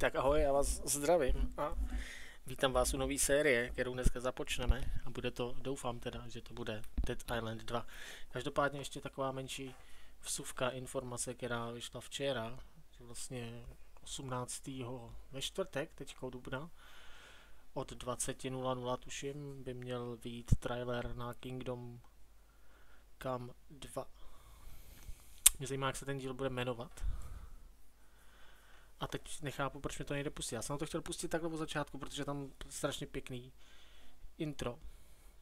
Tak ahoj, já vás zdravím a vítám vás u nové série, kterou dneska započneme a bude to, doufám teda, že to bude Dead Island 2. Každopádně ještě taková menší vsuvka informace, která vyšla včera, vlastně 18. ve čtvrtek, teďko dubna, od 20.00 tuším, by měl být trailer na Kingdom Come 2. Mě zajímá, jak se ten díl bude jmenovat. A teď nechápu, proč mi to nejde pustit. Já jsem to chtěl pustit takhle od začátku, protože tam strašně pěkný intro.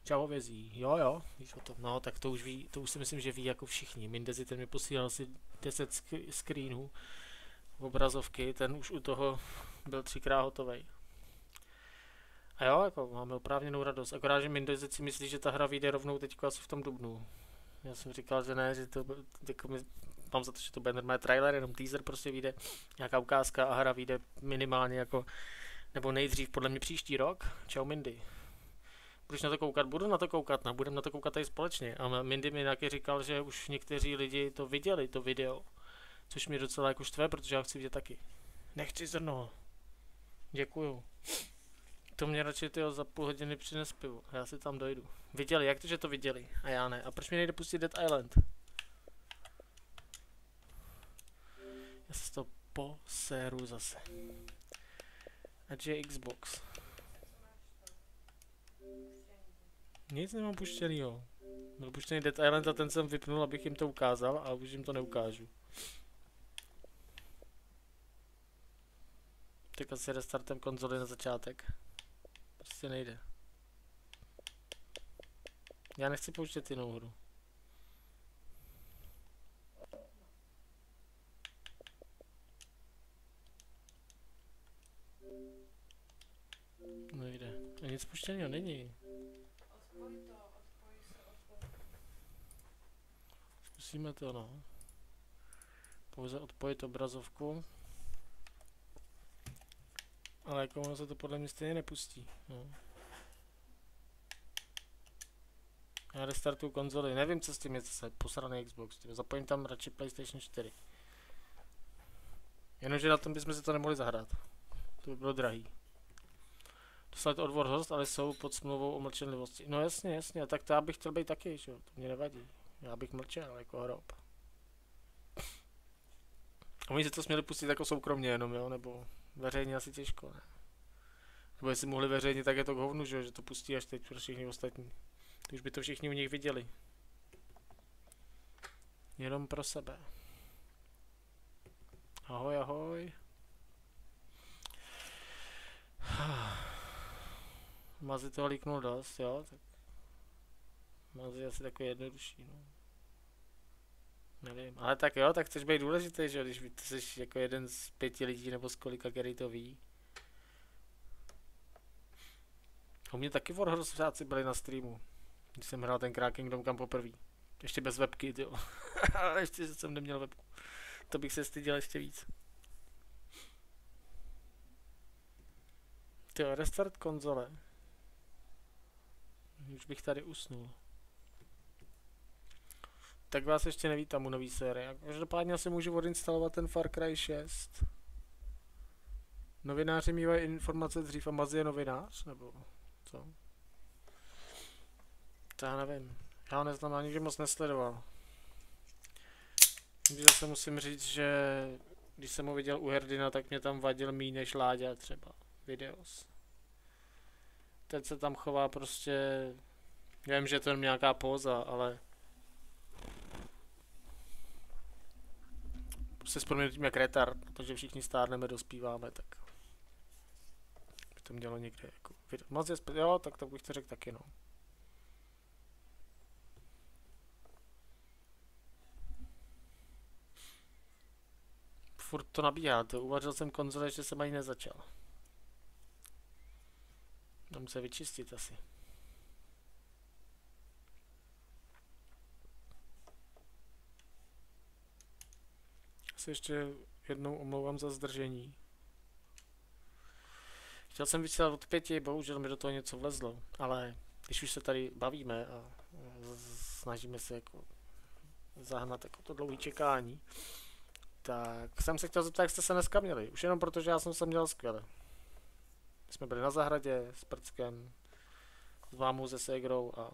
Čau vězí. Jo, jo, víš o tom. No, tak to už ví, to už si myslím, že ví jako všichni. Mindezi ten mi posílal asi 10 sk- screenů obrazovky, ten už u toho byl třikrát hotový. A jo, jako máme oprávněnou radost. Akorát, že Mindezi si myslí, že ta hra vyjde rovnou teď asi v tom dubnu. Já jsem říkal, že ne, že to jako my, mám za to, že to bude normální trailer, jenom teaser prostě vyjde, nějaká ukázka a hra vyjde minimálně jako, nebo nejdřív podle mě příští rok. Čau Mindy. Budeš na to koukat? Budu na to koukat, no, budeme na to koukat tady společně. A Mindy mi nějaký říkal, že už někteří lidi to viděli, to video. Což mě docela jako štve, protože já chci vidět taky. Nechci zrno. Děkuju. To mě radši tyho za půl hodiny přines pivo. Já si tam dojdu. Viděli, jak to, že to viděli? A já ne. A proč mi nejde pustit Dead Island? Já se to poséru zase. Ať je Xbox. Nic nemám puštěnýho. Byl puštěný Dead Island a ten jsem vypnul, abych jim to ukázal a už jim to neukážu. Tak asi restartem konzoly na začátek. Prostě nejde. Já nechci pouštět jinou hru. Nejde. A nic puštěného není. Zkusíme to, no. Pouze odpojit obrazovku. Ale jako ono se to podle mě stejně nepustí. No. Já restartuju konzoli, nevím co s tím je zase, posraný Xbox, tyjo. zapojím tam radši PlayStation 4. Jenomže na tom bychom si to nemohli zahrát. To by bylo drahý. Dostali to od Warhost, ale jsou pod smlouvou o mlčenlivosti. No jasně, jasně, tak to já bych chtěl být taky, že jo, to mě nevadí. Já bych mlčel jako hrob. A oni si to směli pustit jako soukromně jenom, jo, nebo veřejně asi těžko, ne? Nebo jestli mohli veřejně, tak je to k hovnu, že, že to pustí až teď pro všichni ostatní. Už by to všichni u nich viděli. Jenom pro sebe. Ahoj, ahoj. Mazy toho líknul dost, jo, tak Mazy je asi takový jednodušší, no. Nevím, ale tak jo, tak chceš být důležitý, že když ty jsi jako jeden z pěti lidí nebo z kolika, který to ví. U mě taky Warhorse byli na streamu, když jsem hrál ten Kingdom Come poprvé. Ještě bez webky, jo. Ale ještě jsem neměl webku. To bych se styděl ještě víc. Ty restart konzole. Už bych tady usnul. Tak vás ještě nevítám u nový série. Každopádně asi můžu odinstalovat ten Far Cry 6. Novináři mývají informace dřív a Mazi je novinář, nebo co? To já nevím. Já ho neznám, ani nikdy moc nesledoval. Když zase musím říct, že když jsem ho viděl u Herdina, tak mě tam vadil mý než Láďa třeba. Videos. Teď se tam chová prostě... Vím, že to je nějaká póza, ale... Prostě s proměnutím jak retard, protože všichni stárneme, dospíváme, tak... By to mělo někde jako... Moc je jo, tak to bych to řekl taky, no. Furt to nabíhá, to uvařil jsem konzole, že jsem ani nezačal. Mám se vyčistit asi. Se ještě jednou omlouvám za zdržení. Chtěl jsem vysílat od pěti, bohužel mi do toho něco vlezlo, ale když už se tady bavíme a snažíme se jako zahnat jako to dlouhé čekání, tak jsem se chtěl zeptat, jak jste se dneska měli. Už jenom protože já jsem se měl skvěle. Jsme byli na zahradě s Prckem, s mámou se Segrou a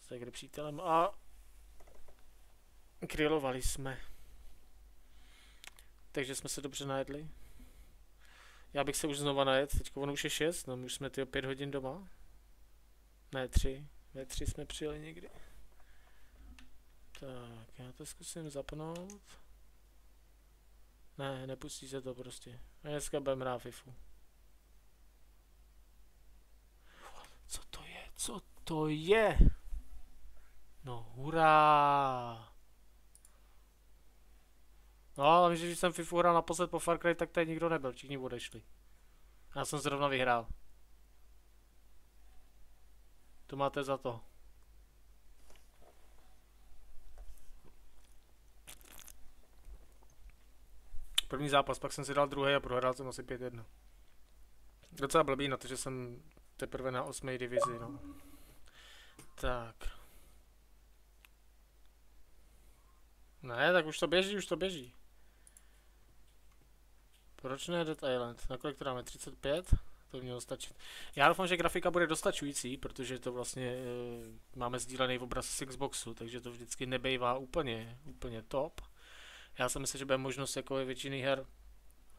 Segry přítelem a grilovali jsme. Takže jsme se dobře najedli. Já bych se už znova najet, teď ono už je 6, no my už jsme ty o 5 hodin doma. Ne, 3. Ve 3 jsme přijeli někdy. Tak, já to zkusím zapnout. Ne, nepustí se to prostě. A dneska budeme hrát FIFU. Co to je? Co to je? No, hurá! No, ale myslím, že jsem FIFU hrál naposled po Far Cry, tak tady nikdo nebyl, všichni odešli. Já jsem zrovna vyhrál. To máte za to. První zápas, pak jsem si dal druhý a prohrál jsem asi 5-1. Docela blbý na to, že jsem teprve na 8. divizi, no. Tak. Ne, tak už to běží, už to běží. Proč ne Dead Island? Na kolik to dáme? 35? To mělo stačit. Já doufám, že grafika bude dostačující, protože to vlastně e, máme sdílený obraz z Xboxu, takže to vždycky nebejvá úplně, úplně top. Já si myslím, že bude možnost jako je většiny her,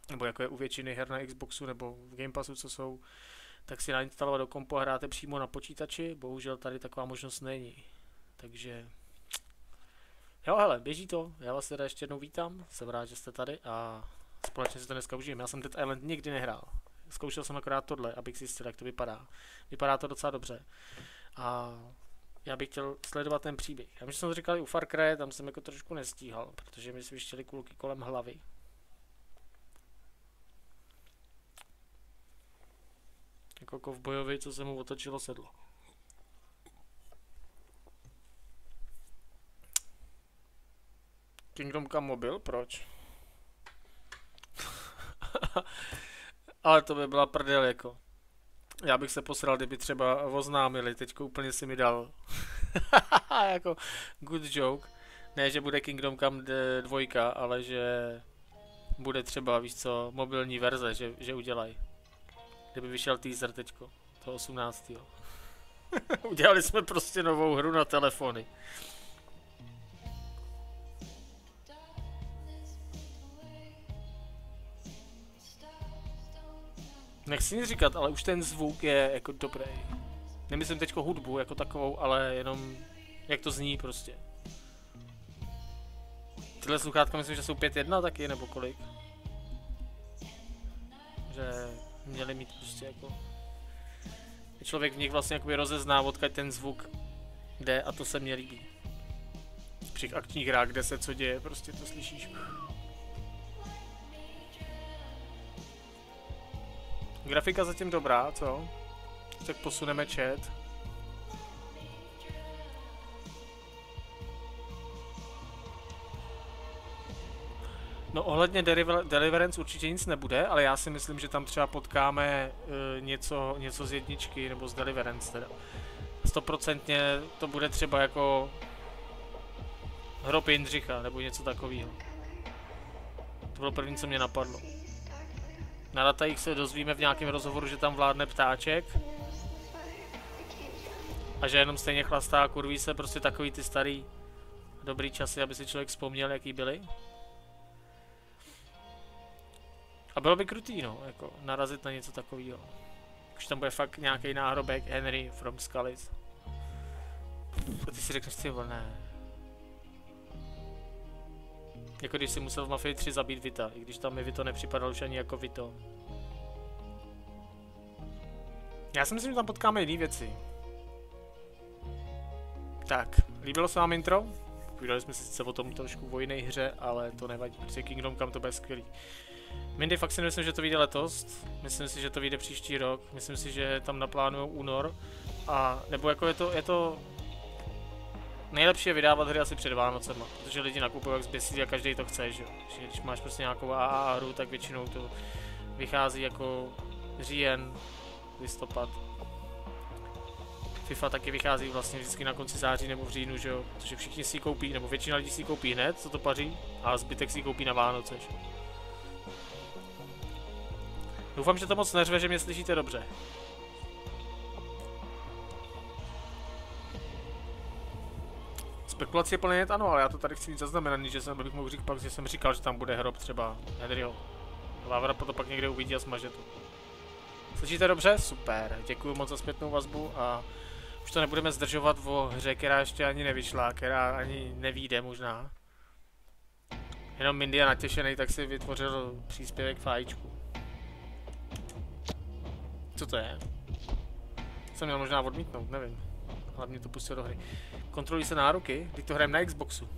nebo jako je u většiny her na Xboxu nebo v Game Passu, co jsou, tak si nainstalovat do kompu a hráte přímo na počítači. Bohužel tady taková možnost není. Takže jo, hele, běží to. Já vás teda ještě jednou vítám. Jsem rád, že jste tady a společně si to dneska užijeme. Já jsem Dead Island nikdy nehrál. Zkoušel jsem akorát tohle, abych zjistil, jak to vypadá. Vypadá to docela dobře. A já bych chtěl sledovat ten příběh. Já jsem to říkal i u Far Cry, tam jsem jako trošku nestíhal, protože mi svištěli kulky kolem hlavy. Jako kovbojovi, co se mu otočilo sedlo. Kingdom Come mobil? Proč? Ale to by byla prdel jako. Já bych se posral, kdyby třeba oznámili, teďko úplně si mi dal. jako good joke. Ne, že bude Kingdom Come 2, ale že bude třeba, víš co, mobilní verze, že, že udělají. Kdyby vyšel teaser teďko, to 18. Udělali jsme prostě novou hru na telefony. Nechci nic říkat, ale už ten zvuk je jako dobrý. Nemyslím teďko hudbu jako takovou, ale jenom jak to zní prostě. Tyhle sluchátka myslím, že jsou 5.1 taky, nebo kolik. Že měli mít prostě jako... Člověk v nich vlastně jakoby rozezná, odkud ten zvuk jde a to se mně líbí. Při akčních hrách, kde se co děje, prostě to slyšíš. Grafika zatím dobrá, co? Tak posuneme chat. No ohledně Deliverance určitě nic nebude, ale já si myslím, že tam třeba potkáme uh, něco, něco z jedničky nebo z Deliverance teda. Stoprocentně to bude třeba jako hrob Jindřicha nebo něco takového. To bylo první, co mě napadlo. Na datajích se dozvíme v nějakém rozhovoru, že tam vládne ptáček. A že jenom stejně chlastá a kurví se prostě takový ty starý dobrý časy, aby si člověk vzpomněl, jaký byly. A bylo by krutý, no, jako narazit na něco takového. Už tam bude fakt nějaký náhrobek Henry from Scully's. A ty si řekneš, ty ne. Jako když si musel v Mafii 3 zabít Vita, i když tam mi Vito nepřipadal už ani jako Vito. Já si myslím, že tam potkáme jiné věci. Tak, líbilo se vám intro? Povídali jsme si sice o tom trošku o jiné hře, ale to nevadí, protože Kingdom Come to bude skvělý. Mindy fakt si nemyslím, že to vyjde letos, myslím si, že to vyjde příští rok, myslím si, že tam naplánují únor, a nebo jako je to, je to nejlepší je vydávat hry asi před Vánocema, protože lidi nakupují jak zběsí a každý to chce, že jo. Když máš prostě nějakou AA hru, tak většinou to vychází jako říjen, listopad. FIFA taky vychází vlastně vždycky na konci září nebo v říjnu, že jo? Protože všichni si koupí, nebo většina lidí si koupí hned, co to paří, a zbytek si koupí na Vánoce. Že? Doufám, že to moc neřve, že mě slyšíte dobře. Spekulace je plně net, ano, ale já to tady chci mít zaznamenaný, že jsem, bych mohl říct pak, že jsem říkal, že tam bude hrob třeba Henryho. Vávra to pak někde uvidí a smaže to. Slyšíte dobře? Super, děkuji moc za zpětnou vazbu a už to nebudeme zdržovat o hře, která ještě ani nevyšla, která ani nevíde možná. Jenom Mindy je natěšený, tak si vytvořil příspěvek fájčku. Co to je? Jsem měl možná odmítnout, nevím. Hlavně to pustil do hry. Kontrolují se nároky, když to hrajeme na Xboxu.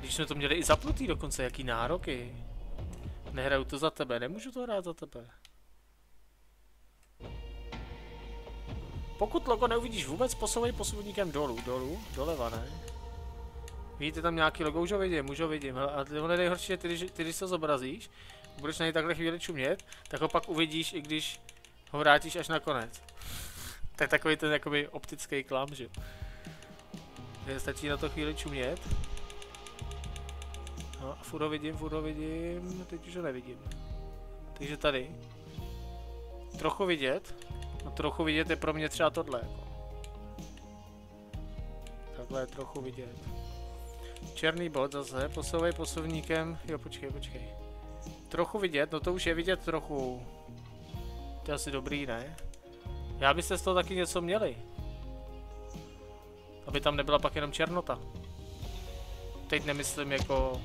Když jsme to měli i zapnutý dokonce, jaký nároky. Nehraju to za tebe, nemůžu to hrát za tebe. Pokud logo neuvidíš vůbec, posouvej posuvníkem dolů, dolů, doleva, ne? Vidíte tam nějaký logo, už ho vidím, už ho vidím. A tohle nejhorší je, ty, když, ty, když to zobrazíš, budeš na něj takhle chvíli čumět, tak ho pak uvidíš, i když ho vrátíš až na konec. To je takový ten jakoby optický klam, že? Takže stačí na to chvíli čumět. No a furt ho vidím, furt ho vidím, teď už ho nevidím. Takže tady. Trochu vidět. No trochu vidět je pro mě třeba tohle. Jako. Takhle je trochu vidět. Černý bod zase, posouvej posuvníkem. Jo, počkej, počkej. Trochu vidět, no to už je vidět trochu. To je asi dobrý, ne? Já byste z toho taky něco měli. Aby tam nebyla pak jenom černota. Teď nemyslím jako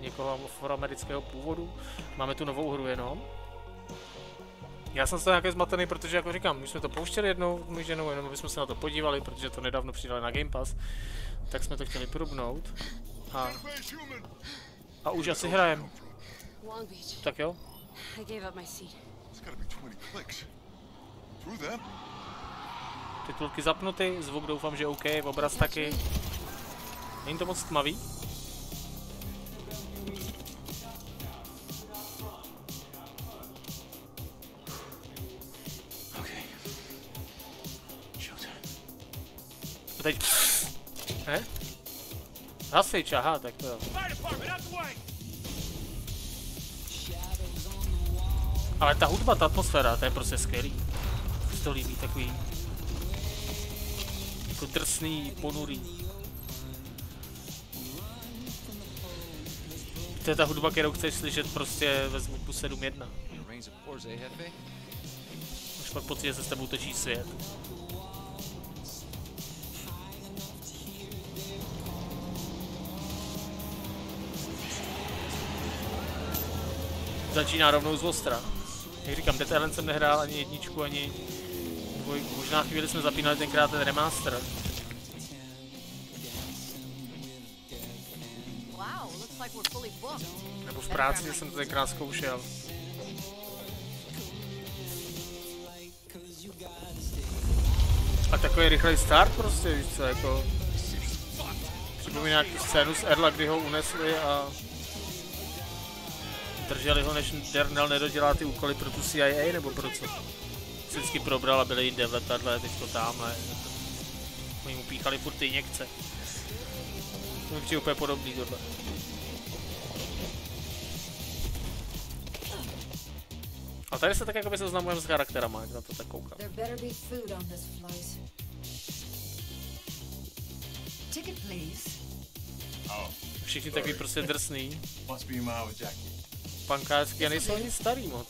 někoho afroamerického původu. Máme tu novou hru jenom. Já jsem toho nějaký zmatený, protože jako říkám, my jsme to pouštěli jednou můj ženou, jenom aby jsme se na to podívali, protože to nedávno přidali na Game Pass. Tak jsme to chtěli probnout. A, a už asi hrajem. Tak jo. Titulky zapnuty, zvuk doufám, že OK, obraz taky. Není to moc tmavý? teď... He? Hasič, aha, tak to jo. Ale ta hudba, ta atmosféra, to je prostě skvělý. Se to líbí, takový... Jako drsný, ponurý. To je ta hudba, kterou chceš slyšet prostě ve zvuku 7.1. Už pak pocit, že se s tebou točí svět. začíná rovnou z ostra. Jak říkám, Dead Island jsem nehrál ani jedničku, ani dvojku. Možná chvíli jsme zapínali tenkrát ten remaster. Nebo v práci jsem to tenkrát zkoušel. A takový rychlej start prostě, víš co, jako... Připomíná nějaký scénu z Erla, kdy ho unesli a drželi ho, než Dernel nedodělá ty úkoly pro tu CIA, nebo pro co? Se vždycky probral a byli jinde v letadle, teď to tamhle. Oni mu píchali furt ty někce. To mi přijde úplně podobný tohle. A tady se tak jako by seznamujeme s charakterama, jak na to tak koukám. Oh. Všichni takový prostě drsný. Must be Jackie pankářský a nejsou ani starý moc.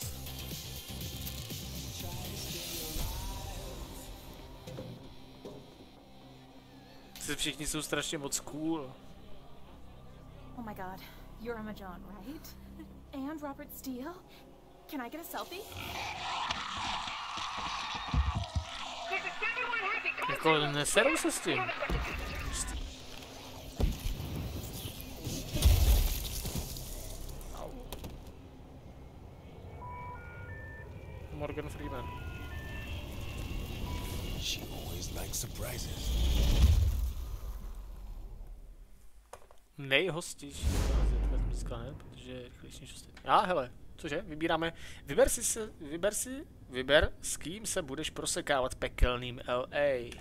Se všichni jsou strašně moc cool. Oh my god, you're Emma John, right? And Robert Steele? Can I get a selfie? Jako neserou se s tím. Morgan Freeman. She always likes surprises. Nejhostější dneska, ne? Protože je rychlejší než ostatní. A hele, cože? Vybíráme. Vyber si, se, vyber si Vyber, s kým se budeš prosekávat pekelným LA.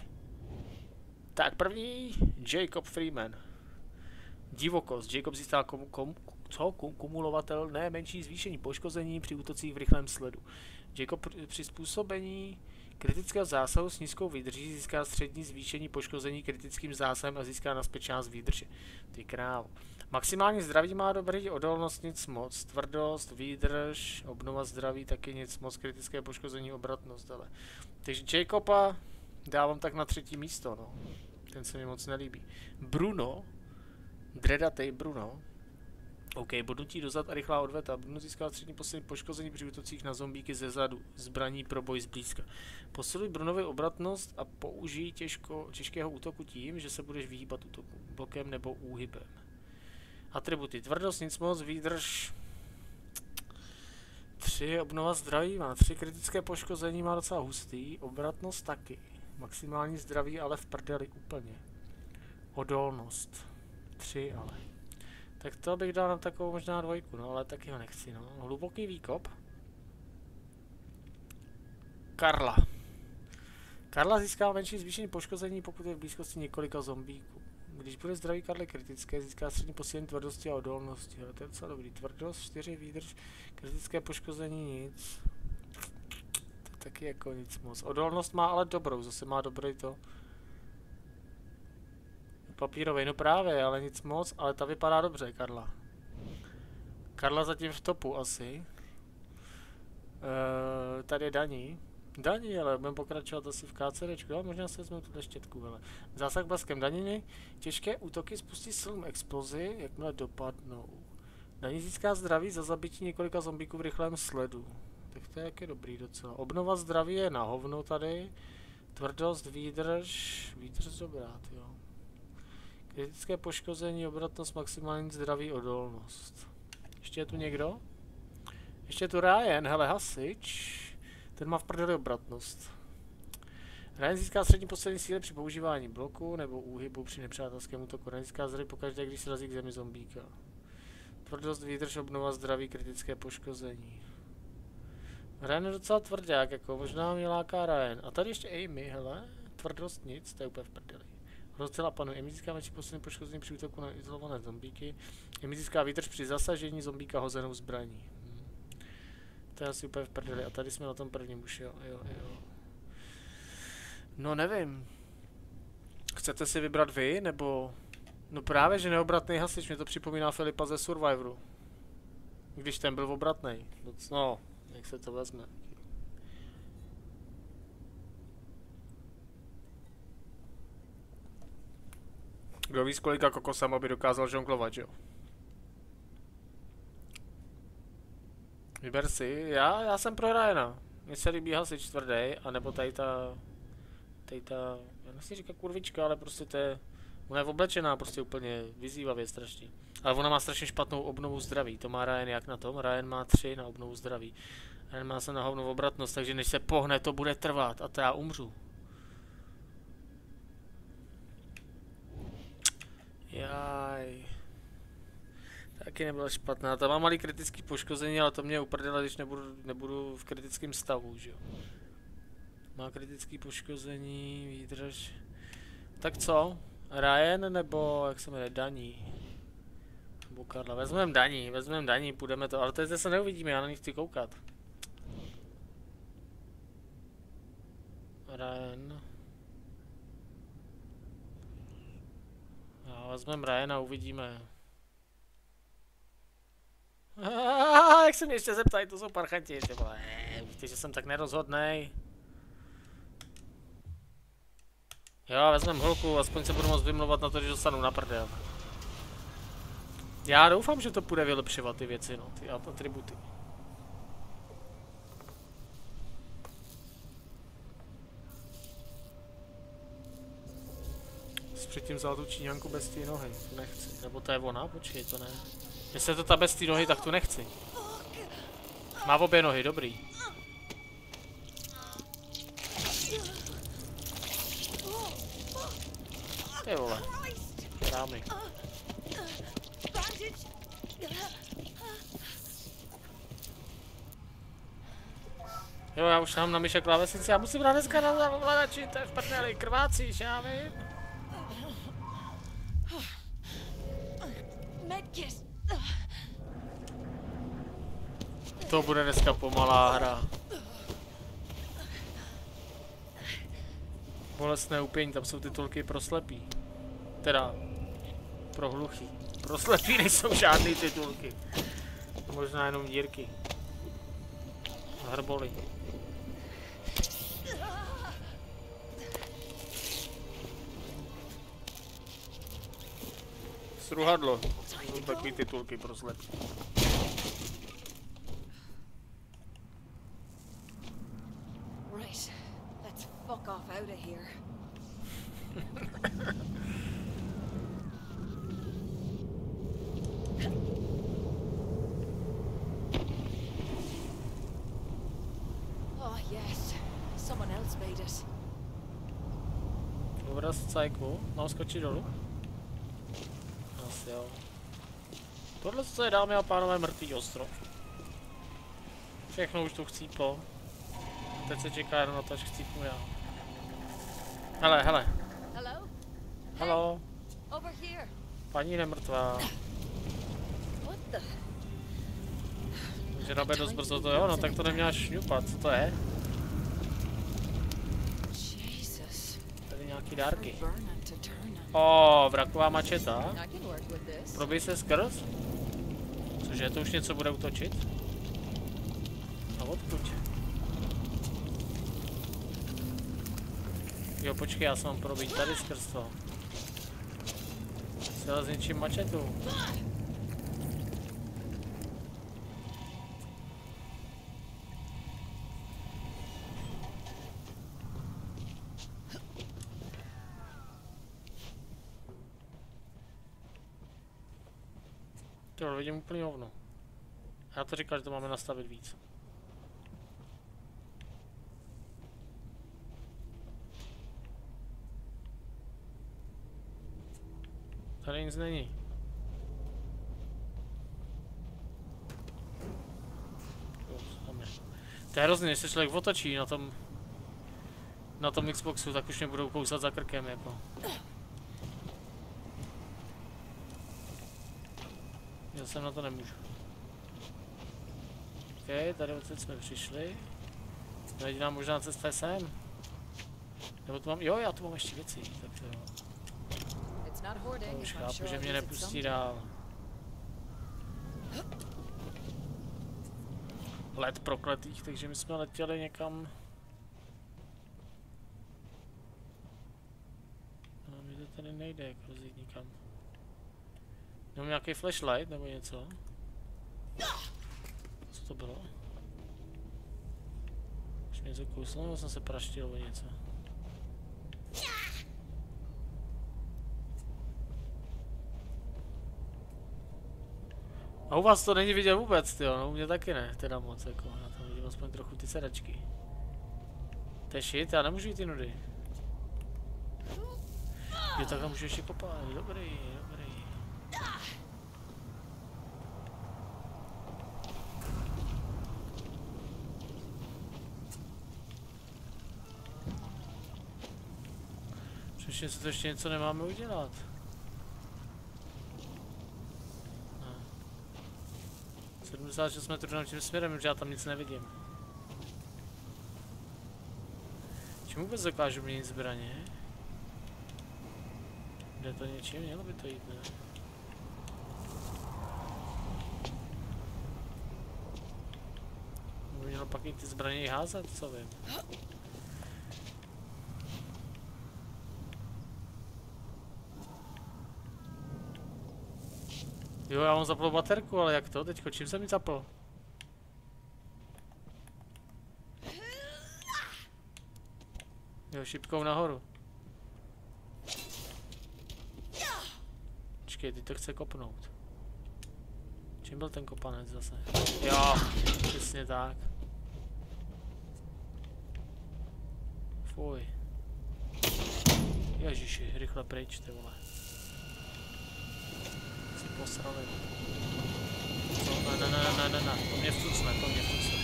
Tak první, Jacob Freeman. Divokost. Jacob získal kom, kom, co? kumulovatelné menší zvýšení poškození při útocích v rychlém sledu. Jacob při způsobení kritického zásahu s nízkou výdrží získá střední zvýšení poškození kritickým zásahem a získá naspět část výdrže. Ty král. Maximální zdraví má dobrý, odolnost nic moc, tvrdost, výdrž, obnova zdraví taky nic moc, kritické poškození, obratnost, ale. Takže Jacoba dávám tak na třetí místo, no. Ten se mi moc nelíbí. Bruno, Dredatej Bruno, OK, bodnutí dozad a rychlá odveta. Bruno získá střední poslední poškození při útocích na zombíky ze zadu. Zbraní pro boj zblízka. Posiluj Brunovi obratnost a použij těžko, těžkého útoku tím, že se budeš vyhýbat útoku blokem nebo úhybem. Atributy. Tvrdost, nic moc, výdrž. 3 obnova zdraví, má 3 kritické poškození, má docela hustý. Obratnost taky. Maximální zdraví, ale v prdeli úplně. Odolnost. 3 ale. Tak to bych dal na takovou možná dvojku, no ale taky ho nechci, no. Hluboký výkop. Karla. Karla získá menší zvýšení poškození, pokud je v blízkosti několika zombíků. Když bude zdraví Karle kritické, získá střední posílení tvrdosti a odolnosti. Ale to je docela dobrý. Tvrdost, 4 výdrž, kritické poškození nic. To je taky jako nic moc. Odolnost má ale dobrou, zase má dobrý to. Papírový, no právě, ale nic moc, ale ta vypadá dobře, Karla. Karla zatím v topu asi. E, tady je daní. Daní, ale budeme pokračovat asi v KCDčku, ale možná se vezmeme tuhle štětku, hele. Zásah blaskem daniny, těžké útoky spustí silnou explozi, jakmile dopadnou. Daní získá zdraví za zabití několika zombíků v rychlém sledu. Tak to je jaké dobrý docela. Obnova zdraví je na hovno tady. Tvrdost, výdrž, výdrž dobrá, jo. Kritické poškození, obratnost, maximální zdraví, odolnost. Ještě je tu někdo? Ještě je tu Ryan, hele, hasič. Ten má v prdeli obratnost. Ryan získá střední poslední síly při používání bloku nebo úhybu při nepřátelském útoku. Ryan získá zdraví pokaždé, když se razí k zemi zombíka. Tvrdost, výdrž, obnova zdraví, kritické poškození. Ryan je docela tvrdák, jako možná mě láká Ryan. A tady ještě Amy, hele. Tvrdost nic, to je úplně v prdeli. Rozcela panu Amy získá menší poslední poškození při útoku na izolované zombíky. Amy získá výdrž při zasažení zombíka hozenou zbraní. To je asi úplně v prdeli. A tady jsme na tom prvním už, jo, jo, jo. No nevím. Chcete si vybrat vy, nebo... No právě, že neobratný hasič, mě to připomíná Filipa ze Survivoru. Když ten byl obratný. No, jak se to vezme. Kdo ví, z kolika kokosama by dokázal žonglovat, jo? Vyber si. Já, já jsem pro Ryana. Mně se líbí hasič tvrdý, anebo tady ta... Tady ta... Já nechci říkat kurvička, ale prostě to je... Ona je oblečená prostě úplně vyzývavě strašně. Ale ona má strašně špatnou obnovu zdraví. To má Ryan jak na tom? Ryan má 3 na obnovu zdraví. Ryan má se na hovnou obratnost, takže než se pohne, to bude trvat a to já umřu. Jaj. Taky nebyla špatná. Ta má malý kritický poškození, ale to mě uprdela, když nebudu, nebudu v kritickém stavu, že jo. Má kritický poškození, výdrž. Tak co? Ryan nebo jak se jmenuje, Daní? Nebo Karla. Vezmeme Daní, vezmeme Daní, půjdeme to, ale to zde se neuvidíme, já na nich chci koukat. Ryan. Vezmeme Ryan a uvidíme. Ah, jak se mě ještě zeptají, to jsou parchanti, ještě vole. Víte, že jsem tak nerozhodnej. Jo, vezmeme holku, aspoň se budu moct vymlouvat na to, že dostanu na prdel. Já doufám, že to bude vylepšovat ty věci, no, ty atributy. Předtím vzal tu číňanku bez té nohy, to nechci. Nebo to je ona? Počkej, to ne. Jestli je to ta bez té nohy, tak tu nechci. Má obě nohy, dobrý. Ty vole. Rámy. Jo, já už mám na myše klávesnici, já musím hrát dneska na ovladači, to je v prdeli, krvácíš, já vím. To bude dneska pomalá hra. Bolestné upění, tam jsou titulky pro slepý. Teda, pro hluchý. Pro slepý nejsou žádný titulky. Možná jenom dírky. Hrboly. Struhadlo. To jsou takový titulky pro slepý. Right. Let's fuck off out of here. oh yes. Someone else made it. Obraz cajku. Mám skočit dolů? Asi jo. Tohle co je dámy a pánové mrtvý ostrov. Všechno už tu chcíplo. Teď se čeká jenom na to, až chcípnu já. Hele, hele. Hello? Halo. Over here. Paní nemrtvá. What the? Že nabe dost brzo to jo, no tak to neměla šňupat, co to je? Jesus. Tady nějaký dárky. O, vraková mačeta. Probij se skrz? Cože, to už něco bude útočit? A odkud? Jo, počkej, já se mám probít tady skrz to. S něčím mačetu. To vidím úplně hovno. Já to říkal, že to máme nastavit víc. Tady nic není. To je hrozný, když se člověk otočí na tom na tom Xboxu, tak už mě budou kousat za krkem jako. Jsem na to nemůžu. OK, tady odsaď jsme přišli. No jediná možná cesta je sem. Nebo tu mám, jo, já tu mám ještě věci, tak to jo. To už chápu, že mě nepustí dál. Let prokletých, takže my jsme letěli někam. No, mi to tady nejde, jako rozjít nikam. Mám nějaký flashlight nebo něco? Co to bylo? Už mě něco kouslo, nebo jsem se praštil nebo něco? A u vás to není vidět vůbec, jo, no u mě taky ne, teda moc, jako, já tam vidím aspoň trochu ty sedačky. To je shit, já nemůžu jít ty nudy. Jo, takhle můžu ještě kopat, dobrý, dobrý. Přešně se to ještě něco nemáme udělat. No. 76 metrů nám tím směrem, že já tam nic nevidím. Čím vůbec dokážu měnit zbraně? Jde to něčím? Mělo by to jít, ne? By mělo pak i ty zbraně házet, co vím. Jo, já mám zapl baterku, ale jak to teďko? Čím jsem mi zapl? Jo, šipkou nahoru. Počkej, ty to chce kopnout. Čím byl ten kopanec zase? Jo, přesně tak. Fuj. Ježiši, rychle pryč, ty vole. Posrali. Co? Ne, ne, ne, ne, ne, ne, to mě vcucne, to mě vcucne.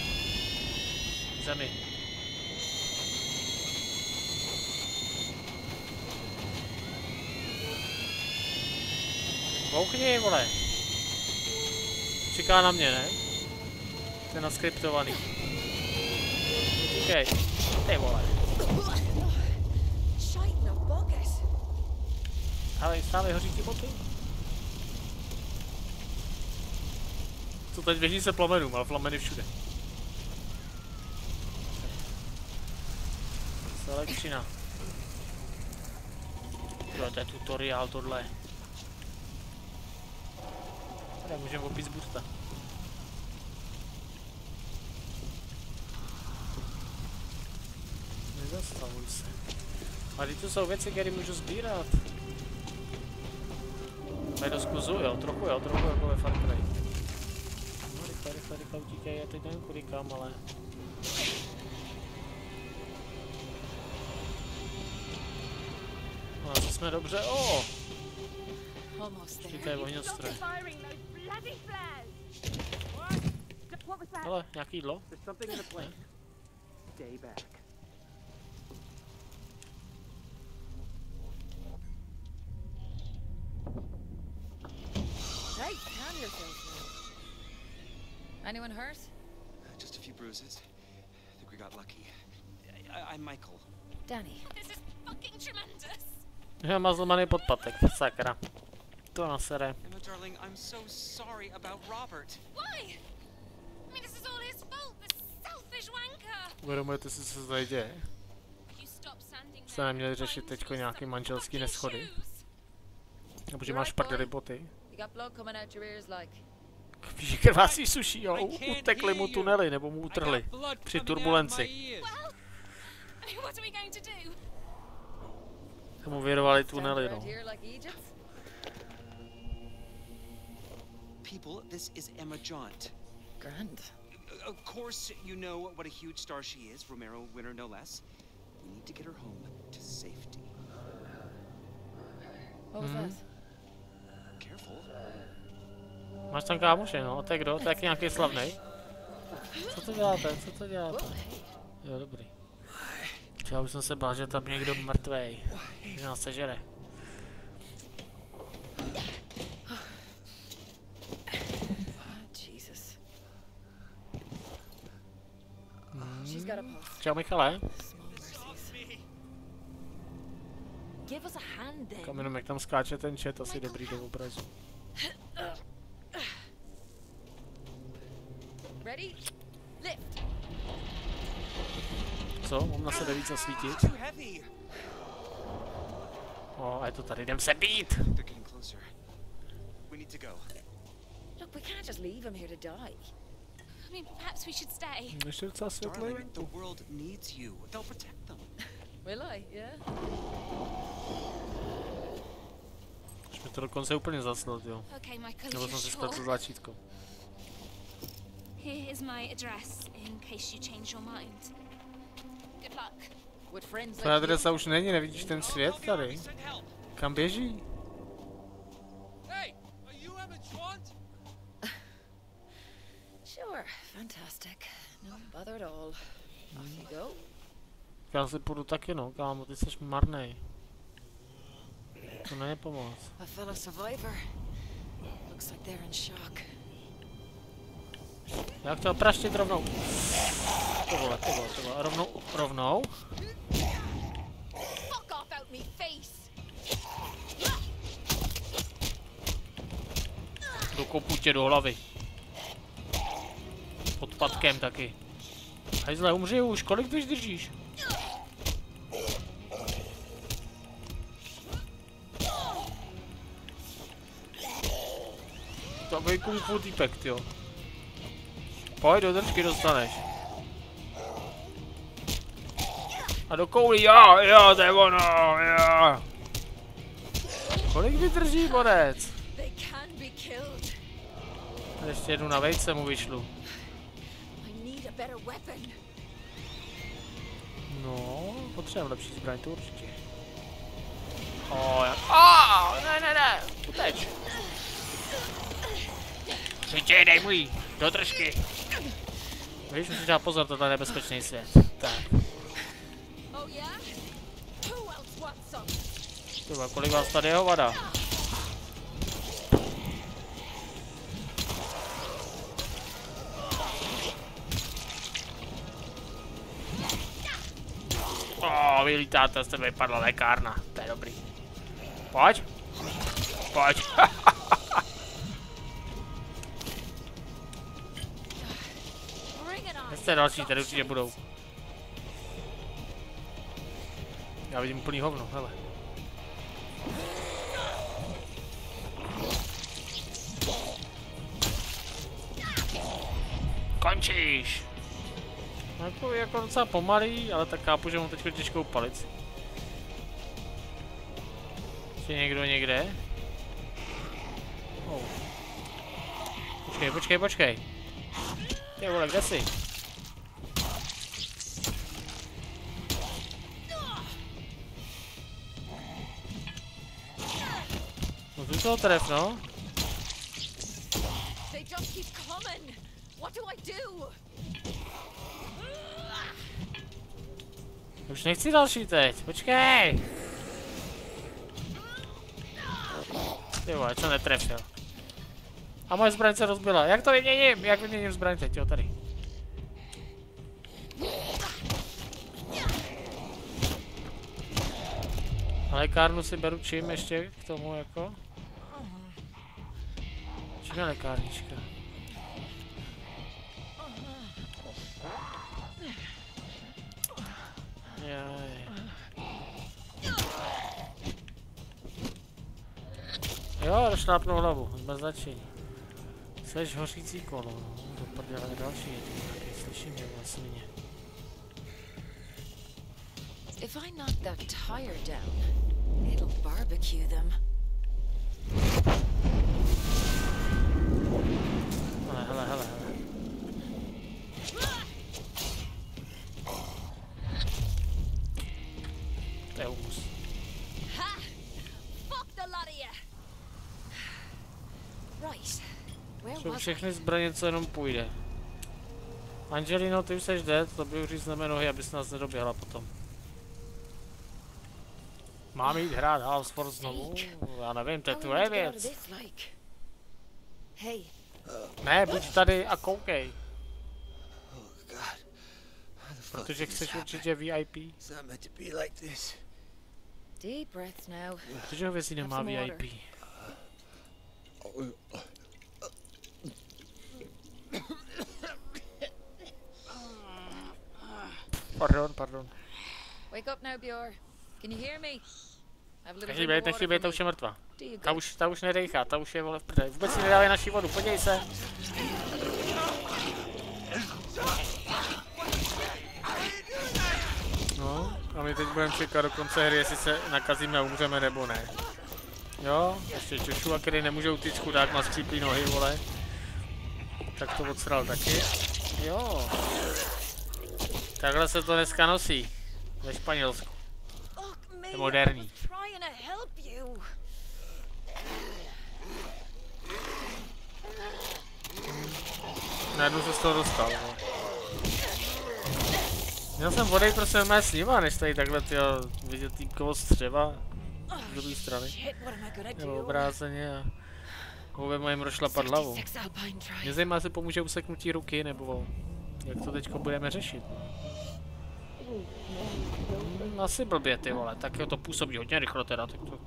zemi. Bouchni, vole. Čeká na mě, ne? To je naskriptovaný. Okej. Ty vole. Ale stále hoří ty boty. Co teď vyhní se plamenům, ale plameny všude. To elektřina. Jo, to je tutoriál tohle. Tady můžeme opít z busta. Nezastavuj se. A teď to jsou věci, které můžu sbírat. Tady do skuzu, jo, trochu jo, trochu jako ve Far Cry. Rychle utíkej, já teď nevím kudy kam, ale... No, to jsme dobře, o, oh, utíkej ohňostroj. Hele, nějaký jídlo? There's something in the plane. Stay back. Hey, calm yourself now. Anyone hurt? Just a few bruises. I think we got lucky. I, I, I'm Michael. Danny. This is fucking tremendous! Já má zlomaný podpatek, sakra. To nasere. Emma, darling, I'm so sorry about Robert. Why? I mean, this is all his fault, this selfish wanker! Uvědomujete si, co se tady děje? Jste there neměli řešit me nějaký some manželský neschody? Nebo že You're máš boy. boty? You got blood coming out your ears like. Víš, že krvásí suší, jo? Utekli mu tunely, nebo mu utrhli. Při turbulenci. do? Tomu věrovali tunely, no. People, this is Emma Jaunt. Grand. Uh, Of course, you know what a huge star she is, Romero winner no less. We need to get her home to safety. What was that? Careful. Máš tam kámoše, no? To je kdo? To je jak nějaký slavný. Co to děláte? Co to děláte? Jo, dobrý. Já už jsem se bál, že tam někdo mrtvej. Že nás sežere. Čau Michale. Kam jenom jak tam skáče ten chat, asi dobrý do obrazu. Co? Mám na sebe víc zasvítit? Too heavy. O, a je to tady, jdem se být! They're getting closer. We need to go. Look, we can't just leave him here to die. I mean, perhaps we should stay. Ještě docela světlej Darling, the venku. world needs you. They'll protect them. Will I? Yeah. Už mi to dokonce úplně zasnul, jo. Okay, Michael, Nebo if jsem you're si spletl sure. tlačítko. Here is my address in case you change your mind. You. adresa už není, nevidíš ten svět tady? Kam běží? Hey, are you Emma Jaunt? Sure. Fantastic. No bother at all. Off you go. Já si půjdu taky no, kámo, ty jsi marnej. To není pomoc. A fellow survivor. Looks like they're in shock. Já chtěl praštit rovnou. To vole, to vole, to vole, rovnou, rovnou. Dokopu tě do hlavy. Pod patkem taky. Hajzle, umři už, kolik ty držíš? Takový kung fu týpek, jo. Pojď, do držky dostaneš. A do kouli, jo, jo, to je ono, jo. Kolik vydrží, borec? Ještě jednu na vejce mu vyšlu. No, potřebujeme lepší zbraň, to určitě. O, jak... O, ne, ne, ne, uteč. Přijď, dej můj, do držky. Víš, musíš dát pozor, tohle je nebezpečný svět. Tak, Oh yeah? Who else wants some? tyba, kolik vás tady je hovada? O, vylítáte, z tebe vypadla lékárna, to je dobrý. Pojď. Pojď. Jste další, tady určitě budou. Já vidím úplný hovno, hele. Končíš! No, Jako, jako docela pomalý, ale tak chápu, že mám teď těžkou palici. Ještě někdo někde? Oh. Počkej, počkej, počkej. Ty vole, kde jsi? No tu toho tref, no. They just keep coming. What do I do? Už nechci další teď, počkej! Ty vole, co netrefil? A moje zbraň se rozbila. Jak to vyměním? Jak vyměním zbraň teď? Jo, tady. A lékárnu si beru čím ještě k tomu jako? Čím je lékárnička? Jaj. Jo, došlápnu hlavu, zmrzačení. Jseš hořící kolo, no. Do prdele další je tu nějaký, slyším je vlastně If I knock that tire down, it'll barbecue them. Hele, hele, hele, hele. To je humus. Ha! Fuck the lot of you! Right. Where Jsou was I? všechny zbraně, co jenom půjde. Angelino, ty už seš dead, to by už řízneme nohy, abys nás nedoběhla potom. Mám jít hrát House Force znovu? Já nevím, to je tvoje věc. Ne, buď tady a koukej, protože chceš určitě VIP. Protože hovězí nemá. VIP. Pardon, pardon. Wake up now, Bjor. Nechybej, nechybej, ta už je mrtvá. Ta už, ta už nedejchá, ta už je vole v prdeli. Vůbec si nedávej naši vodu, podívej se. No, a my teď budeme čekat do konce hry, jestli se nakazíme a umřeme nebo ne. Jo, ještě Joshua, který nemůže utíct chudák, má skříplý nohy, vole. Tak to odsral taky. Jo. Takhle se to dneska nosí. Ve Španělsku. Je moderní. Najednou se z toho dostal, no. Měl jsem odejít prostě normálně s nima, než tady takhle tyjo, vidět týmkovo střeva z druhé strany. Nebo obráceně a hoube mojem rozšlapat hlavu. 66 Alpine Mě zajímá, jestli pomůže useknutí ruky, nebo jak to teďko budeme řešit. Hmm, asi blbě ty vole, tak jo, to působí hodně rychle teda, tak to...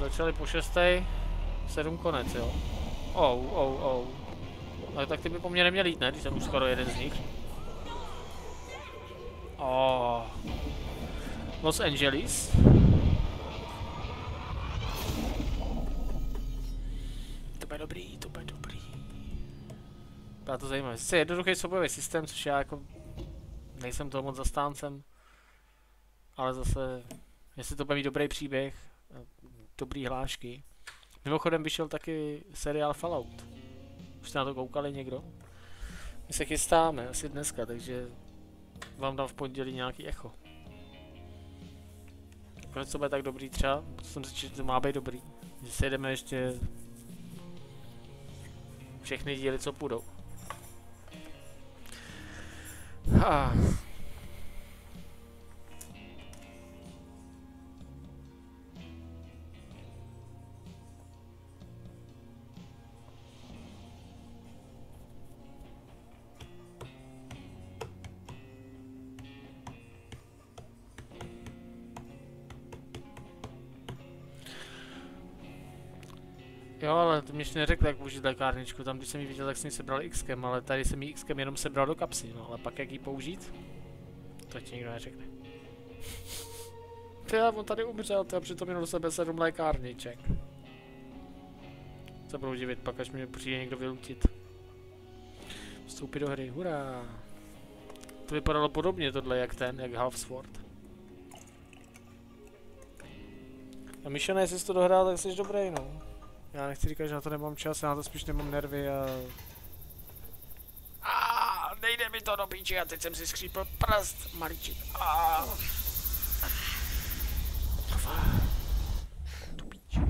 Začali po šestej, sedm konec jo. Oh, oh, oh. Ale tak ty by po mně neměl jít, ne, když jsem už skoro jeden z nich. Oh. Los Angeles. To bude dobrý, to bude dobrý. Byla to zajímavé. Sice jednoduchý soubojový systém, což já jako nejsem toho moc zastáncem, ale zase, jestli to bude mít dobrý příběh, dobrý hlášky. Mimochodem vyšel taky seriál Fallout. Už jste na to koukali někdo? My se chystáme, asi dneska, takže vám dám v pondělí nějaký echo. Konec to bude tak dobrý třeba, jsem si že to má být dobrý. Že si jedeme ještě všechny díly, co půjdou. Ah. Jo, ale to mi ještě neřekl, jak použít lékárničku. Tam, když jsem ji viděl, tak jsem ji sebral x ale tady jsem ji x jenom sebral do kapsy. No, ale pak jak ji použít, to ti nikdo neřekne. Ty, on tady umřel, ty, a přitom měl do sebe sedm lékárniček. Se budou divit pak, až mě přijde někdo vylutit. Vstoupit do hry, hurá. To vypadalo podobně tohle, jak ten, jak Half Sword. A Mišana, jestli jsi to dohrál, tak jsi dobrý, no. Já nechci říkat, že na to nemám čas, já na to spíš nemám nervy a... A nejde mi to do píči a teď jsem si skřípl prst, maličik. A... Do píči.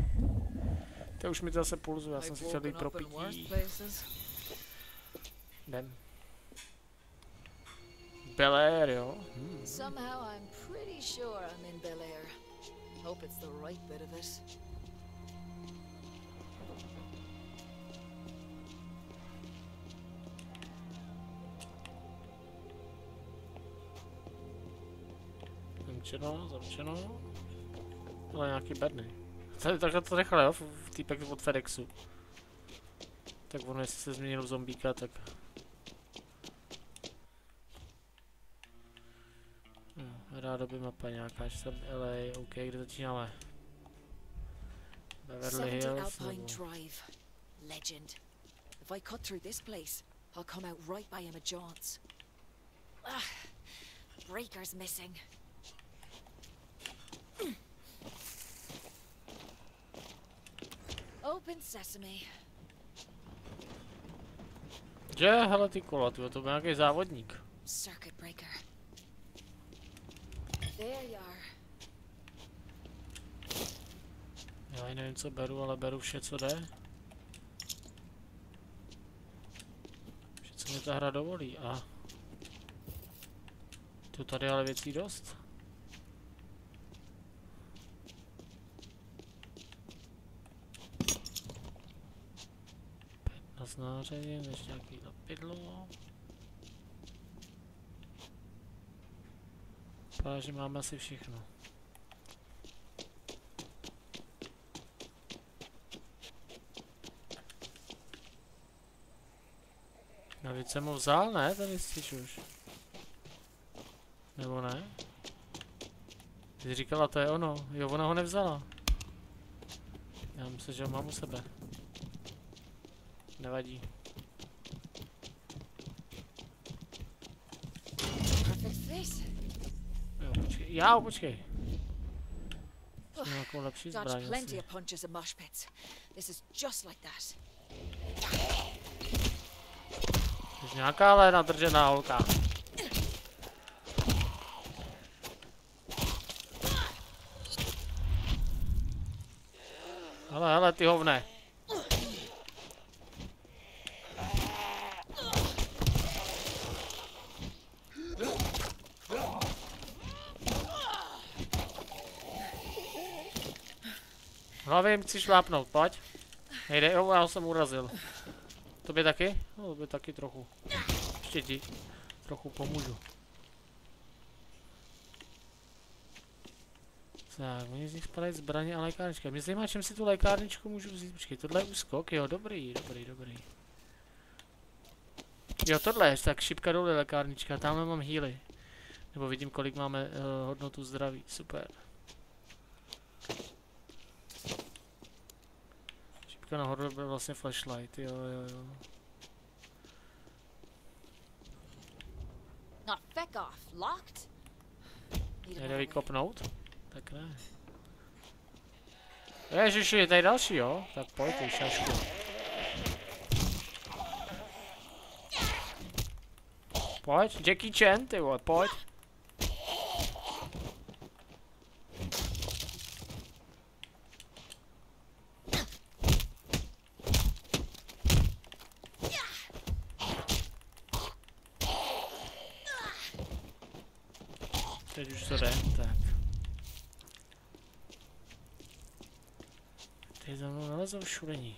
To už mi to zase pulzuje, já jsem si chtěl jít pro pití. Jdem. Bel Air, jo? Hmm. Somehow I'm pretty sure I'm in Bel Air. Hope it's the right bit of it. Zamčeno, zamčeno. Ale nějaký bedny. Tady takhle to nechal, jo? V týpek od FedExu. Tak ono, jestli se změnil v zombíka, tak... Hm, rádoby mapa nějaká, že jsem LA, OK, kde začínáme? Beverly 70 Hills. Drive. Legend. If I cut through this place, I'll come out right by Emma John's. Ah, breaker's missing. Open sesame. Že, hele ty kola, tyjo, to byl nějaký závodník. Circuit breaker. There you are. Já i nevím, co beru, ale beru vše, co jde. Vše, co mi ta hra dovolí. A... Tu tady ale věcí dost. Pět na znáření, než nějaký lapidlo. Vypadá, máme asi všechno. Navíc jsem ho vzal, ne? Ten jistič už. Nebo ne? Ty jsi říkala, to je ono. Jo, ona ho nevzala. Já myslím, že ho mám u sebe. Nevadí. Jo, počkej. Já, počkej. Jsem nějakou lepší zbraň. Už nějaká ale nadržená holka. Hele, hele, ty hovne. Hlavě jim chci šlápnout, pojď. Nejde, jo, já jsem urazil. Tobě taky? No, tobě taky trochu. Ještě ti trochu pomůžu. Tak, oni z nich spadají zbraně a lékárnička. Mě zajímá, čem si tu lékárničku můžu vzít. Počkej, tohle je úskok, jo, dobrý, dobrý, dobrý. Jo, tohle je, tak šipka dole lékárnička, tamhle mám healy. Nebo vidím, kolik máme uh, hodnotu zdraví, super. Šipka nahoru byl vlastně flashlight, jo, jo, jo. Way. vykopnout? Tak ne. Ježiši, je tady další, jo? Tak pojď, ty šašku. Pojď, Jackie Chan, ty vole, pojď. Teď už to jde, tak. Ty za mnou nalezou šulení.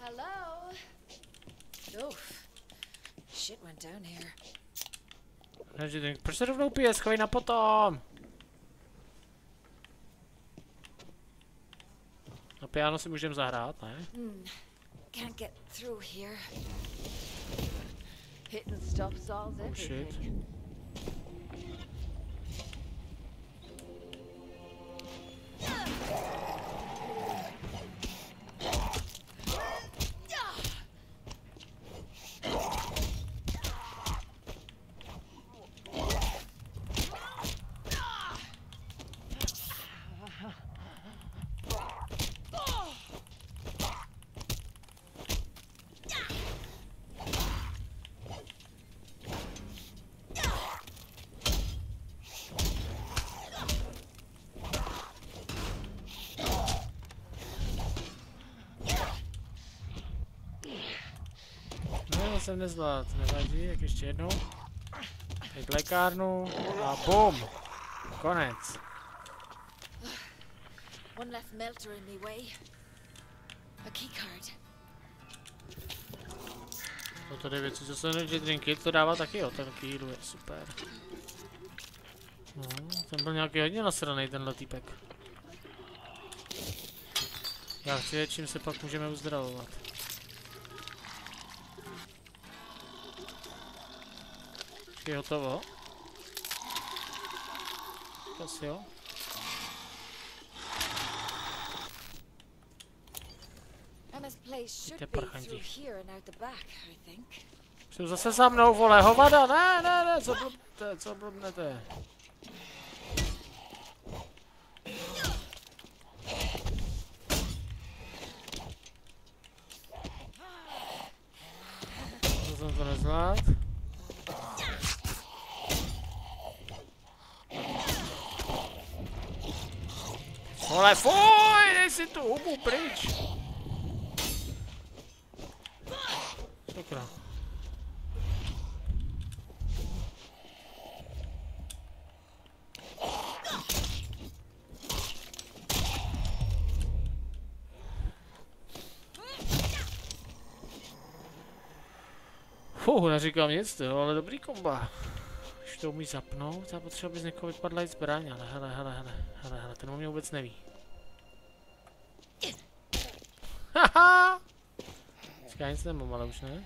Hello? Oof. Shit went down here. Proč se rovnou pije, schovej na potom. Na piano si můžeme zahrát, ne? Hmm. Can't get through here. Hitting stuff solves Oh, shit. everything. No, to jsem nezvládl, nevadí, jak ještě jednou. Teď lékárnu a bum! Konec. One left melter in me way. A keycard. To tady věci, co se energy drinky, to dává taky, jo, ten kýlu je super. No, ten byl nějaký hodně nasranej tenhle týpek. Já chci vědět, čím se pak můžeme uzdravovat. Je hotovo? Asi jo. Ty prchanti. Jsou zase za mnou, vole, hovada, ne, ne, ne, co blbnete, co blbnete. To jsem to nezvlád. Vole, fuj, dej si tu hubu pryč. Sakra. Fuh, neříkám nic, to, ale dobrý komba. Už to umí zapnout, já potřebuji, aby z někoho vypadla i zbraň, ale hele, hele, hele, hele, hele, ten o mě vůbec neví. Haha! Já nic nemám, ale už ne.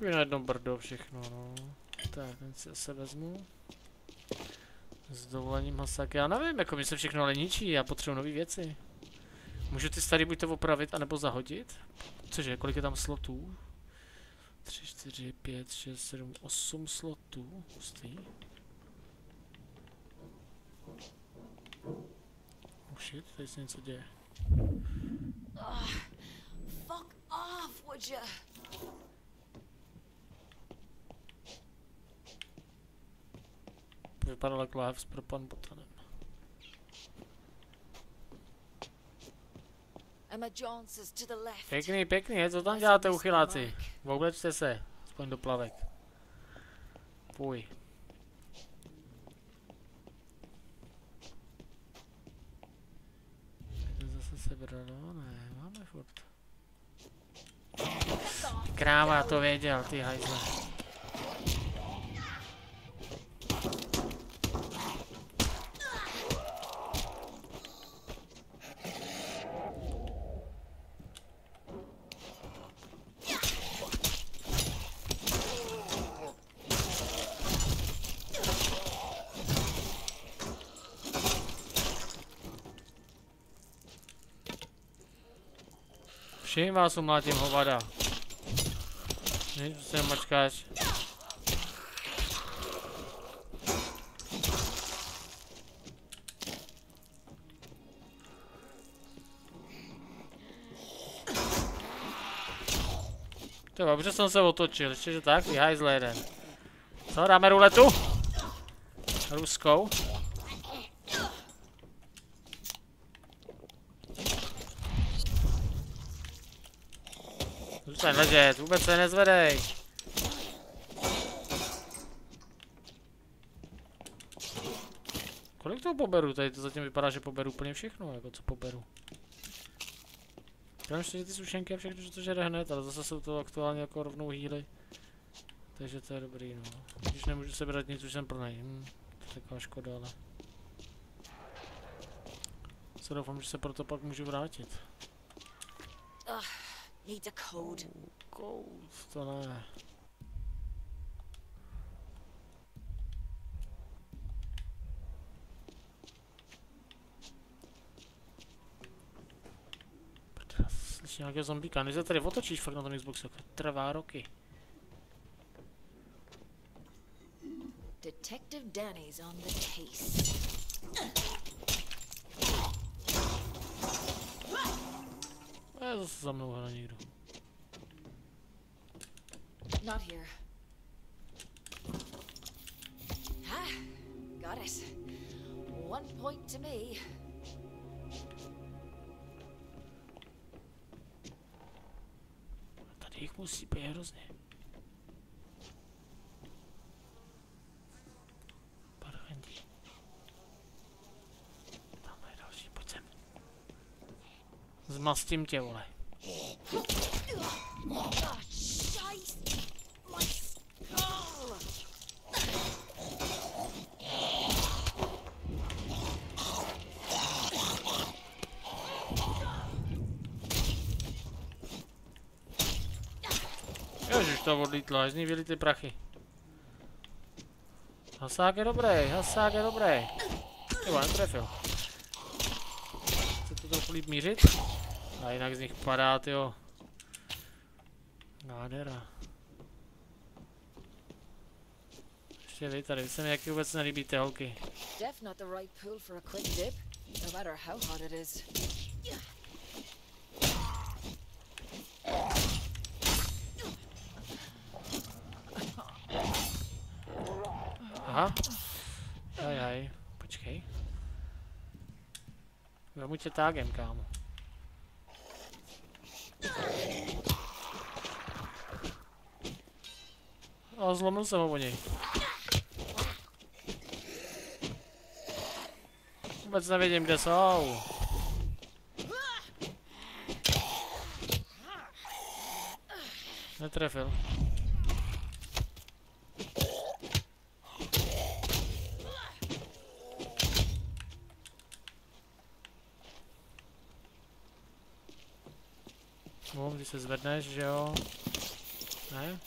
Takový na jedno brdo všechno, no. Tak, ten si zase vezmu. S dovolením hasak. Já nevím, jako mi se všechno ale ničí, já potřebuji nové věci. Můžu ty starý buď to opravit, anebo zahodit? Cože, kolik je tam slotů? 3, 4, 5, 6, 7, 8 slotů. Hustý. Oh shit, tady se něco děje. Fuck off, would ya? Vypadala jako láhev s propan botanem. Pěkný, pěkný, co tam děláte uchyláci? Oblečte se, aspoň do plavek. Fuj. Zase sebralo? Ne, máme furt. Kráva, to věděl, ty hajzle. Čím vás umlátím hovada? Nic se mačkáš. To dobře jsem se otočil, ještě že tak, vyhajzle jeden. Co, dáme ruletu? Ruskou. Zůstaň ležet, vůbec se nezvedej. Kolik toho poberu? Tady to zatím vypadá, že poberu úplně všechno, jako co poberu. Já ještě ty sušenky a všechno, že to žere hned, ale zase jsou to aktuálně jako rovnou hýly. Takže to je dobrý, no. Když nemůžu sebrat nic, už jsem plnej. Hm, to je taková škoda, ale... Se doufám, že se proto pak můžu vrátit. Needs a code. Kout, to ne. Slyším nějakého zombíka, než se tady otočíš fakt na tom Xboxu, jako trvá roky. Detective Danny's on the case. A je zase za mnou hra někdo. Not here. Ah, got it. One point to me. Tady jich musí být hrozně. Zmastím tě, vole. Ježiš, to odlítlo, až z ní vyli ty prachy. Hasák je dobrý, hasák je dobrý. Jo, netrefil. Chce to trochu líp mířit? A jinak z nich padá, tyjo. Nádhera. Ještě vy tady, vy se mi jaký vůbec nelíbí ty holky. No. Aha. Aj, aj. Počkej. Vemu tě tágem, kámo. A zlomil jsem ho o něj. Vůbec nevidím, kde jsou. Netrefil. Se zvedneš, že jo? Ne?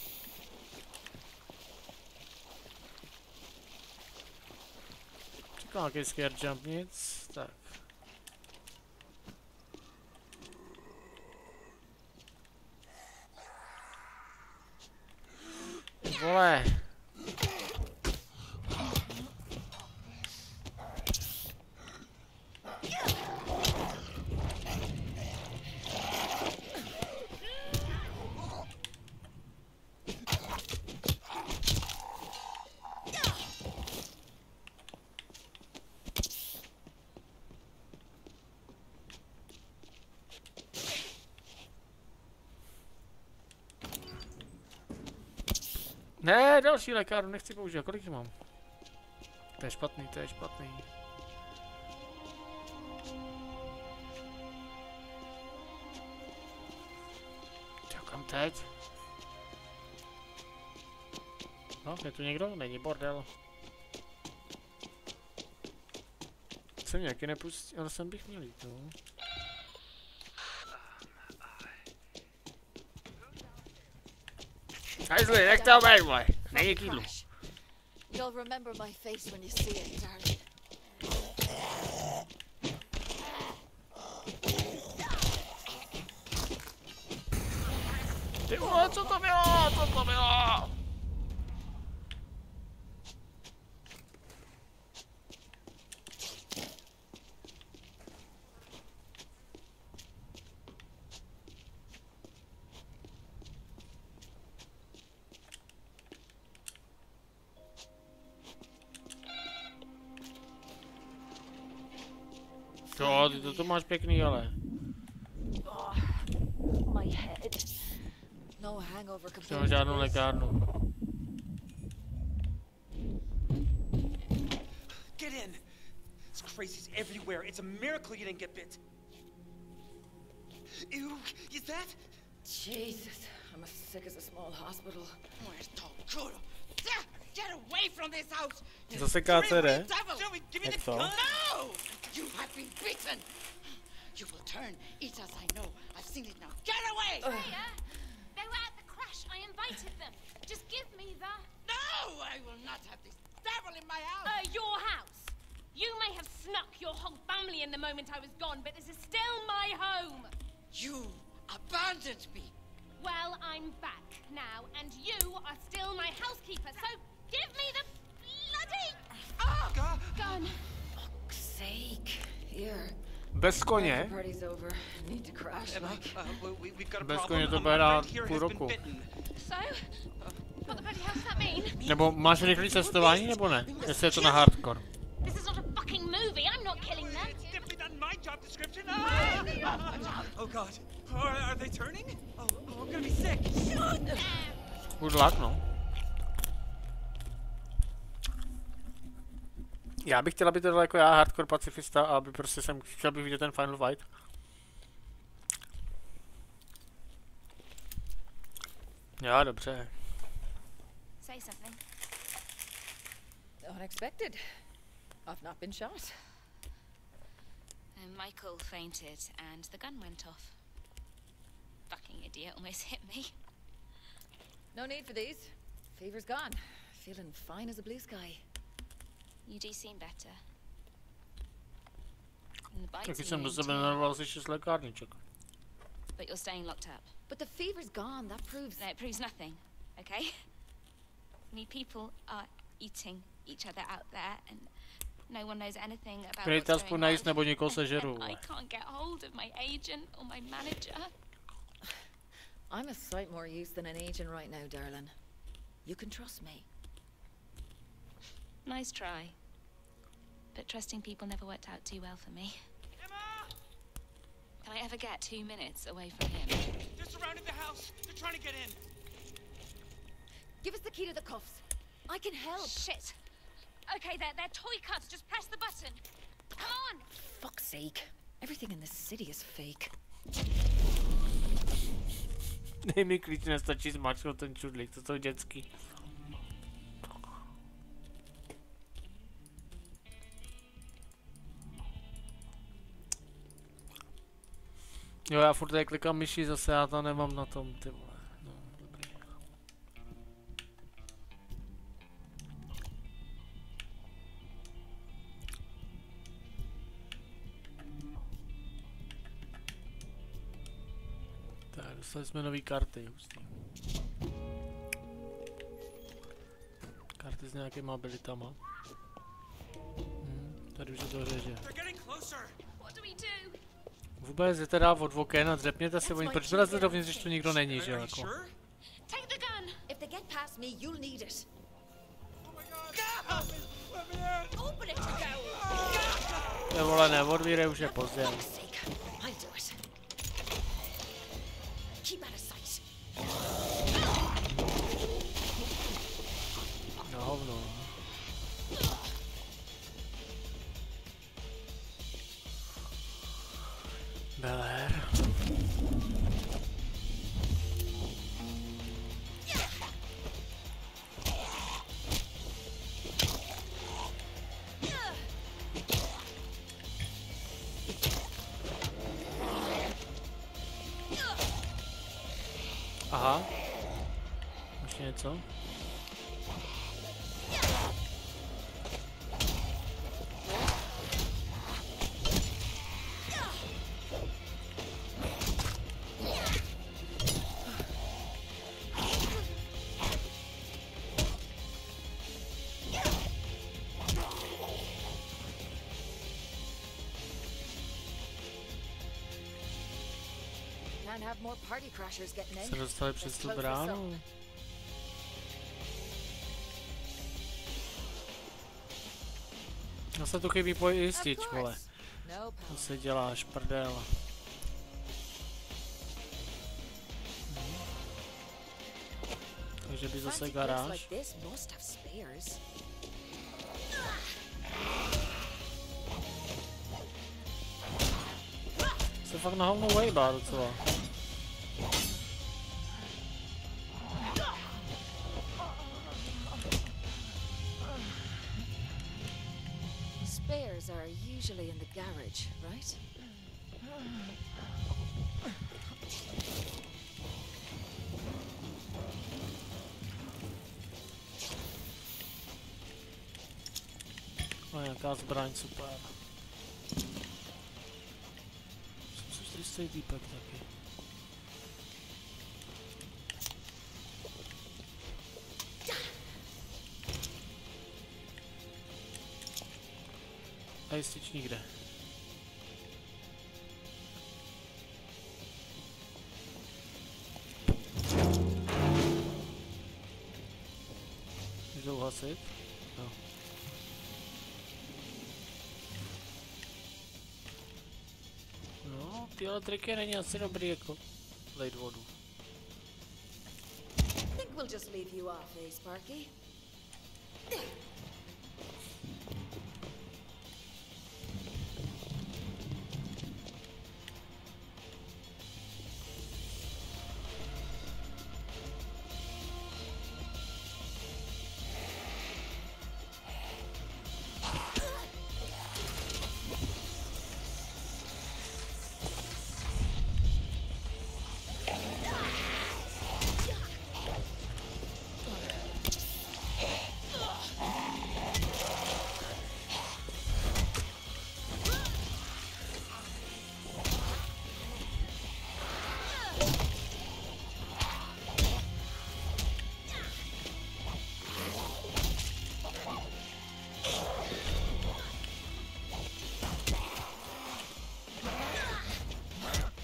Čekal nějaký scare jump, nic? Tak. Vole. Ne, další lékárnu nechci používat, kolik jich mám? To je špatný, to je špatný. Jo, kam teď? No, je tu někdo? Není bordel. Jsem nějaký nepustí, ale sem bych měl jít, no. Hajzli, nech to být, vole. Není k jídlu. Crash. You'll remember my face when you see it, darling. Jo, ty to, to máš pěkný, ale. Oh, my head. No hangover compared žádnou to this. lékárnu. Get in! This crazy's everywhere. It's a miracle you didn't get bit. Ew, is that? Jesus, I'm as sick as a small hospital. Muerto culo. Ah, get away from this house! you Zasekáte, dreary ne? devil! Joey, give me the gun! No! You have been beaten! You will turn, eat as I know. I've seen it now. Get away! Freya, they were at the crash. I invited them. Just give me the... No! I will not have this devil in my house! Uh, your house. You may have snuck your whole family in the moment I was gone, but this is still my home. you abandoned me! Well, I'm back now, and you are still my housekeeper, so give me the bloody God, gun. Fuck's sake. Here. Bez koně? uh, a Bez koně to Uh, bude here půl roku. Nebo máš rychlý cestování, nebo ne? Jestli je to na hardcore. This is not a fucking movie. I'm not killing them. It's definitely not my job description. Ah! Oh God, are, are they turning? Oh, oh, I'm gonna be sick. Good luck, no. Já bych chtěl, aby to jako já hardcore pacifista a aby prostě jsem chtěl bych vidět ten Final Fight. Já, dobře. Say something. Unexpected. I've not been shot. Uh, Michael fainted and the gun went off. Fucking idiot almost hit me. No need for these. Fever's gone. Feeling fine as a blue sky. You do seem better. And the bite's Taky in jsem you do sebe too, narval asi 6 lékárniček. but you're staying locked up. But the fever's gone. That proves. No, it proves nothing, okay? I mean, people are eating each other out there, and no one knows anything about Mějte what's aspoň going najíst on. nebo někoho And- sežeru. I can't get hold of my agent or my manager. I'm a sight more use than an agent right now, darling. You can trust me. Nice try. But trusting people never worked out too well for me. Emma, Can I ever get two minutes away from him? they're surrounding the house. They're trying to get in. Give us the key to the cuffs. I can help. Shit! Okay, they're, they're toy cuts. Just press the button. Come on! Fuck's sake. Everything in this city is fake. Dej mi klíč, nestačí zmačknout ten čudlík, to jsou dětský. Jo, já furt tady klikám myší, zase já to nemám na tom, ty vole. No, dobrý. Tak, dostali jsme nový karty, hustý. Karty s nějakýma abilitama. Hm, tady už je to řeže. They're getting closer. What do we do? Vůbec je teda od oken a dřepněte si oni, proč vylezli dovnitř, když tu nikdo není, že jako. sure? Take the gun! If they get past me, Beler. Aha. Se dostali přes tu bránu. Zase tu chybí Of pojistič, vole. No. Co se děláš, prdel? Takže by zase garáž. Se fakt na hovno wejbá docela. Nějaká zbraň, super. Jsem si jistý týpek taky. A jistič nikde. Můžu uhasit? Triky není asi dobrý jako lejt vodu. think we'll just leave you off, eh, Sparky?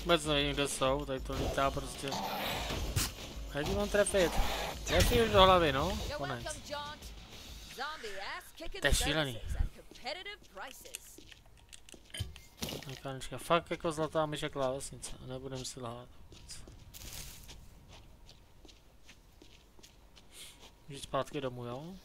Vůbec nevím, kde jsou, tady to lítá prostě. Jak mám trefit? Trefí už do hlavy, no, konec. To je šílený. Mechanička, fakt jako zlatá myš a klávesnice, nebudem si lhát. Jít zpátky domů, jo?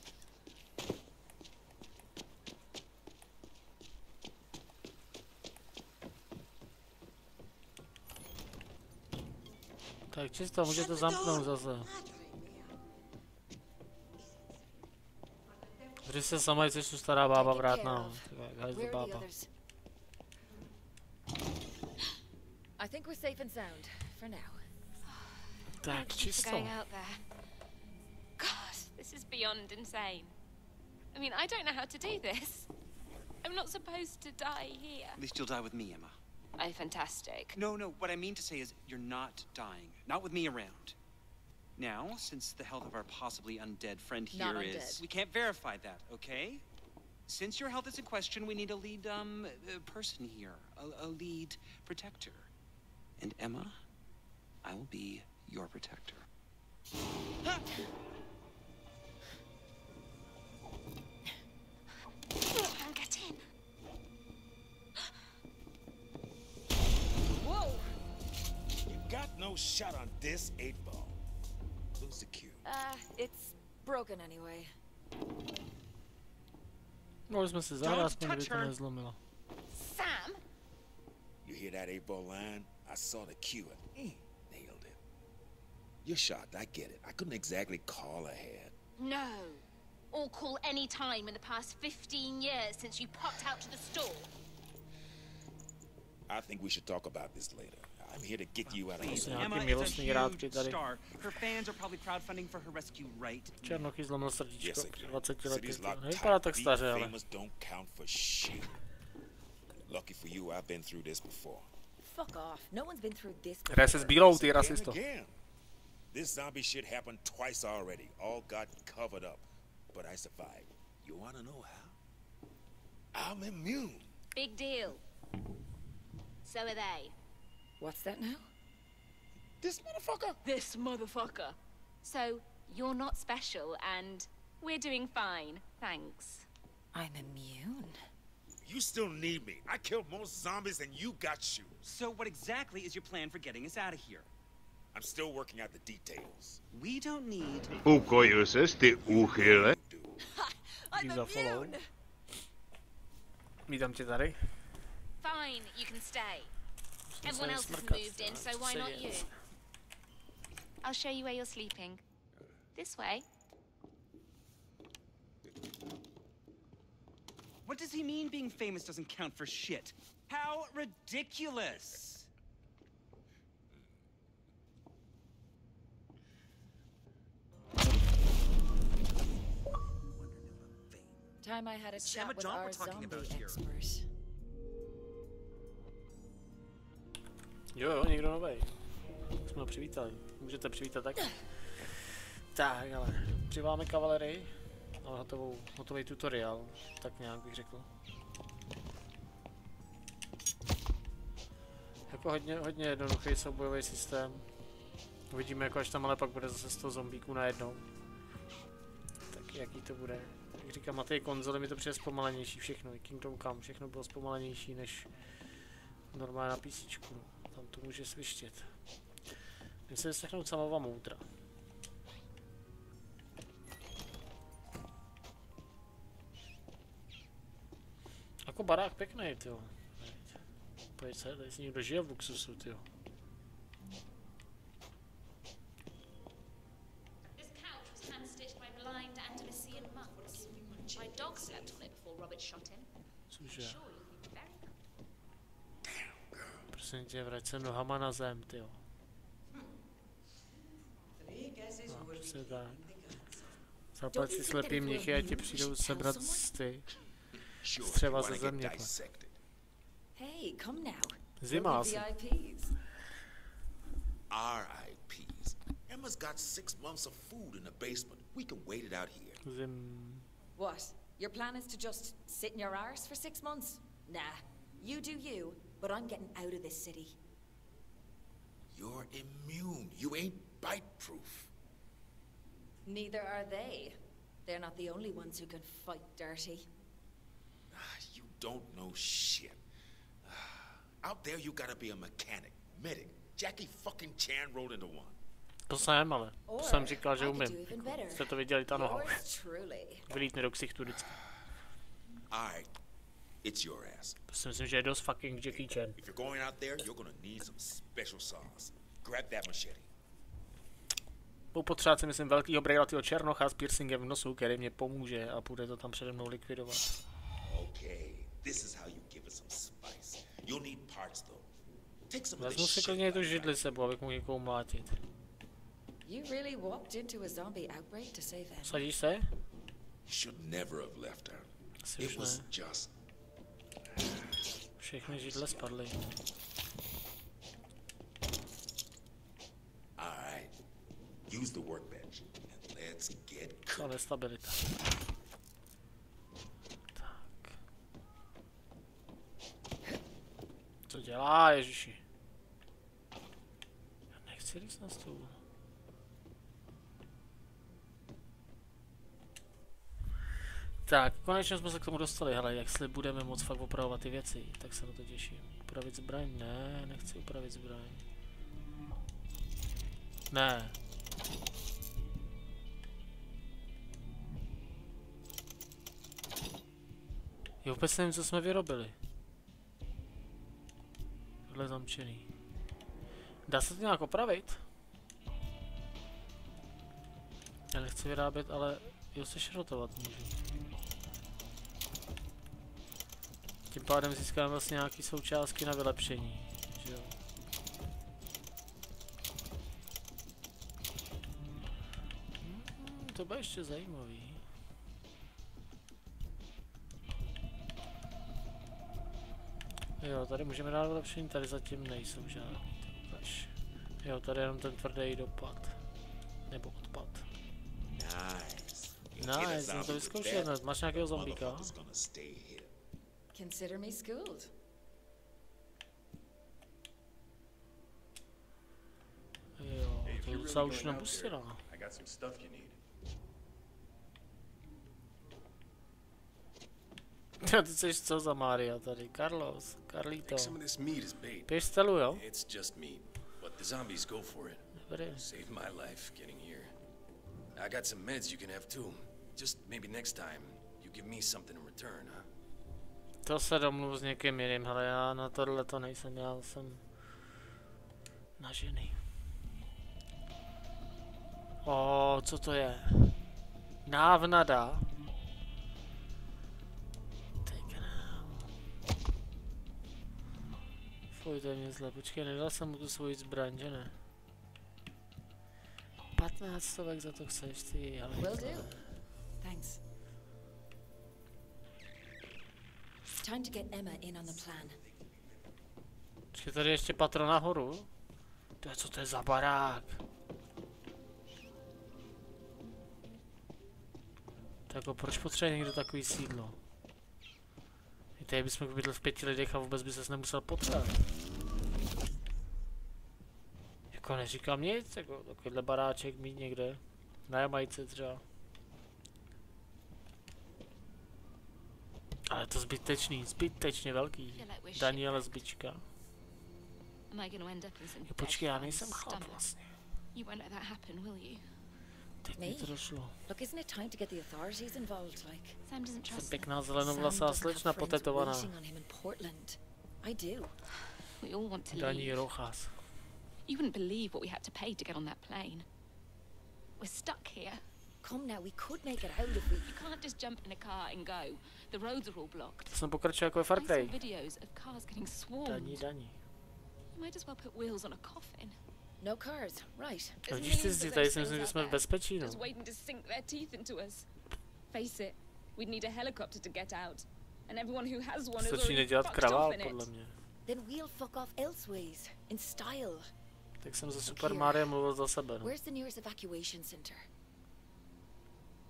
Tak čisto, můžete zamknout zase. Když se sama jsi tu stará bába vrátná. Hajzl Where bába. I think we're safe and sound for now. Tak, Thank you for čisto. going out there. God, this is beyond insane. I mean, I don't know how to do this. I'm not supposed to die here. At least you'll die with me, Emma. Oh, fantastic. No, no, what I mean to say is you're not dying. Not with me around. Now, since the health of our possibly undead friend here is, undead. we can't verify that, okay? Since your health is in question, we need a lead um person here, a, a lead protector. And Emma, I will be your protector. no shot on this eight ball. Lose the cue? Uh, it's broken anyway. Mohli jsme si zahrát, Don't aspoň kdyby touch her. Sam? You hear that eight ball line? I saw the cue and mm, nailed it. You're shocked, I get it. I couldn't exactly call ahead. No. Or call any time in the past 15 years since you popped out to the store. I think we should talk about this later. I'm here to get you out of here. Nějaký Emma is a milostný rádky huge tady. star. Her fans are probably crowdfunding for her rescue right now. Černochy zlomil srdíčko, Yes, I do. 20 lety. City's locked Nevypadá tight. tak Being staře, ale. don't count for shit. Lucky for you, I've been through this before. Fuck off. No one's been through this Hraje se s before. bílou, ty Again, rasisto. again. This zombie shit happened twice already. All got covered up. But I survived. You wanna know how? I'm immune. Big deal. So are they. What's that now? This motherfucker. This motherfucker. So, you're not special and we're doing fine. Thanks. I'm immune. You still need me. I killed more zombies than you got shoes. So what exactly is your plan for getting us out of here? I'm still working out the details. We don't need... Ukojuisesti uhille. Díky za follow. Vítám tě tady. Fine, you can stay. Musím Everyone else has moved in, so why not you? I'll show you where you're sleeping. This way. What does he mean being famous doesn't count for shit? How ridiculous! Time I had a chat and with John our we're talking zombie about Jo, jo, někdo novej. Jsme ho přivítali. Můžete přivítat tak. Tak, ale přiváme kavalerii. Ale hotovou, hotový tutoriál, tak nějak bych řekl. Jako hodně, hodně jednoduchý soubojový systém. Uvidíme, jako až tam ale pak bude zase 100 zombíků najednou. Tak jaký to bude. Jak říkám, na té konzoli mi to přijde zpomalenější všechno. Kingdom Come, všechno bylo zpomalenější než normálně na PC. To může svištět. Jdem se vyslechnout samova moudra. Jako barák pěkný, ty Pojď se, tady si někdo žije v luxusu, ty This couch was hand-stitched by blind Andalusian monks. My dog slept on it before Robert shot him. Cože? Sure, you'd be very Prosím tě, vrať se nohama na zem, ty jo. No, přesně tak. Zaplať si slepý mnichy a ti přijdou sebrat z ty střeva ze země. Hey, come now. Zima asi. R.I.P.s. Emma's got six months of food in the basement. We can wait it out here. Zim... What? Your plan is to just sit in your arse for six months? Nah. You do you, but I'm getting out of this city. You're immune. You ain't bite-proof. Neither are they. They're not the only ones who can fight dirty. Ah, You don't know shit. Ah, Out there, you gotta be a mechanic, medic. Jackie fucking Chan rolled into one. To jsem, ale to jsem říkal, že umím. do. Jste to viděli, ta noha. Yours truly. Vylítne do ksichtu vždycky. All right, it's your ass. To si myslím, že je dost fucking Jackie Chan. If you're going out there, you're gonna need some special sauce. Grab that machete. Budu potřebovat si myslím velkýho brejlatýho černocha s piercingem v nosu, který mě pomůže a bude to tam přede mnou likvidovat. Okay, this is how you give it some spice. You'll need parts though. Take some of Vezmu si klidně tu židli sebou, abych mohl někoho mlátit. You really walked into a zombie outbreak to save. Sadíš se? Should never have left her. It was just Všechny židle spadly. Use the workbench and let's get cooking. nestabilita. Tak. Co dělá, Ježiši? Já nechci líst na stůl. Tak, konečně jsme se k tomu dostali, hele, se budeme moc fakt opravovat ty věci, tak se na to těším. Upravit zbraň? Ne, nechci upravit zbraň. Ne. Jo, vůbec nevím, co jsme vyrobili. Tohle zamčený. Dá se to nějak opravit? Já nechci vyrábět, ale jo, se šrotovat můžu. Tím pádem získáme vlastně nějaký součástky na vylepšení, že jo. Hmm, to bude ještě zajímavý. Jo, tady můžeme dát vylepšení, tady zatím nejsou žádný. Jo, tady jenom ten tvrdý dopad. Nebo odpad. Nice. Nice, zombie to vyzkoušel, ne? Máš nějakého zombíka? Consider me schooled. Jo, to je docela už nabusila. I got some stuff you need. A ty jsi co za Mária tady? Carlos, Carlito. Think some of this meat is bait. Piješ? It's just meat, but the zombies go for it. Dobrý. Saved my life getting here. I got some meds you can have too. Just maybe next time, you give me something in return, huh? To se domluv s někým jiným, ale já na tohle to nejsem, já jsem nažený. O, co to je? Návnada. Fuj, to je mě zle. Počkej, nedal jsem mu tu svoji zbraň, že ne? 15 stovek za to chceš ty, ale... Will do. Thanks. Time to get Emma in on the plan. Počkej, tady ještě patro nahoru. To je, co to je za barák? Tak jako proč potřebuje někdo takový sídlo? I tady bychom bydleli v pěti lidech a vůbec by ses nemusel potkat. Jako neříkám nic, jako takovýhle baráček mít někde. Na Jamajce třeba. Ale je to zbytečný, zbytečně velký. Daniela. Zbička. Jo, počkej, já nejsem chlap vlastně. Teď mi to došlo. Look, isn't it time to get the authorities involved? Like, Sam doesn't Jsem pěkná zelenovlasá slečna potetovaná. Daní. Rojas. You wouldn't believe what we had to pay to get on that plane. We're stuck here. Come now, we could make it out if we. You can't just jump in a car and go. The roads are all blocked. To jsem pokračoval jako ve Far Cry. videos of cars getting Daní, swarmed. daní. You might as well put wheels on a coffin. No cars, right? There's vidíš ty tady si myslím, že jsme v bezpečí, no. Just waiting to sink their teeth into us. Face it, we'd need a helicopter to get out. And everyone who has one is already fucked off in podle it. mě. Then we'll fuck off elseways in style. Tak jsem ze Super Mario mluvil za sebe, no. Where's the nearest evacuation center?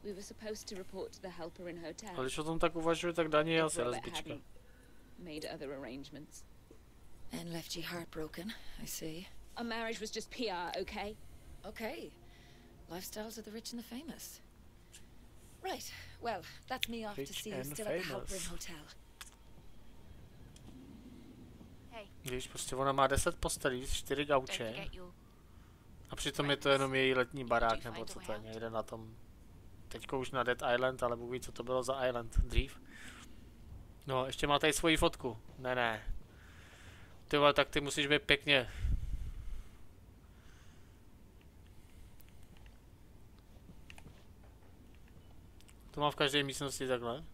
We were supposed to report to the helper in hotel. Ale když o tom tak uvažuji, tak Daní je asi lesbička. made other arrangements. And left you heartbroken, I see. Our marriage was just PR, okay? Okay. Lifestyles of the rich and the famous. Right. Well, that's me off to see you still at the Halperin. Hotel. Hey, Když prostě ona má 10 postelí, 4 don't gauče a přitom je to jenom její letní barák, nebo co to je, někde na tom. Teďko už na Dead Island, ale Bůh ví, co to bylo za Island dřív. No, ještě má tady svoji fotku. Ne, ne. Ty vole, tak ty musíš být pěkně. To má v každé místnosti takhle.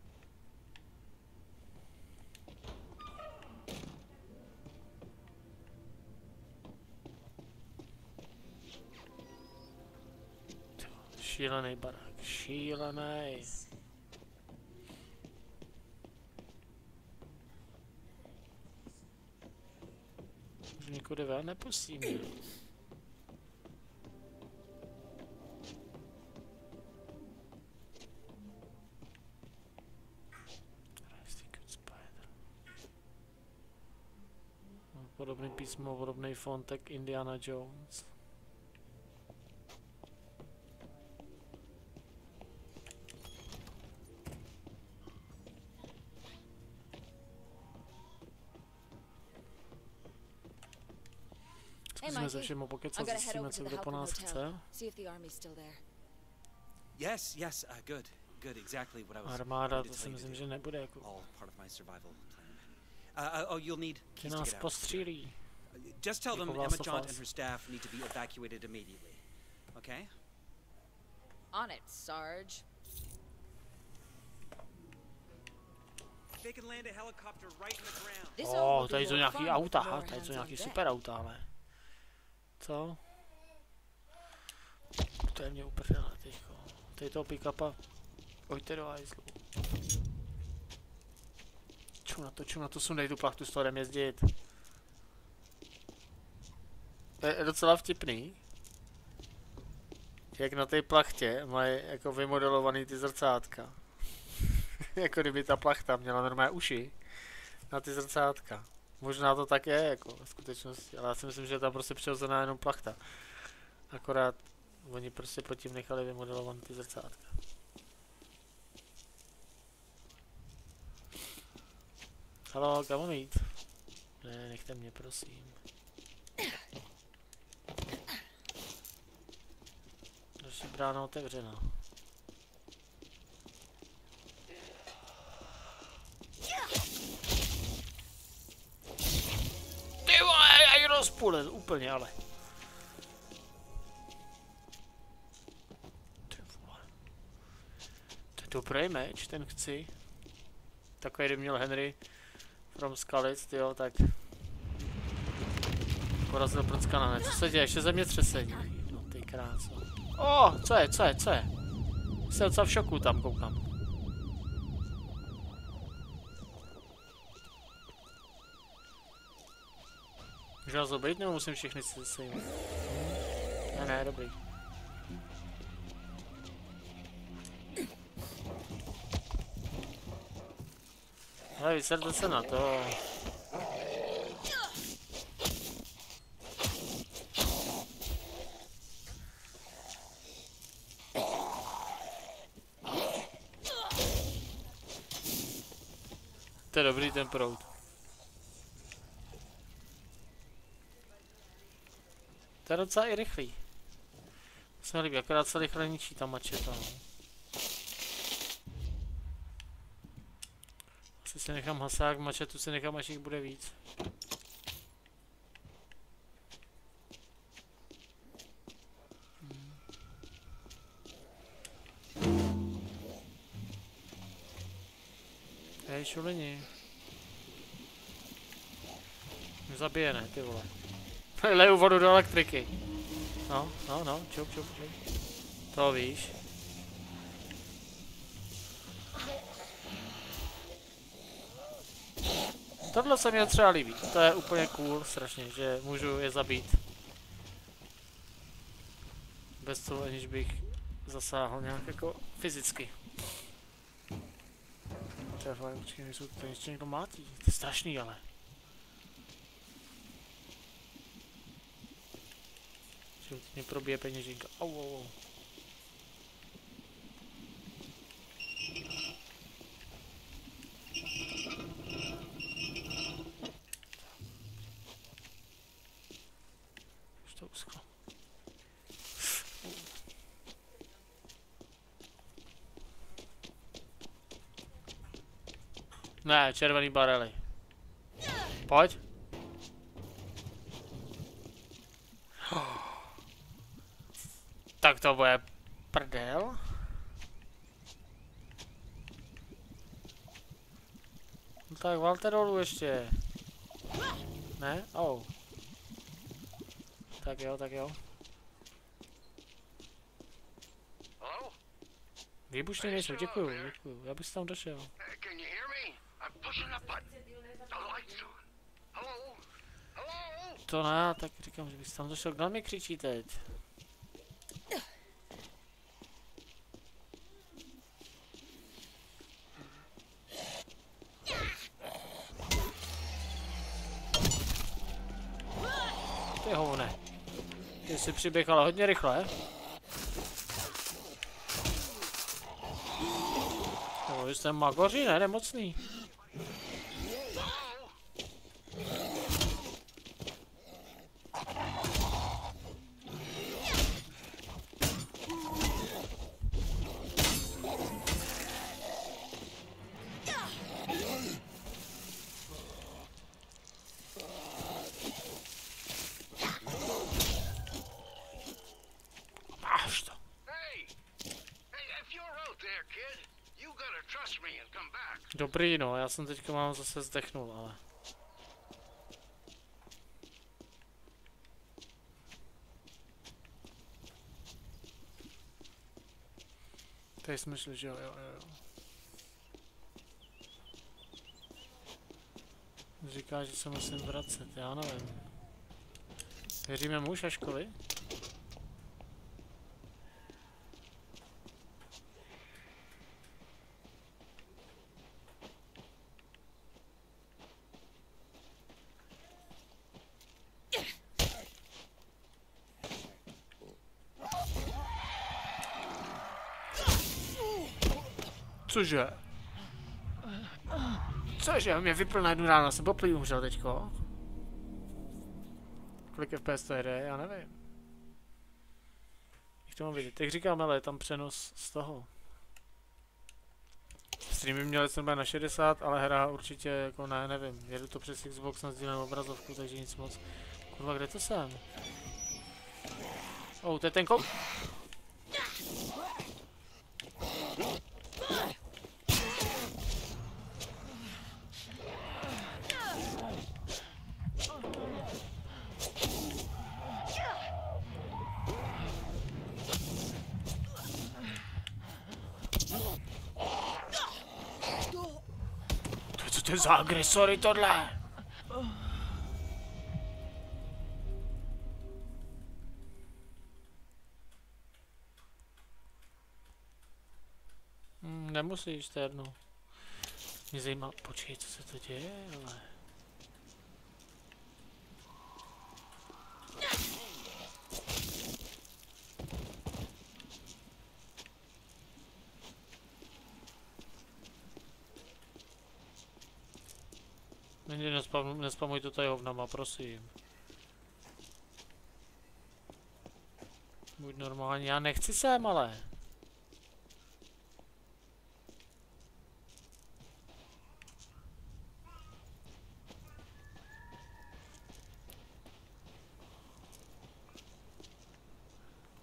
Šílený barák, šílený. Někudy ven nepustí mě. Christy good spider. No, Podobný písmo, podobný font, tak Indiana Jones. Hey, Zkusíme se Mikey. I'm pokecat, gonna head zjistíme, over co to the kdo po nás chce. See if the army's still there. Yes, yes, uh, good, good, exactly what I was Armáda, to to si tell you myslím, že nebude jako... All part of my survival plan. Uh, uh, oh, you'll need Že keys to nás postřílí. Uh, Just tell them Emma Last Jaunt and her staff need to be evacuated immediately. Okay? On it, Sarge. They can land a helicopter right in the ground. This all O, will be tady jsou more nějaký auta, more aha, tady jsou nějaký super auta, ale. Co? To je mě uprdele teďko. Tady toho pick-upa. Pojďte do hajzlu. Ču na to, ču na to, sundej tu plachtu, s toho jezdit. Je, je docela vtipný. Jak na té plachtě mají jako vymodelovaný ty zrcátka. jako kdyby ta plachta měla normálně uši na ty zrcátka. Možná to tak je, jako v skutečnosti, ale já si myslím, že je tam prostě přirozená jenom plachta. Akorát oni prostě pod tím nechali vymodelovat ty zrcátka. Halo, kam mám jít? Ne, nechte mě, prosím. Další brána otevřená. Vole, já ji rozpůlil, úplně ale. Ty vole. To je dobrý meč, ten chci. Takový, kdyby měl Henry from Skalic, jo, tak porazil prcka ne. Co se děje? Ještě zemětřesení. No ty kráso. O, oh, co je, co je, co je? Jsem docela v šoku tam, koukám. Můžu nás obejít, nebo musím všechny se sejmout? Ne, ne, dobrý. Ale vyserte se na to. To je dobrý ten proud. To je docela i rychlý. To se mi líbí, akorát se rychle ničí ta mačeta. No. Asi si nechám hasák, mačetu si nechám, až jich bude víc. Hej, šulini. Zabije, ne, ty vole. Leju vodu do elektriky. No, no, no, čup, čup, čup. To víš. Tohle se mi třeba líbí. To je úplně cool, strašně, že můžu je zabít. Bez toho, aniž bych zasáhl nějak jako fyzicky. Třeba, počkej, nejsou to ještě někdo mátí. To je strašný, ale. Že mě probije peněženka. Au, au, au. Už to uschlo. Ne, červený barely. Pojď. Tak to bude prdel. No tak valte dolů ještě. Ne? Oh. Tak jo, tak jo. Výbušný nejsou, děkuju, děkuju. Já bych tam došel. To ne, tak říkám, že bys tam došel. Kdo mi křičí teď? Jsi přiběh hodně rychle. Jo, jsem magoří, ne? Nemocný. Máš to. Hey! Hey, if you're out there, kid, you gotta trust me and come back. Dobrý, no, já jsem teďka mám zase zdechnul, ale... Tady jsme šli, že jo, jo, jo. Říká, že se musím vracet, já nevím. Věříme mu, Šaškovi? Cože? Cože, mě vypl na jednu ráno, jsem poplý umřel teďko. Kolik FPS to jede, já nevím. Jak to mám vidět? Jak říkám, ale je tam přenos z toho. Streamy měl jsem na 60, ale hra určitě jako ne, nevím. Jedu to přes Xbox na sdílenou obrazovku, takže nic moc. Kurva, kde to jsem? Oh, to je ten kou... za agresory tohle? Hmm, nemusíš jedno. Mě zajímá, počkej, co se to děje, ale... Není, nespam, nespamuj to tady hovnama, prosím. Buď normální, já nechci sem, ale.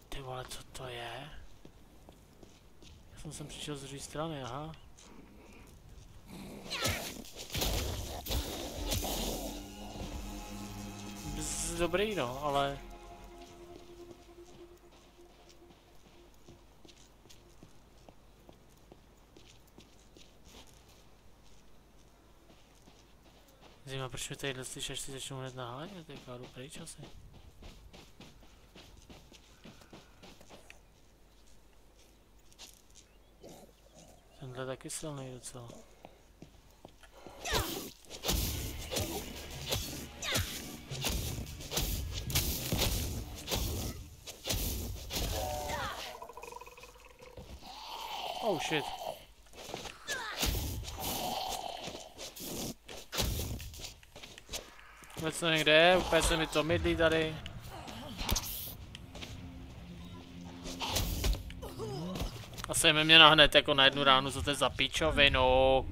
Ty vole, co to je? Já jsem sem přišel z druhé strany, aha. Dobrý no, ale... Zajímá, proč mi tadyhle ty šašty začnou hned nahánět, jak já jdu pryč asi. Tenhle taky silný docela. Oh shit. Vůbec to někde je, úplně se mi to mydlí tady. A sejme mě na hned jako na jednu ránu, co to je za pičovinu.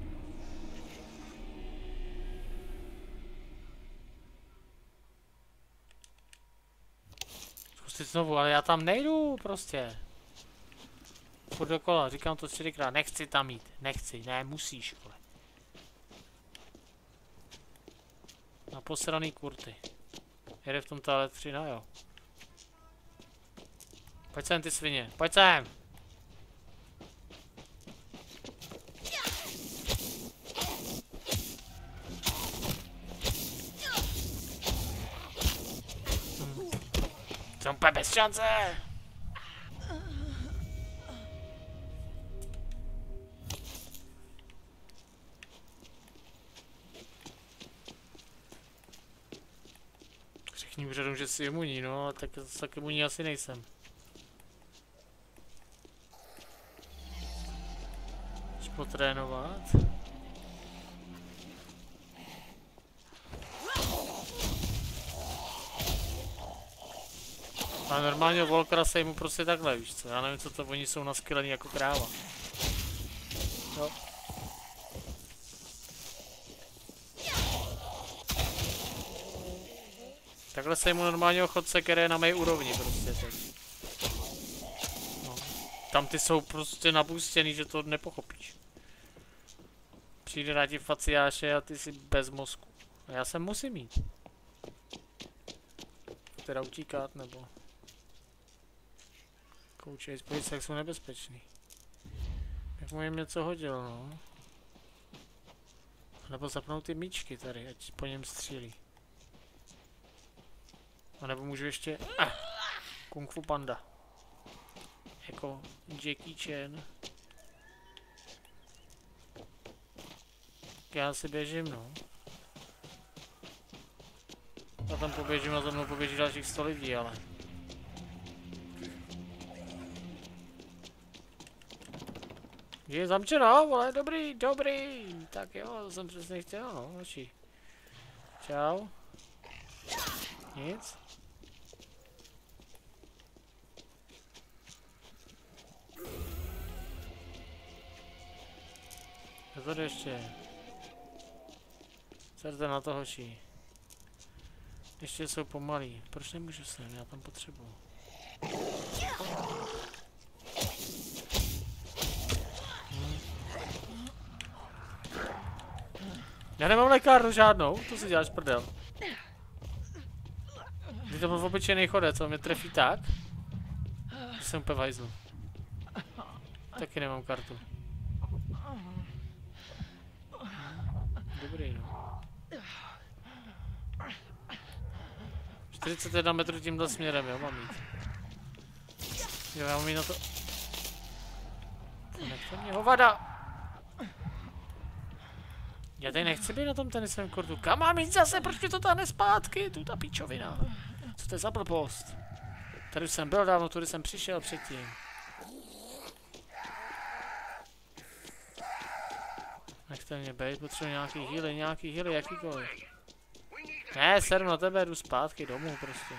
Zkusit znovu, ale já tam nejdu prostě. Furt dokola, říkám to čtyřikrát, nechci tam jít, nechci, ne, musíš, vole. Na posraný kurty. Jede v tom toalet 3, no jo. Pojď sem ty svině, pojď sem! Hm. Jsem úplně bez šance! Řekni úřadům, že jsi imunní, no, tak tak imunní asi nejsem. Chceš potrénovat? A normálně Volkra se mu prostě takhle, víš co? Já nevím, co to oni jsou naskylený jako kráva. Jo. Takhle se mu normálního chodce, které je na mé úrovni prostě teď. No. Tam ty jsou prostě napustěný, že to nepochopíš. Přijde na ti faciáše a ty si bez mozku. A já se musím mít. Teda utíkat, nebo... Koučej, spojit jak jsou nebezpečný. Jak mu jim něco hodil, no. Nebo zapnout ty míčky tady, ať po něm střílí. A nebo můžu ještě... Ah, Kung Fu Panda. Jako Jackie Chan. Já si běžím, no. A tam poběžím a za mnou poběží dalších 100 lidí, ale... Je zamčeno, vole, dobrý, dobrý. Tak jo, to jsem přesně chtěl, no, hoši. Čau. Nic. Co tady ještě je? Serte na to, hoši. Ještě jsou pomalí. Proč nemůžu sem? Já tam potřebuju. Já nemám lékárnu žádnou, to si děláš prdel. Když to byl obyčejný chodec, on mě trefí tak, že jsem úplně. Taky nemám kartu. Dobrý, no. 41 metrů tímhle směrem, jo, mám jít. Jo, já mám jít na to... Nechte mě hovada! Já tady nechci být na tom tenisovém kurtu. Kam mám jít zase? Proč mi to táhne zpátky? Tu ta píčovina. Co to je za blbost? Tady už jsem byl dávno, tudy jsem přišel předtím. Nechte mě bejt, potřebuji nějaký healy, nějaký healy, jakýkoliv. Ne, seru na tebe, jdu zpátky domů prostě.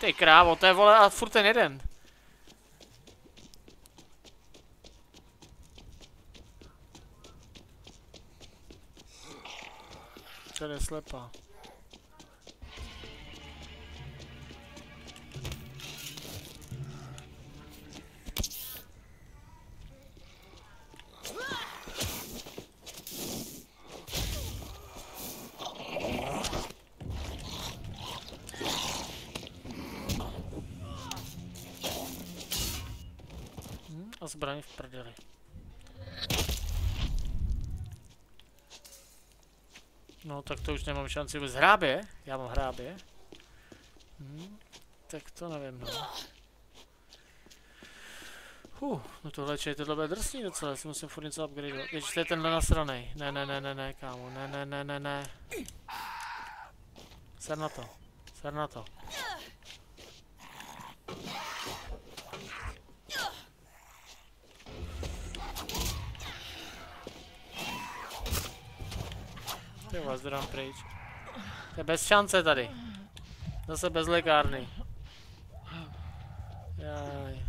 Ty krávo, to je vole a furt ten jeden. Tady je slepá. Zbraň v prdeli. No tak to už nemám šanci vůbec. Hrábě? Já mám hrábě. Hm, tak to nevím, no. Huh, no tohle je tohle bude drsný docela, si musím furt něco upgradeovat. Když to je tenhle nasranej. Ne, ne, ne, ne, ne, kámo, ne, ne, ne, ne, ne. Ser na to, ser na to. Ty vás dám pryč. To je bez šance tady. Zase bez lékárny. Jaj.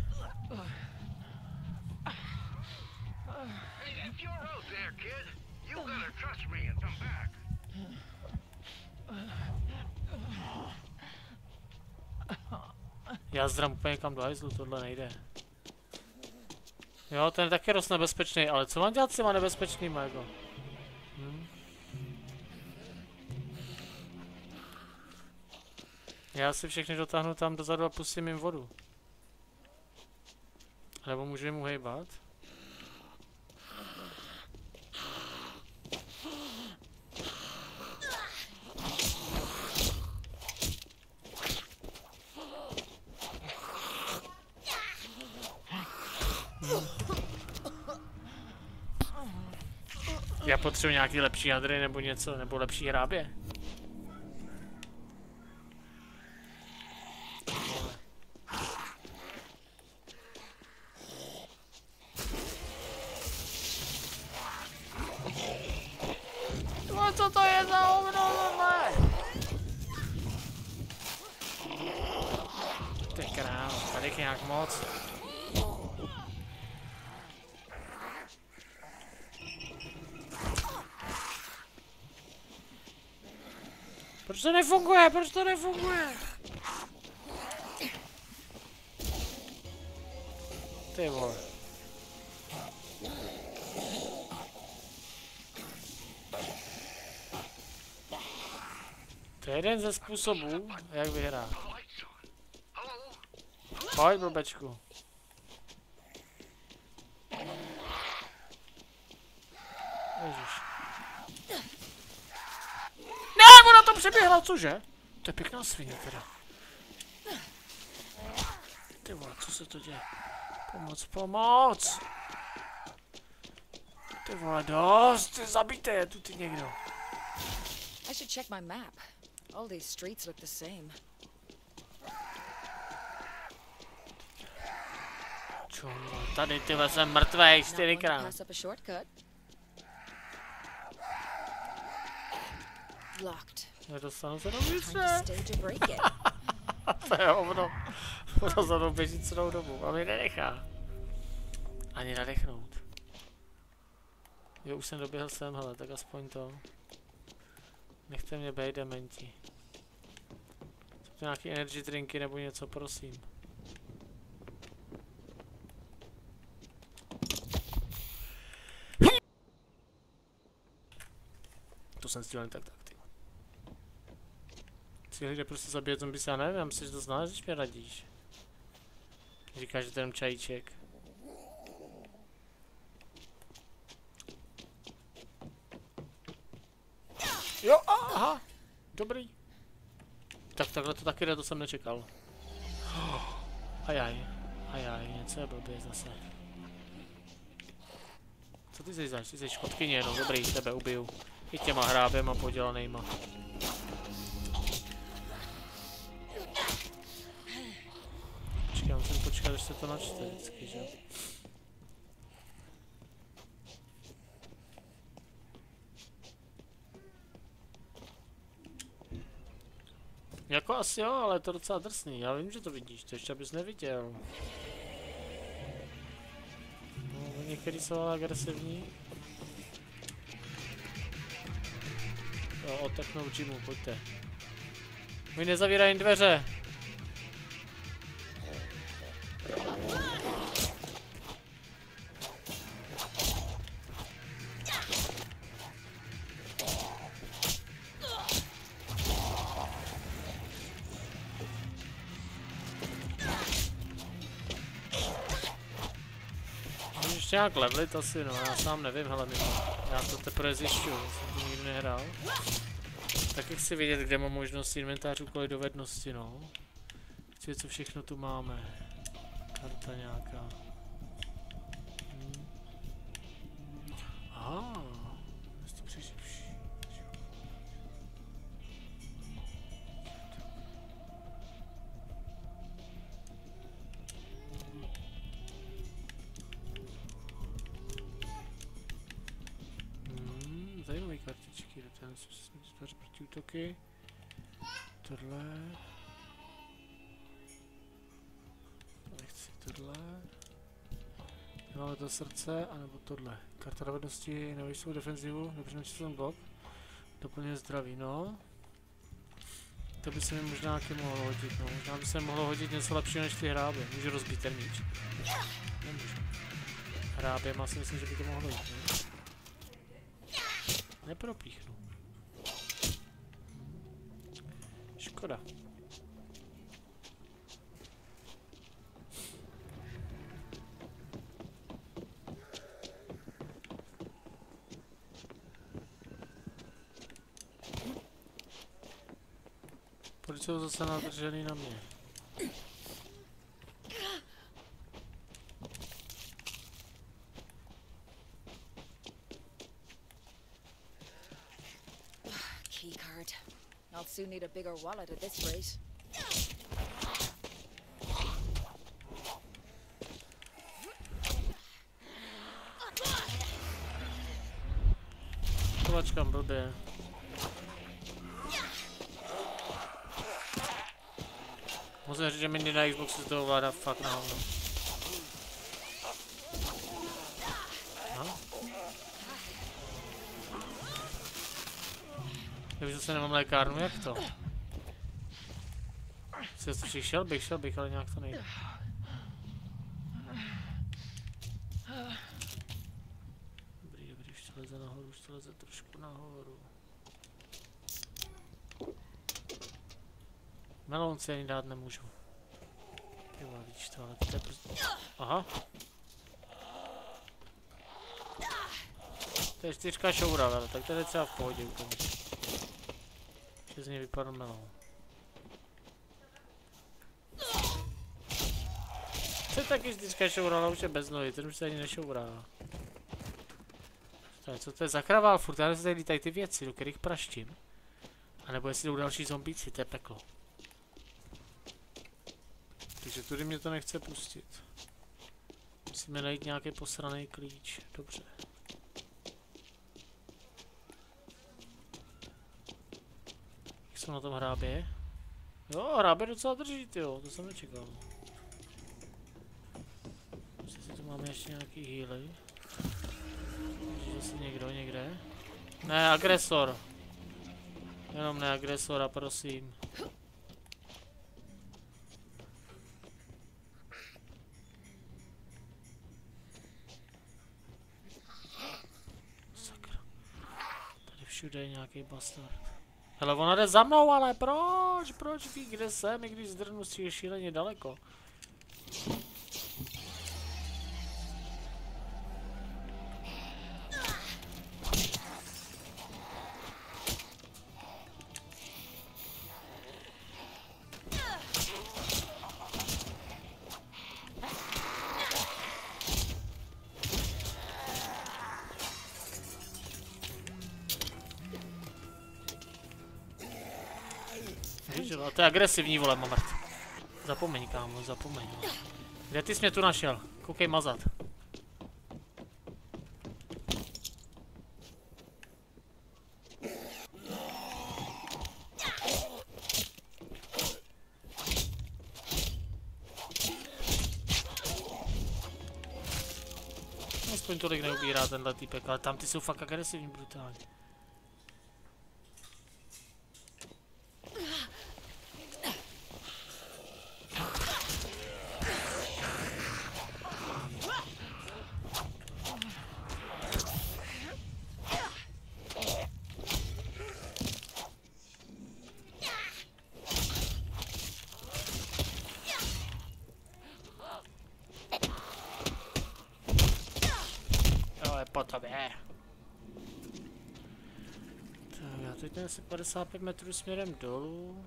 Já zdram úplně kam do hajzlu, tohle nejde. Jo, ten je taky dost nebezpečný, ale co mám dělat s těma nebezpečnýma, jako? Já si všechny dotáhnu tam dozadu a pustím jim vodu. Nebo můžu jim uhejbat? Já potřebuji nějaký lepší hadry nebo něco, nebo lepší hrábě. Proč to nefunguje? To nefunguje? Ty vole. To je jeden ze způsobů, jak vyhrát. Pojď, blbečku. Přeběhla, cože? To je pěkná svině teda. Ty vole, co se to děje? Pomoc, pomoc! Ty vole, dost, zabijte je tu ty někdo. I should check my map. All these streets look the same. Čo, tady ty jsem mrtvej čtyřikrát. Locked. Nedostanu se do to vnitře. to je hovno. Ono za mnou běží celou dobu a mi nenechá. Ani nadechnout. Jo, už jsem doběhl sem, hele, tak aspoň to. Nechte mě bejt, dementi. Chcete nějaký energy drinky nebo něco, prosím. To jsem jen tak tak, Cíl jde prostě zabíjet zombie, já nevím, já myslím, že to znáš, když mě radíš. Říkáš, že jenom čajíček. Jo, aha, dobrý. Tak takhle to taky jde, to jsem nečekal. Ajaj, ajaj, něco je blbě zase. Co ty jsi zač? Ty jsi škotkyně jenom, dobrý, tebe ubiju. I těma hráběma podělanýma. Až se to načte vždycky, že? Jako asi jo, ale je to docela drsný. Já vím, že to vidíš, to ještě abys neviděl. No, některý jsou ale agresivní. Jo, oteknou Jimu, pojďte. My nezavírají dveře. Nějak levlit asi, no, já sám nevím, hele mimo. Já to teprve zjišťuju, jsem to nikdy nehrál. Taky chci vědět, kde mám možnost inventář úkoly dovednosti, no. Chci vědět, co všechno tu máme. Karta nějaká. Hmm. Aha. Srdce, anebo tohle. Karta dovednosti, nejvyšší defenzivu, dobře načíslen blok. Doplně zdraví, no. To by se mi možná taky mohlo hodit, no. Možná by se mohlo hodit něco lepšího než ty hrábě. Můžu rozbít ten míč. Nemůžu. Hráběma si myslím, že by to mohlo jít, ne? Nepropíchnu. Škoda. Jsou zase nadržený na mě? Key card. I'll soon need a bigger wallet at this rate. Kovačkám blbě. Že Mindy na Xboxu to ovládá fakt na hovno. No. Já už zase nemám lékárnu, jak to? Se to šel bych, šel bych, ale nějak to nejde. Dobrý, dobrý, už to leze nahoru, už to leze trošku nahoru. Melon si ani dát nemůžu. To, ale to je prostě... Aha. To je čtyřka šoura, ale tak to je třeba v pohodě úplně. Že z něj vypadl melon. To je taky čtyřka šoura, ale už je bez nohy, ten už se ani nešourá. To je, co to je za kravál furt, já se tady lítají ty věci, do kterých praštím. A nebo jestli jdou další zombíci, to je peklo. Takže tudy mě to nechce pustit. Musíme najít nějaký posraný klíč. Dobře. Jak jsem na tom hrábě? Jo, hrábě docela drží, jo, to jsem nečekal. Jestli tu máme ještě nějaký healy. Je zase někdo někde. Ne, agresor. Jenom ne agresora, prosím. Sakra. Tady všude je nějaký bastard. Hele, ona jde za mnou, ale proč? Proč ví, kde jsem, i když zdrnu si šíleně daleko? Agresivní, vole, mamrt. Zapomeň, kámo, zapomeň. vole. Kde ty jsi mě tu našel? Koukej mazat. Aspoň tolik neubírá tenhle týpek, ale tam ty jsou fakt agresivní brutálně. Asi 55 metrů směrem dolů.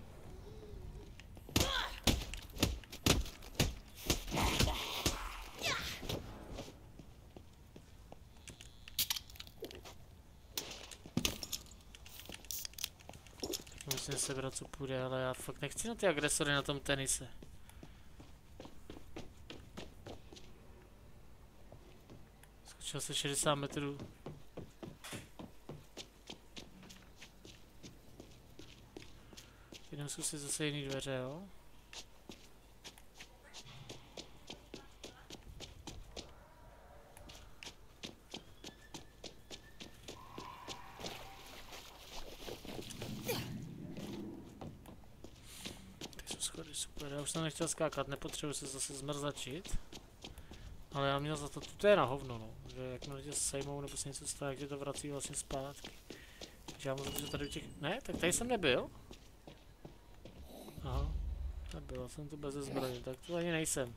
Musím sebrat, co půjde, ale já fakt nechci na ty agresory na tom tenise. Skočil se 60 metrů. Zkusit zase jiný dveře, jo? Ty jsou schody super, já už jsem nechtěl skákat, nepotřebuji se zase zmrzačit. Ale já měl za to, to je na hovno, no. Že jakmile tě sejmou nebo se něco stane, jak tě to vrací vlastně zpátky. Takže já můžu, že tady těch... Ne, tak tady jsem nebyl. Nebyl, jsem tu bez zbraně, tak tu ani nejsem.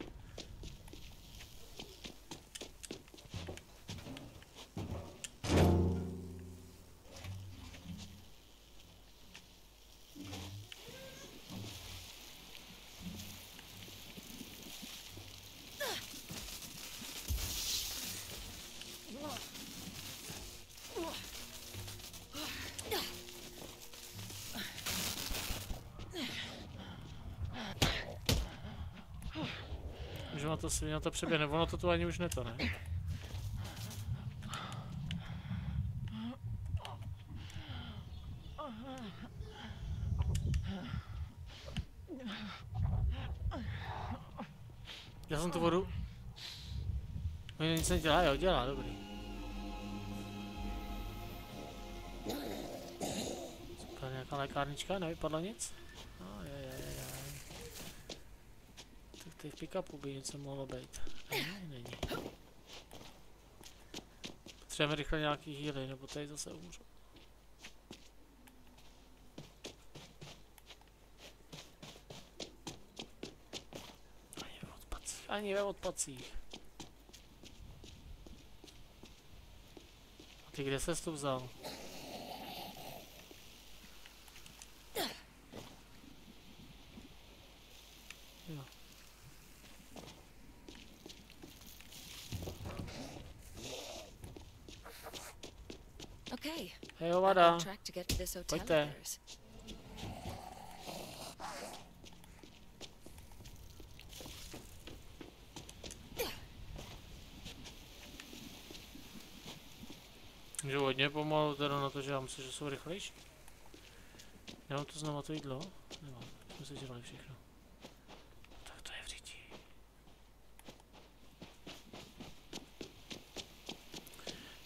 Na to na to přeběhne, ono to tu ani už ne to, ne? Já jsem tu vodu... No nic nedělá, jo, dělá, dobrý. Super, nějaká lékárnička, nevypadlo nic? No, je, je, je, je. V pick-upu by něco mohlo být. Ne, není. Potřebujeme rychle nějaký healy, nebo tady zase umřu. Ani ve odpacích, ani ve odpacích. A ty kde ses to vzal? Pojďte. of. Že hodně pomalu teda na to, že já myslím, že jsou rychlejší. Já mám to znovu to jídlo? Nemám, jsme si dělali všechno. Tak to je v říti.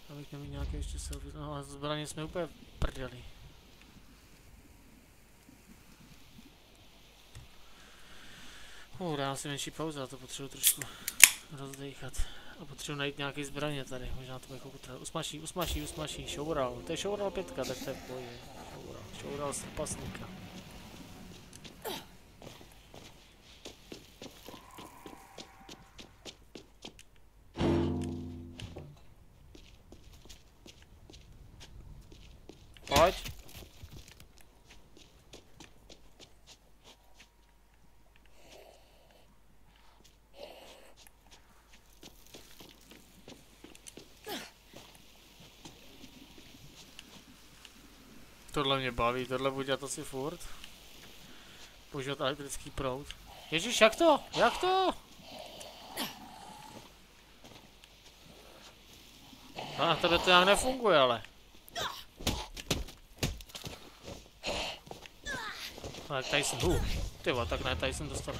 Abych neměl nějaké ještě selfie, no a zbraně jsme úplně prdeli. Uh, dám si menší pauzu, já to potřebuji trošku rozdechat. A potřebuji najít nějaký zbraně tady, možná to jako potřebuji. Usmaší, usmaší, usmaší, showral. To je showral pětka, tak to je v pohodě. Showral, showral z. mě baví, tohle budu dělat asi furt. Používat elektrický proud. Ježíš, jak to? Jak to? A na tebe to nějak nefunguje, ale. Tak tady jsem, uh, tyva, tak ne, tady jsem dostal.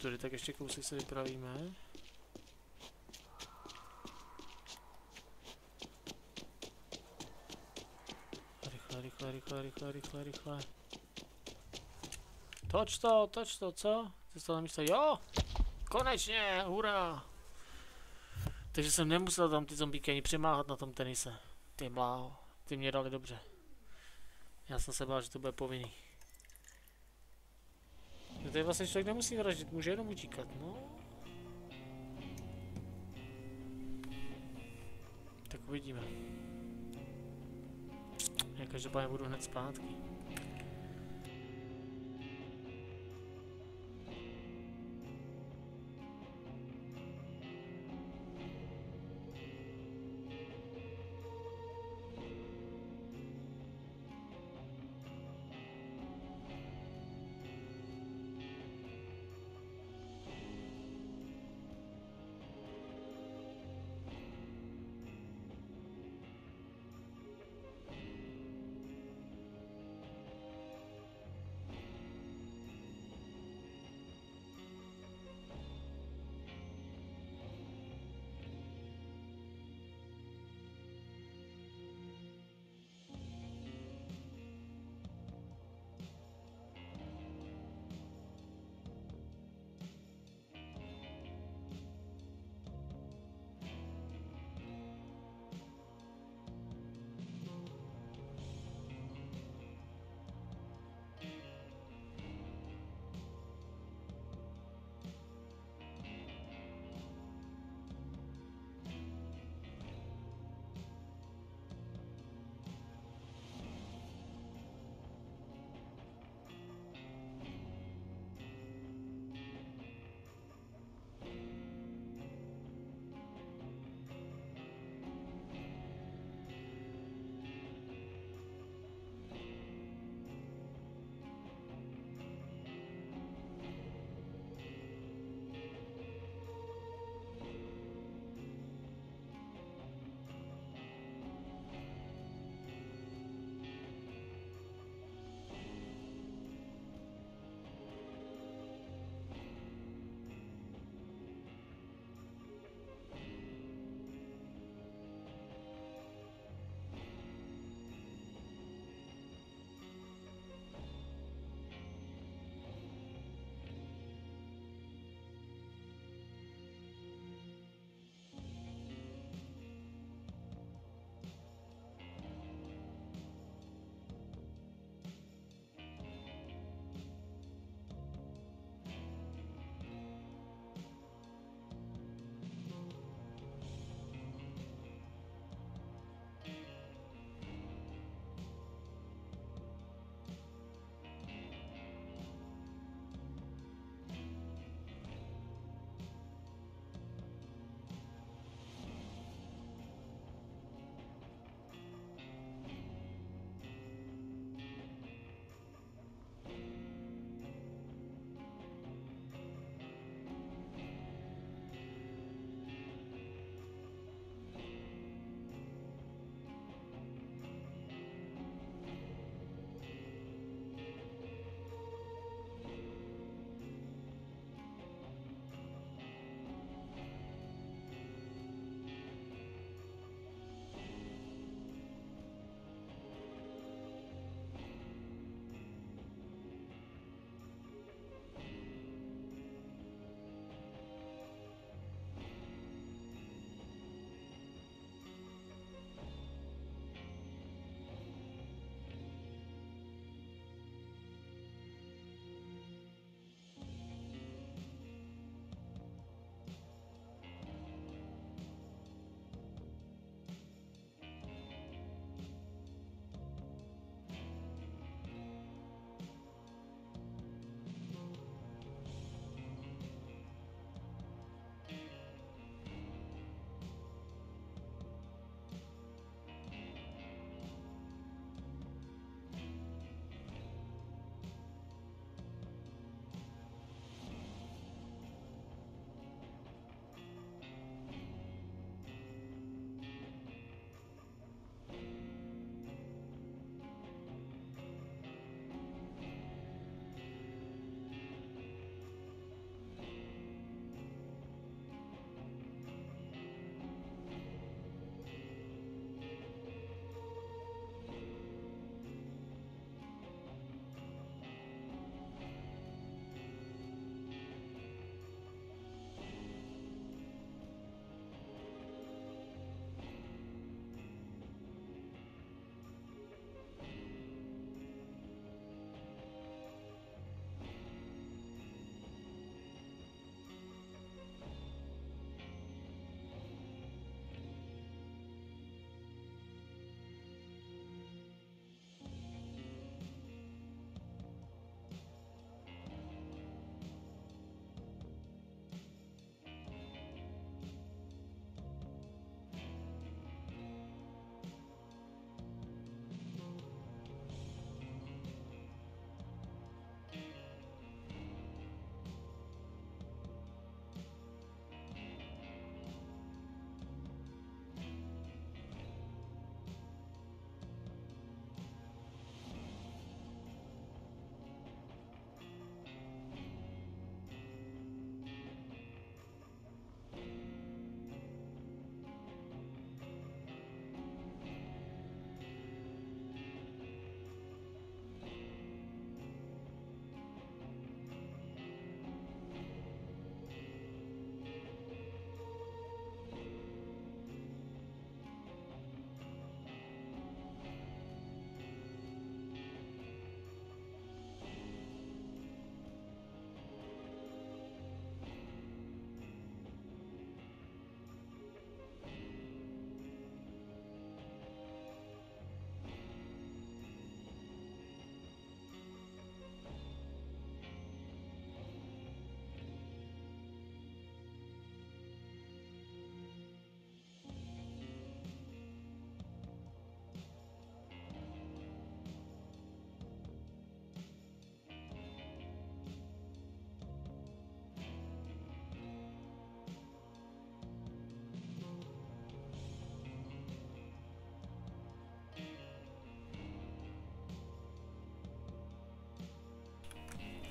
Tudy, tak ještě kousek se vypravíme. Rychle, rychle, rychle, rychle, rychle, rychle. Toč to, toč to, co? Jsi to na místo, jo! Konečně, hurá! Takže jsem nemusel tam ty zombíky ani přemáhat na tom tenise. Ty bláho, ty mě dali dobře. Já jsem se bál, že to bude povinný. Že tady vlastně člověk nemusí vraždit, může jenom utíkat, no. Tak uvidíme. Já každopádně budu hned zpátky.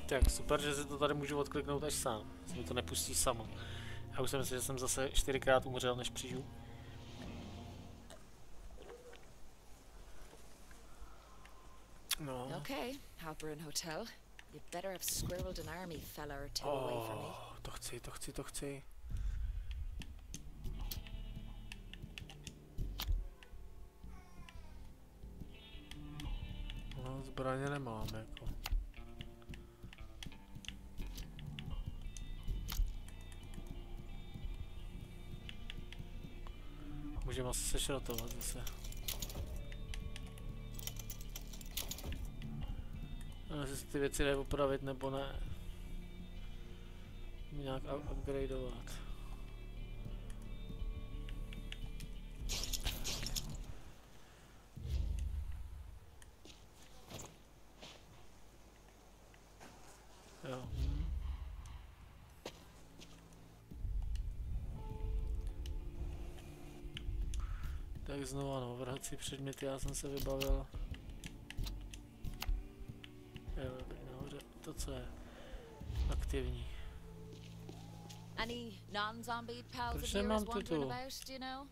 Tak super, že si to tady můžu odkliknout až sám. Se mi to nepustí samo. Já už jsem myslel, že jsem zase čtyřikrát umřel, než přijdu. No. Okay, Halperin Hotel. You better have squirreled an army fella or two away from me. Oh, to chci, to chci, to chci. No, zbraně nemám, jako. Můžeme asi sešrotovat zase. Ale jestli ty věci jde opravit nebo ne. Nějak up- upgradeovat. Tak znova no, vrhací předměty, já jsem se vybavil. Jo, dobrý, nahoře, to co je aktivní. Any non-zombie pals of yours wandering about, do you know?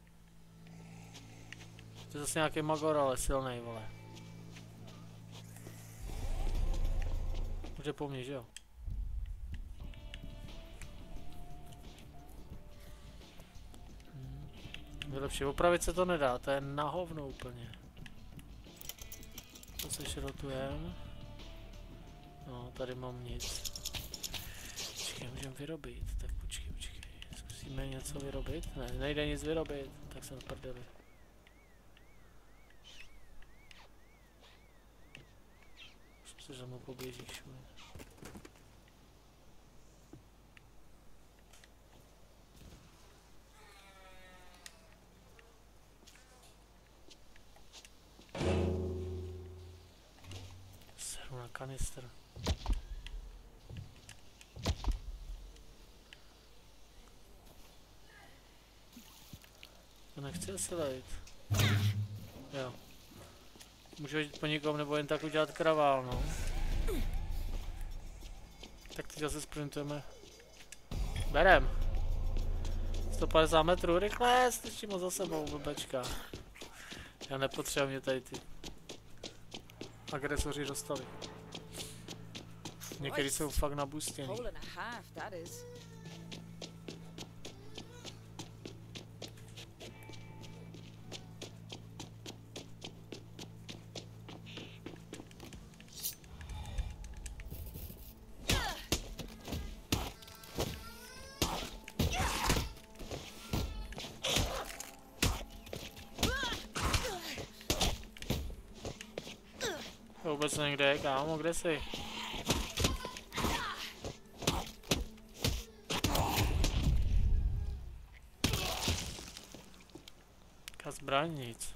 To je zase nějaký magor, ale silnej, vole. Může po mně, že jo? Je lepší, opravit se to nedá, to je na hovno úplně. To se šrotujem. No, tady mám nic. Počkej, můžeme vyrobit, tak počkej, počkej. Zkusíme něco vyrobit? Ne, nejde nic vyrobit, tak jsem v prdeli. Se za mnou poběžíš. vole. Kanistr. To nechci asi lejt. Jo. Můžu jít po někom nebo jen tak udělat kravál, no. Tak teď zase sprintujeme. Berem. 150 metrů, rychle, strčím ho za sebou, blbečka. Já nepotřebuji mě tady ty agresoři dostali. Někteří jsou fakt nabustěný. Hole and a half, that is. To vůbec nevím, kde je, kámo, kde jsi? Zbraň, nic.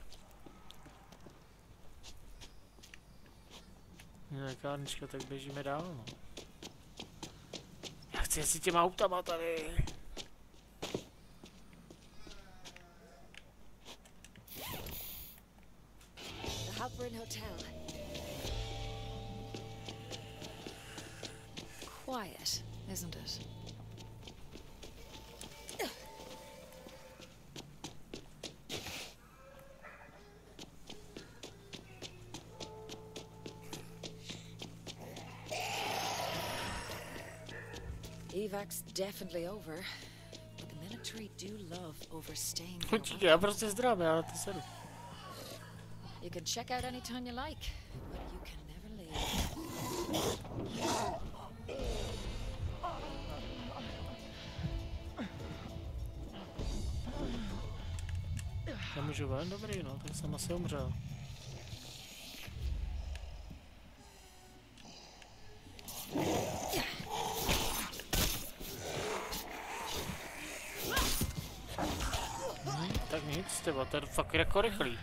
Lékárnička, tak běžíme dál, no. Já chci jezdit těma autama tady. Definitely over, but the military do love overstaying. their Určitě, já prostě zdravím, já na to sedu. You can check out anytime you like, but you can never leave. Nemůžu ven, dobrý, no, tak jsem asi umřel. Hm, tak je fakt jako rychlý.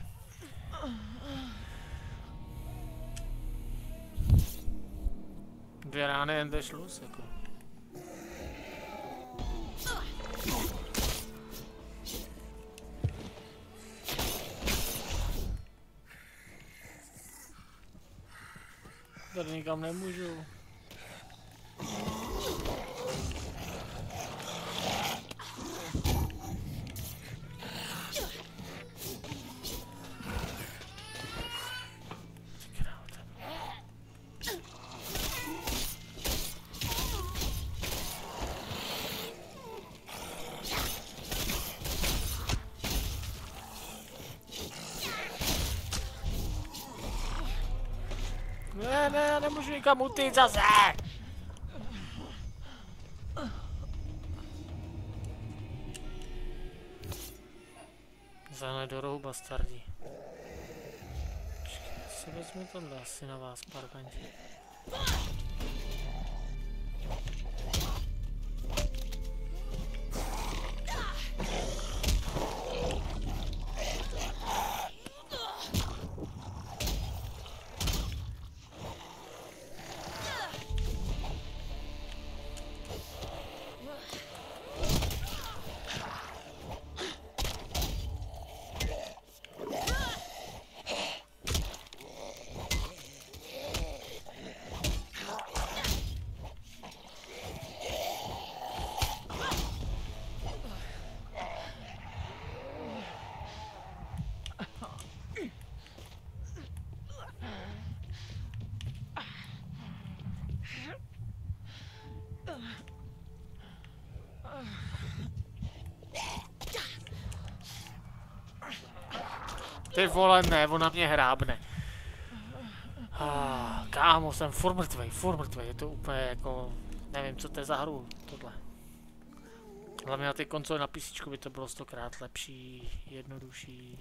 Dvě rány jen jde šluz, jako. Tady nikam nemůžu. Nikam utíct zase. Zahne do rohu bastardi. Počkej, já si vezmu tohle asi na vás, parkanti. Ty vole, ne, ona mě hrábne. Ah, kámo, jsem furt mrtvej, furt mrtvej, je to úplně jako, nevím, co to je za hru, tohle. Hlavně na ty konzole na PC by to bylo stokrát lepší, jednodušší.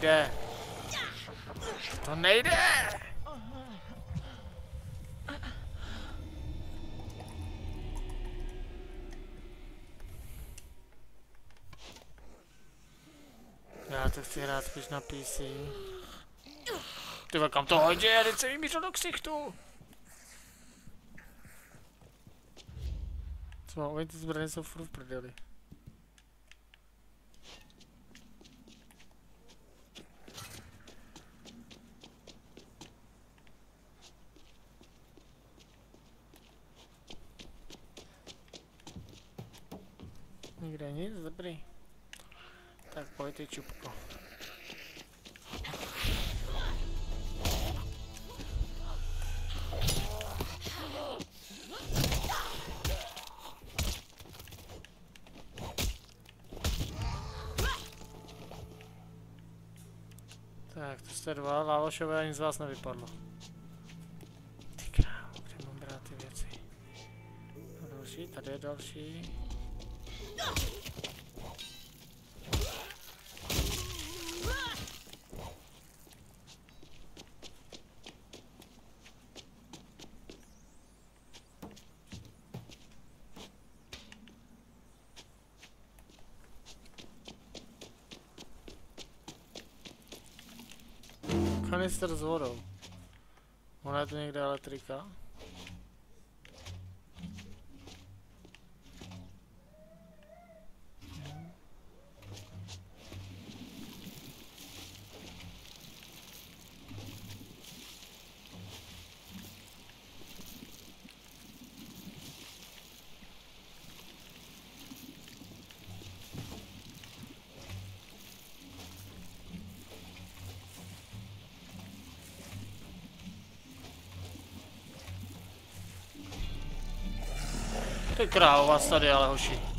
Nejde. To nejde. Já to chci hrát spíš na PC. Ty kam to hodí? Já teď se vymířil do ksichtu. Co mám, oni ty zbraně jsou furt v prdeli. Nikde nic, dobrý. Tak pojď ty čupko. Tak, to jste dva lálošové a nic z vás nevypadlo. Ty krávo, kde mám brát ty věci? A další, tady je další. Kanister s vodou. Ona je to někde elektrika? Krávo vás tady ale hoši.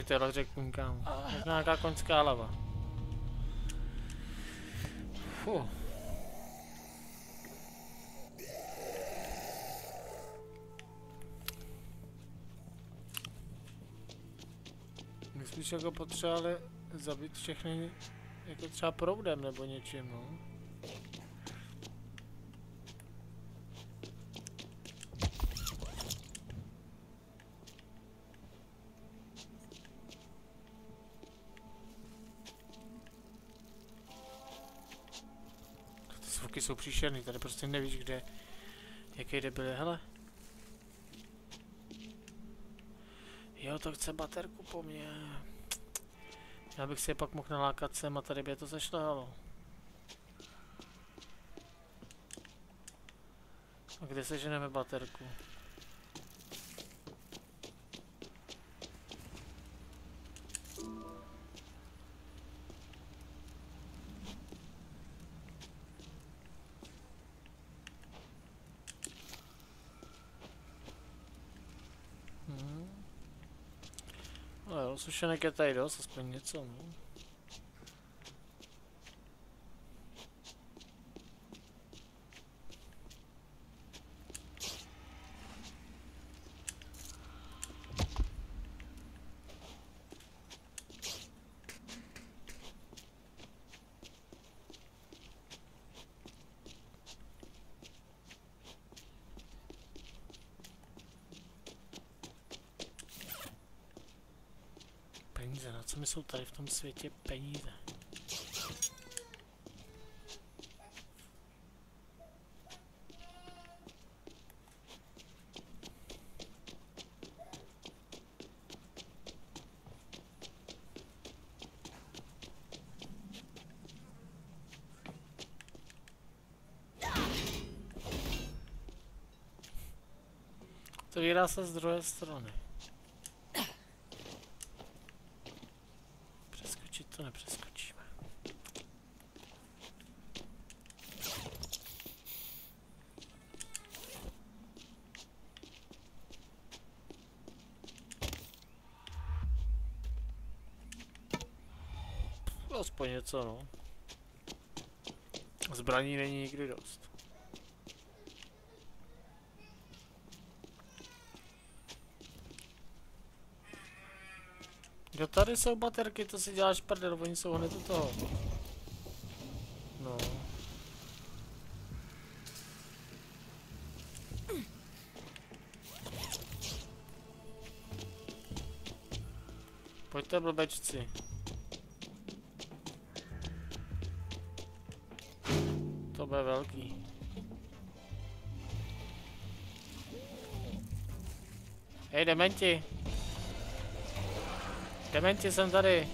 V téhle řeknu kámo. Možná nějaká koňská lava. Fuh. My spíš jako potřebovali zabít všechny jako třeba proudem nebo něčím, no. Zvuky jsou příšerný, tady prostě nevíš kde, jaký debil je, hele. Jo, to chce baterku po mně. Já bych si je pak mohl nalákat sem a tady by je to zašlehalo. A kde seženeme baterku? Sušenek je tady dost, aspoň něco, no. Jsou tady v tom světě peníze? To vírá se z druhé strany. Něco, no. Zbraní není nikdy dost. Jo, tady jsou baterky, to si děláš prdel, oni jsou hned u toho. No. Pojďte blbečci. Dementi. Dementi, jsem tady.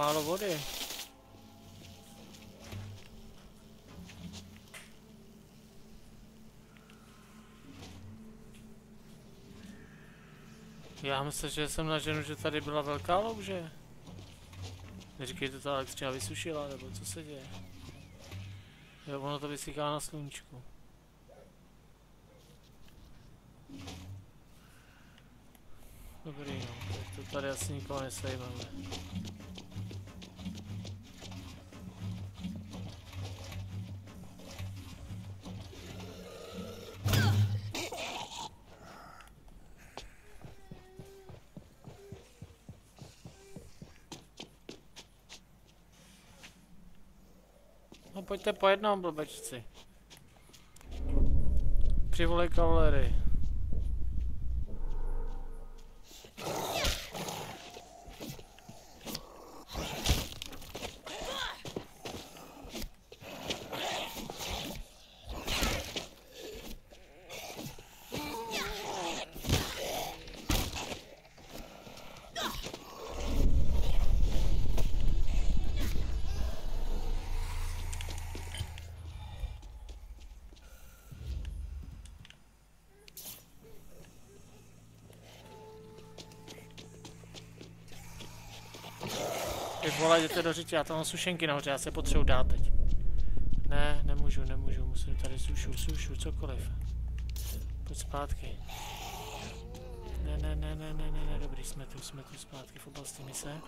Málo vody. Já myslím, že jsem na ženu, že tady byla velká louže. Neříkejte to, elektřina vysušila, nebo co se děje? Jo, ono to vysychá na sluníčku. Dobrý, no, tak to tady asi nikoho nesejmeme. Pojďte po jednom, blbečci. Přivolej kavalery. Jděte do řeči, já tam mám sušenky nahoře, já se potřebuji dát teď. Ne, nemůžu, nemůžu, musím tady sušu, sušu, cokoliv. Pojď zpátky. Ne, ne, ne, ne, ne, ne, ne, dobrý, jsme tu, jsme tu zpátky v oblasti mise.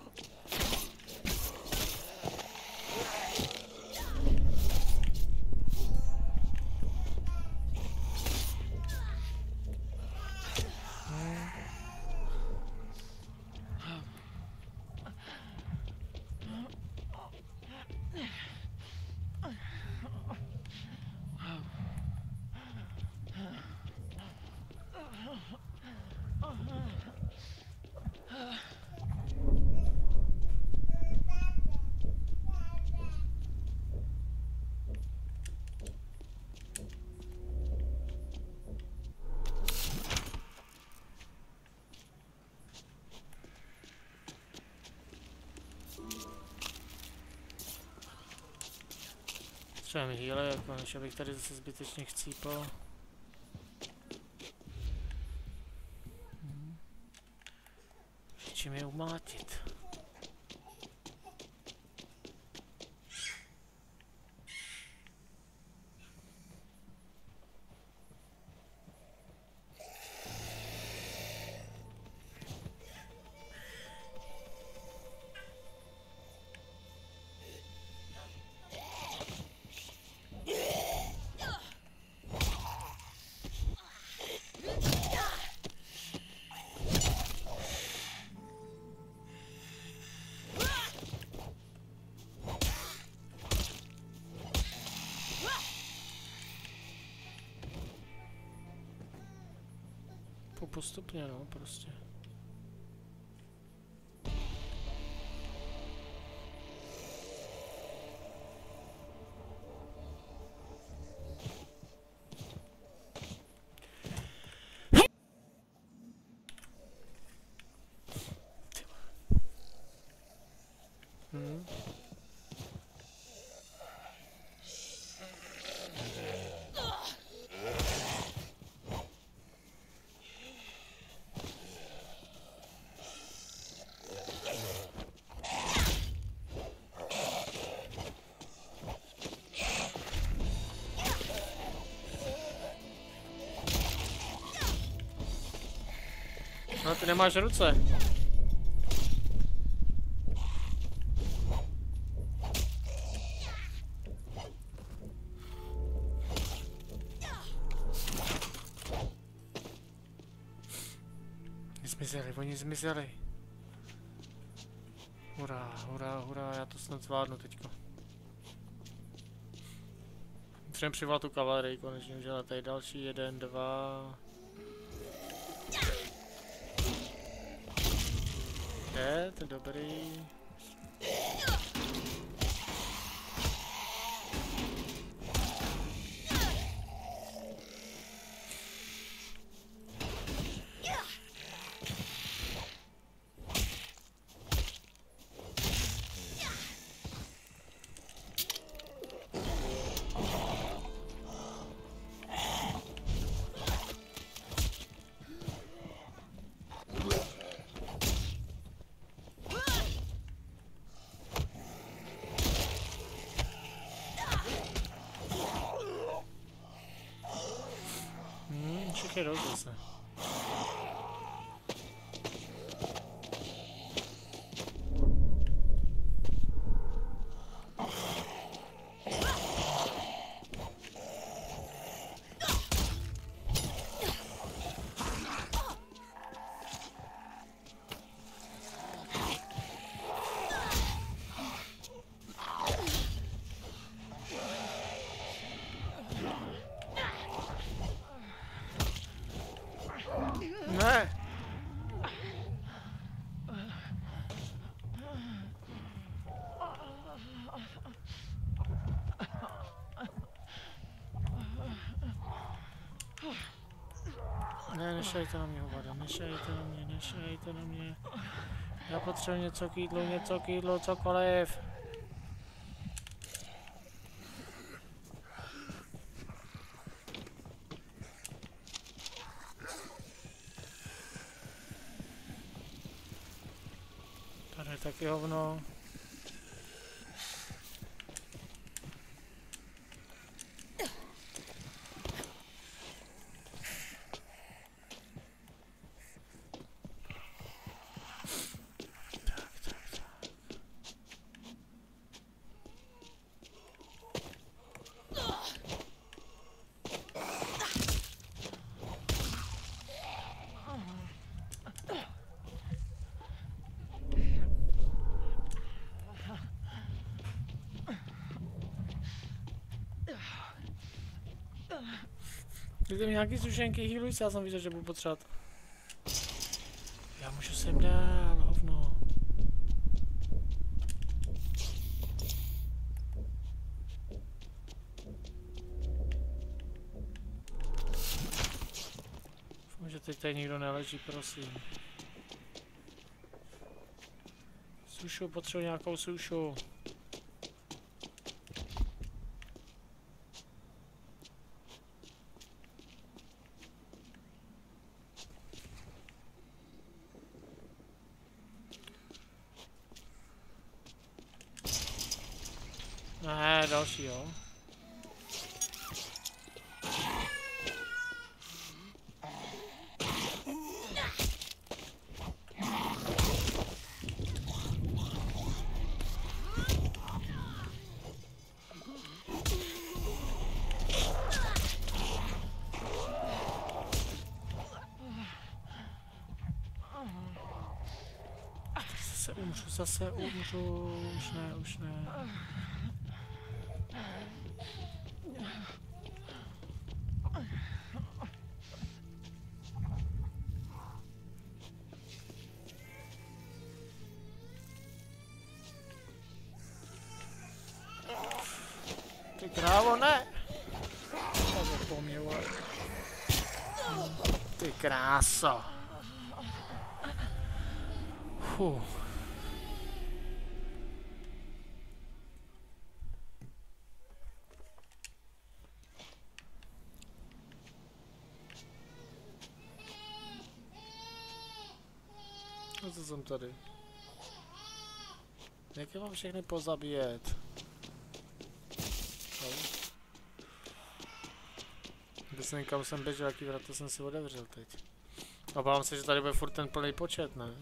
Mi healy, jako než abych tady zase zbytečně chcípal. Hm. Čím postupně, no, prostě. No ty nemáš ruce. Zmizeli, oni zmizeli. Hurá, hurá, hurá, já to snad zvládnu teďko. Musím přivolat tu kavalerii, konečně udělat tady další, jeden, dva... dobrý. Ne, nešajte na mě, hovada, nešajte na mě, nešajte na mě. Já potřebuji něco k jídlu, něco k jídlu, cokoliv. Tady je taky hovno. Mi nějaký sušenky, healuj se, já jsem viděl, že budu potřebovat. Já můžu sem dál, hovno. Doufám, že teď tady nikdo neleží, prosím. Sušu, potřebuji nějakou sušu. Ne, další jo. Zase umřu, už ne, už ne. Kráso. Fuh. Co jsem tady? Jak je mám všechny pozabíjet? Když jsem kam jsem běžel, jaký vrata jsem si otevřel teď. Obávám se, že tady bude furt ten plný počet, ne?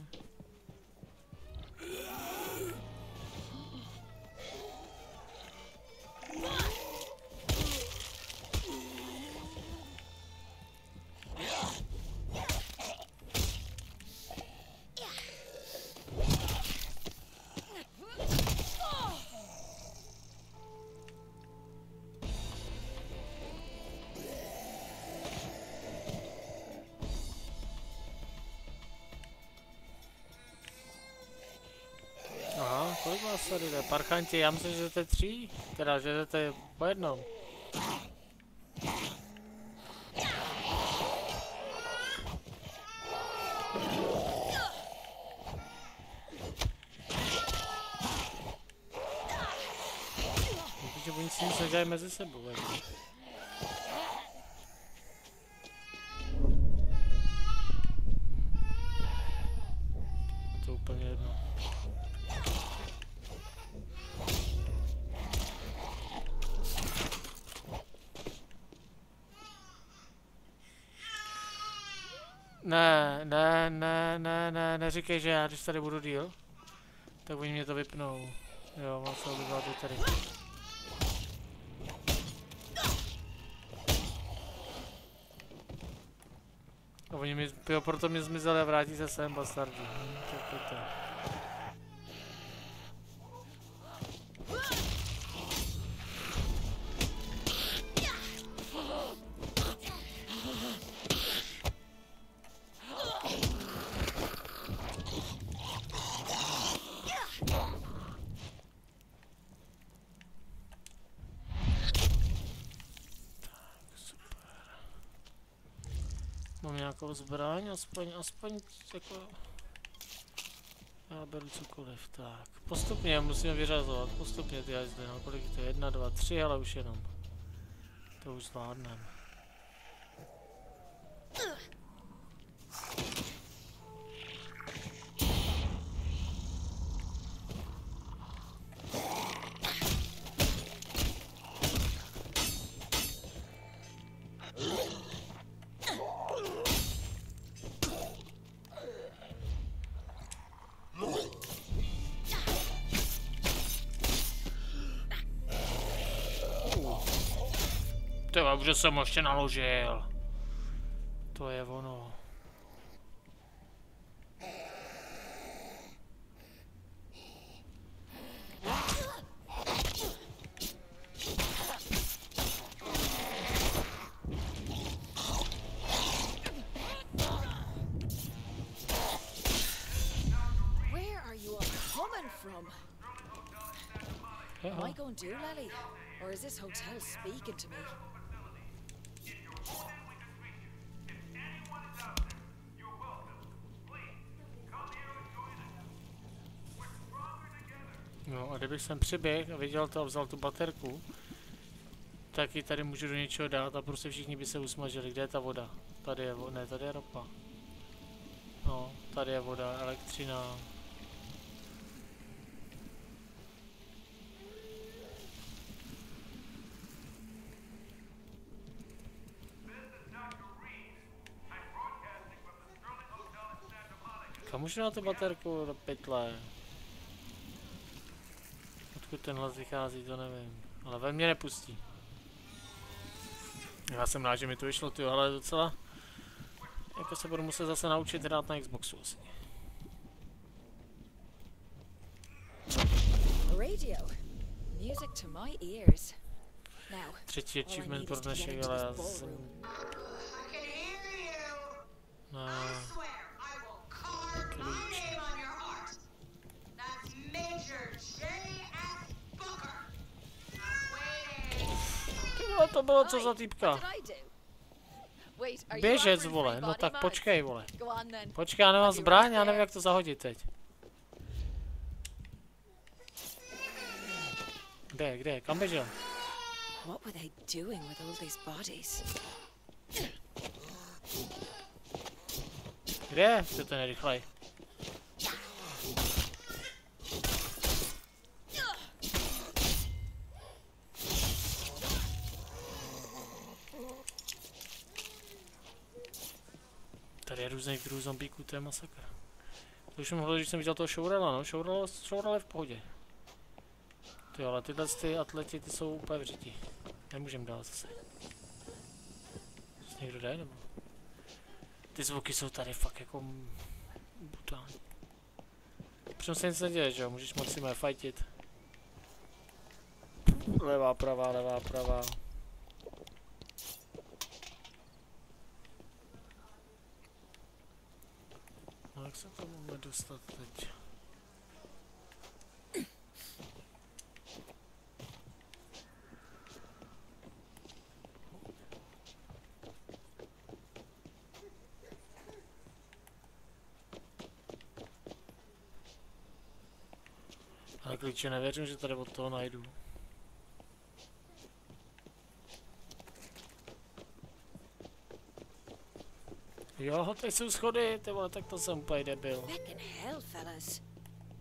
Parchanti, já myslím, že jdete tří? Teda, že jdete po jednom. Protože oni si nic nedělají mezi sebou. Jako. Já, když tady budu díl, tak oni mě to vypnou. Jo, mám se obyvat i tady. A oni mi, jo, proto mi zmizeli a vrátí se sem, bastardi. Hm, tak pojďte. Aspoň, aspoň jako... Já beru cokoliv, tak. Postupně musíme vyřazovat, postupně ty jazdy, no kolik to je, jedna, dva, tři, ale už jenom. To už zvládneme. Už jsem ještě naložil. To je ono. Where are you coming from? Am I going to, do, Lily? Or is this hotel speaking to me? Kdybych sem přiběh a viděl to a vzal tu baterku, tak ji tady můžu do něčeho dát a prostě všichni by se usmažili. Kde je ta voda? Tady je voda, ne, tady je ropa. No, tady je voda, elektřina. Kam můžu na tu baterku do pytle? Odkud ten hlas vychází, to nevím. Ale ve mě nepustí. Já jsem rád, že mi to vyšlo, ty ale docela... Jako se budu muset zase naučit hrát na Xboxu asi. Radio. Music to my ears. Now, Třetí achievement pro dnešek, ale já jsem... No, klíč. Ty vole, to bylo co za týpka? Běžec, vole, no tak počkej, vole. Počkej, já nemám zbraň, já nevím, jak to zahodit teď. Kde, kde, kam běžel? What were they doing with all these bodies? Kde? To ten Tady je různých druhů zombíků, to je masakr. To už jsem mluvil, když jsem viděl toho Showrella, no, Showrell, Showrell je v pohodě. Ty ale tyhle ty atleti, ty jsou úplně v řiti. Nemůžem dál zase. Zase někdo jde, nebo? Ty zvuky jsou tady fakt jako brutální. Přitom se nic neděje, že jo? Můžeš maximálně fightit. Levá, pravá, levá, pravá. No jak se to máme dostat teď? Ale nevěřím, že tady od toho najdu. Jo, tady jsou schody, ty vole, tak to jsem úplně debil. Hell, fellas.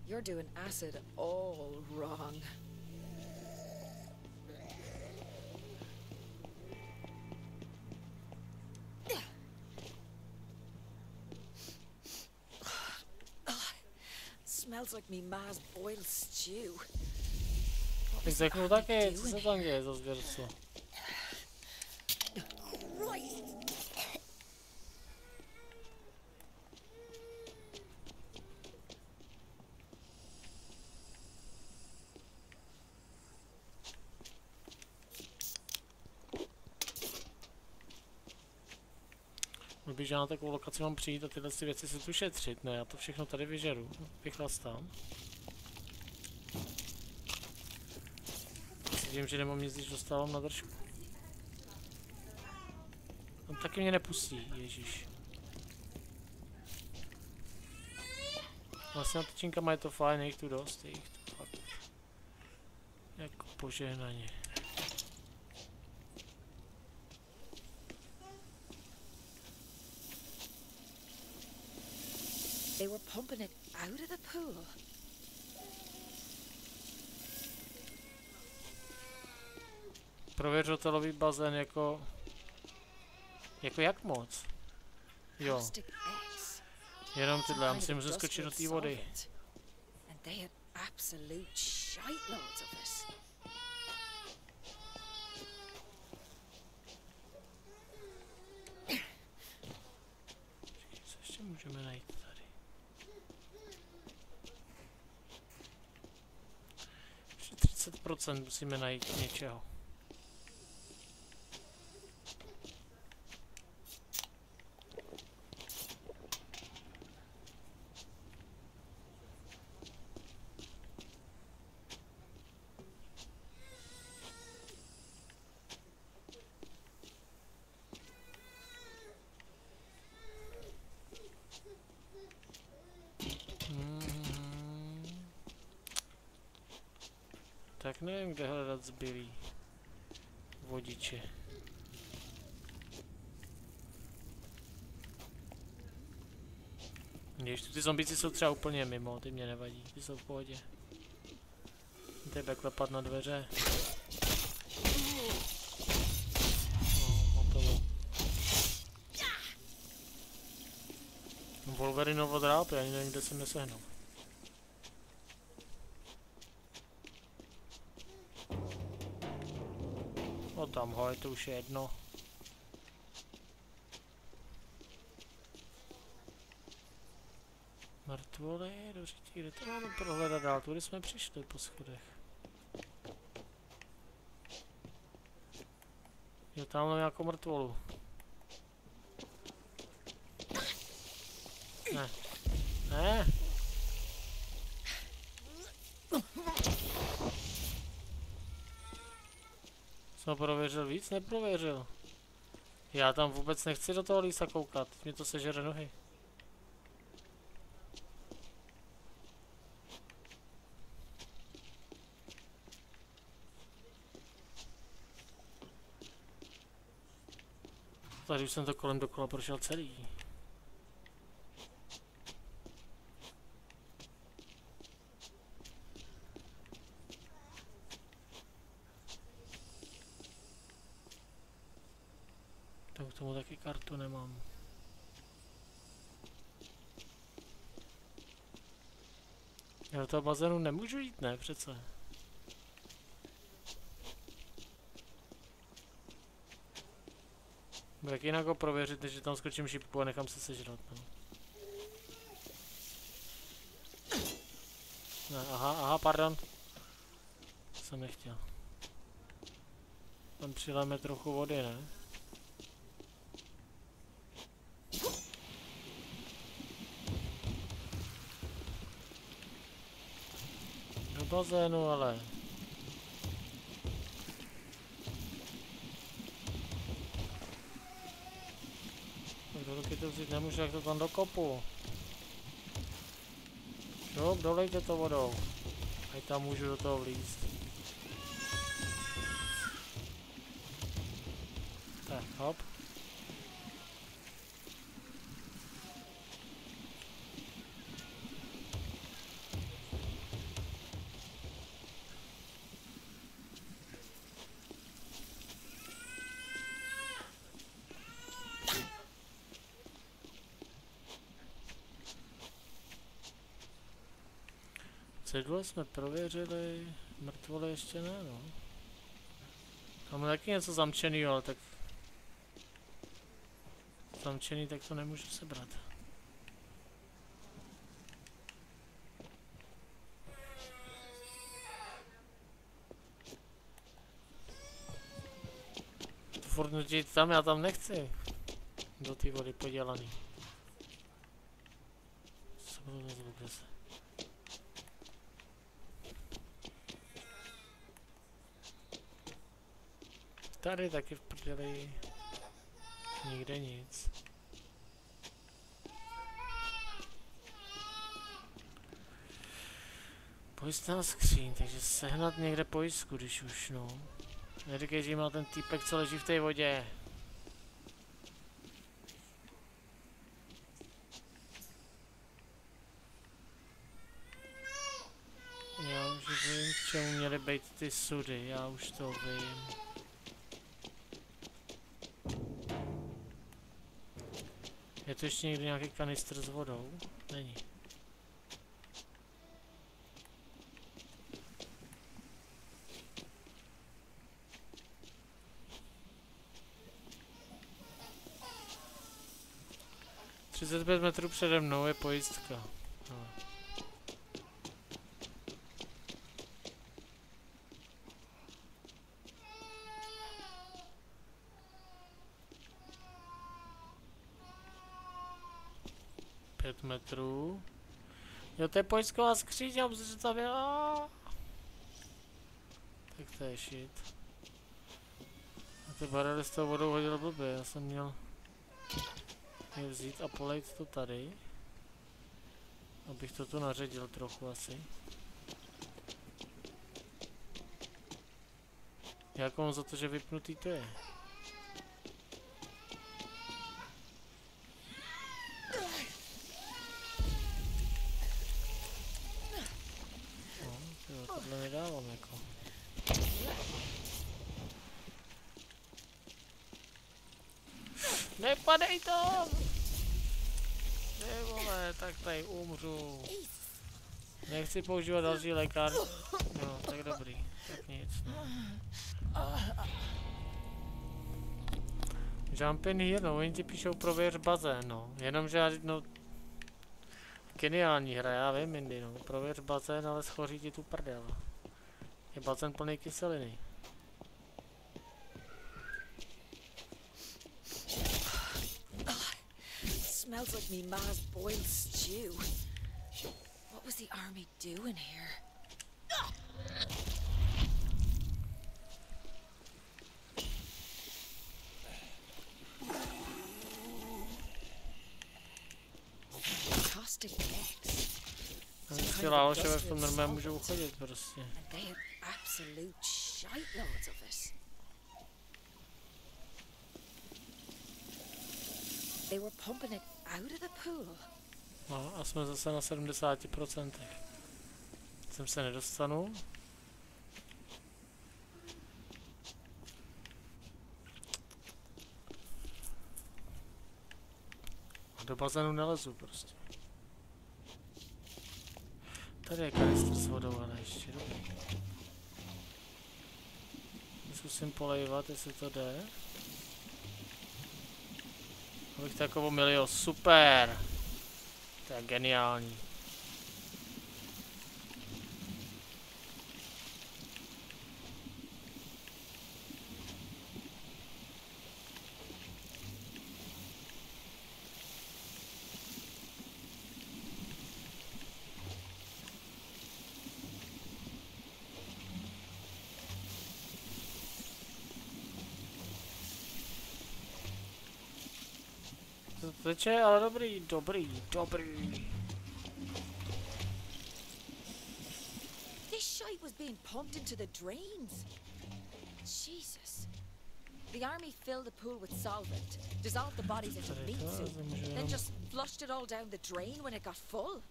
You're doing acid all wrong. Smells like me ma's boiled stew. What Tak was řeknu taky, co se tam děje za zvěrstvo. že na takovou lokaci mám přijít a tyhle si věci si ušetřit. Ne, já to všechno tady vyžeru. Vychlastám. Myslím, že nemám nic, když dostávám na držku. On taky mě nepustí, ježíš. Vlastně na tyčinkama je to fajn, jich tu dost, je jich tu fakt. Jako požehnaně. They were pumping it out of the pool. Prověřovatelový bazén jako... Jako jak moc? Jo, jenom tyhle, já musím zeskočit do té vody. solvent. And 20% musíme najít něčeho. Zbylý vodiče. Když tu ty zombici jsou třeba úplně mimo, ty mě nevadí, ty jsou v pohodě. Tebe klepat na dveře. No. Wolverinovo drápy, ani nevím, kde jsem nesehnul. Tam ho, je to už je jedno. Mrtvoly, do řití, kde to máme prohledat dál? Tudy jsme přišli po schodech. Jo, tam nějakou mrtvolu. Ne. Ne. Jsem ho prověřil víc? Neprověřil. Já tam vůbec nechci do toho lísa koukat, mě to sežere nohy. Tady už jsem to kolem dokola prošel celý. Tak k tomu taky kartu nemám. Já do toho bazénu nemůžu jít, ne přece. Jak jinak ho prověřit, než tam skočím šipku a nechám se sežrat, no. Ne, aha, aha, pardon. Jsem nechtěl. Tam přileme trochu vody, ne? Bazénu, ale. Do ruky to vzít nemůžu, jak to tam dokopu. Šup, dolejte to vodou. Ať tam můžu do toho vlízt. Tak, hop. Cedule jsme prověřili, mrtvole ještě ne, no. Tam je taky něco zamčený, ale tak... Zamčený, tak to nemůžu sebrat. Furt tam, já tam nechci. Do té vody podělaný. Co bylo za zvuk zase? Tady taky v prdeli. Nikde nic. Pojistná skříň, takže sehnat někde pojistku, když už no. Neříkej, že má ten týpek, co leží v té vodě. Já už vím, k čemu měly být ty sudy, já už to vím. To ještě někdy nějaký kanistr s vodou? Není. Třicet pět metrů přede mnou je pojistka. No. Pět metrů. Jo, to je pojistková skříň, já myslím, že tam je... Tak to je shit. A ty barely s tou vodou hodil blbě, já jsem měl... Je vzít a polejt to tady. Abych to tu naředil trochu asi. Jak mám za to, že vypnutý to je? No, tyjo, tohle nedávám jako. Nepadej tam! Ne vole, tak tady umřu. Nechci používat další lékár. No, tak dobrý. Tak nic. Jump in here, no, oni ti píšou prověř bazén, no. Jenomže já, no... Geniální hra, já vím, Mindy, no. Prověř bazén, ale schoří ti tu prdel. Je bazén plný kyseliny. Smells like me ma's boiled stew. What was the army doing here? Ty láhošové v normálně můžou chodit prostě. And they had absolute shitloads of it. They were pumping it out of the pool. No a jsme zase na 70%. Sem se nedostanu. Do bazénu nelezu prostě. Tady je kanistr s vodou, ale ještě dobrý. Zkusím polejvat, jestli to jde. Abych to jako omylil, super! To je geniální. To ale dobrý, dobrý, dobrý. This shite was being pumped into the drains. Jesus. The army filled the pool with solvent, dissolved the bodies into meat soup, then just flushed it all down the drain when it got full.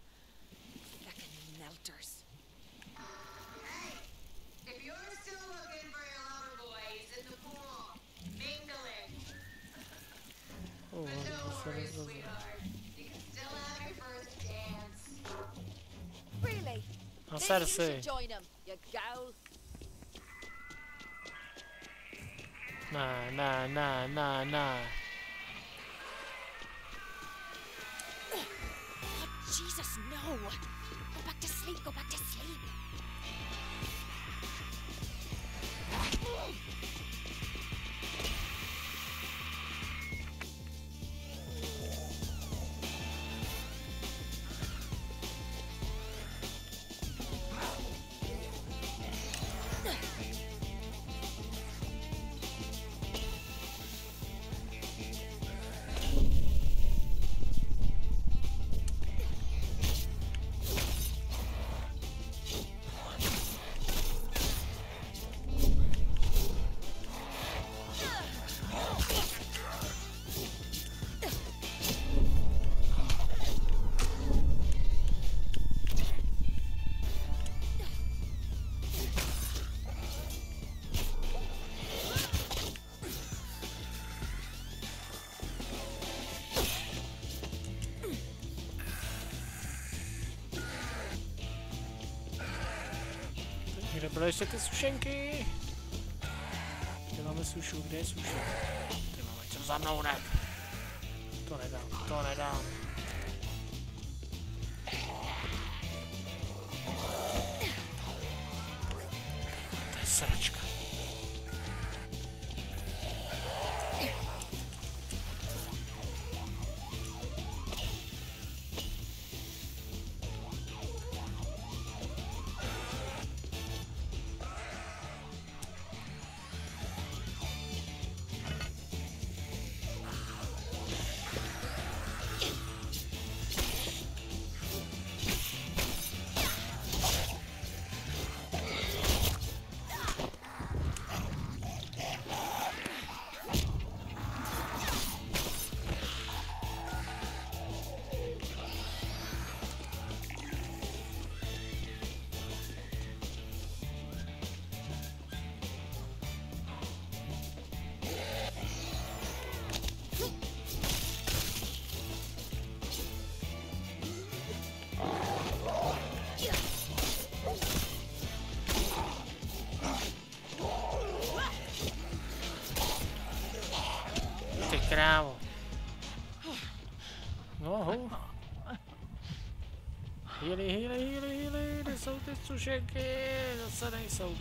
Fucking melters. If you're still looking for your lover boy, he's in the pool, mingling. Oh, But to worry, sweetheart. You can still have your first dance. Really? Maybe you Cersei. should join him, you gal. Ne, ne, ne, ne, ne. Oh, Jesus, no! Go back to sleep, go back to sleep. Ještě ty sušenky. Kde máme sušu? Kde je suša? Ty máme čo za mnou, ne? To nedám, to nedám. Jsou ty sušenky? Zase nejsou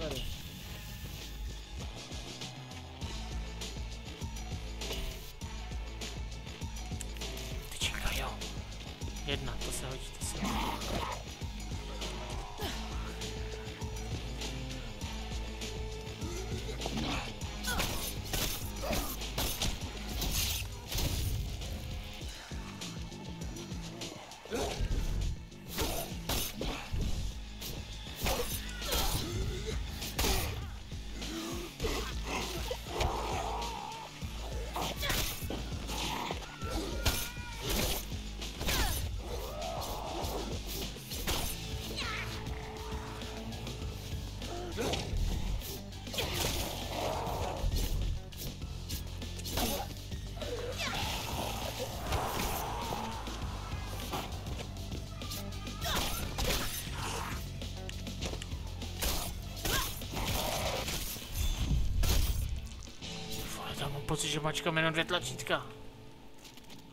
pocit, že mačkám jenom dvě tlačítka.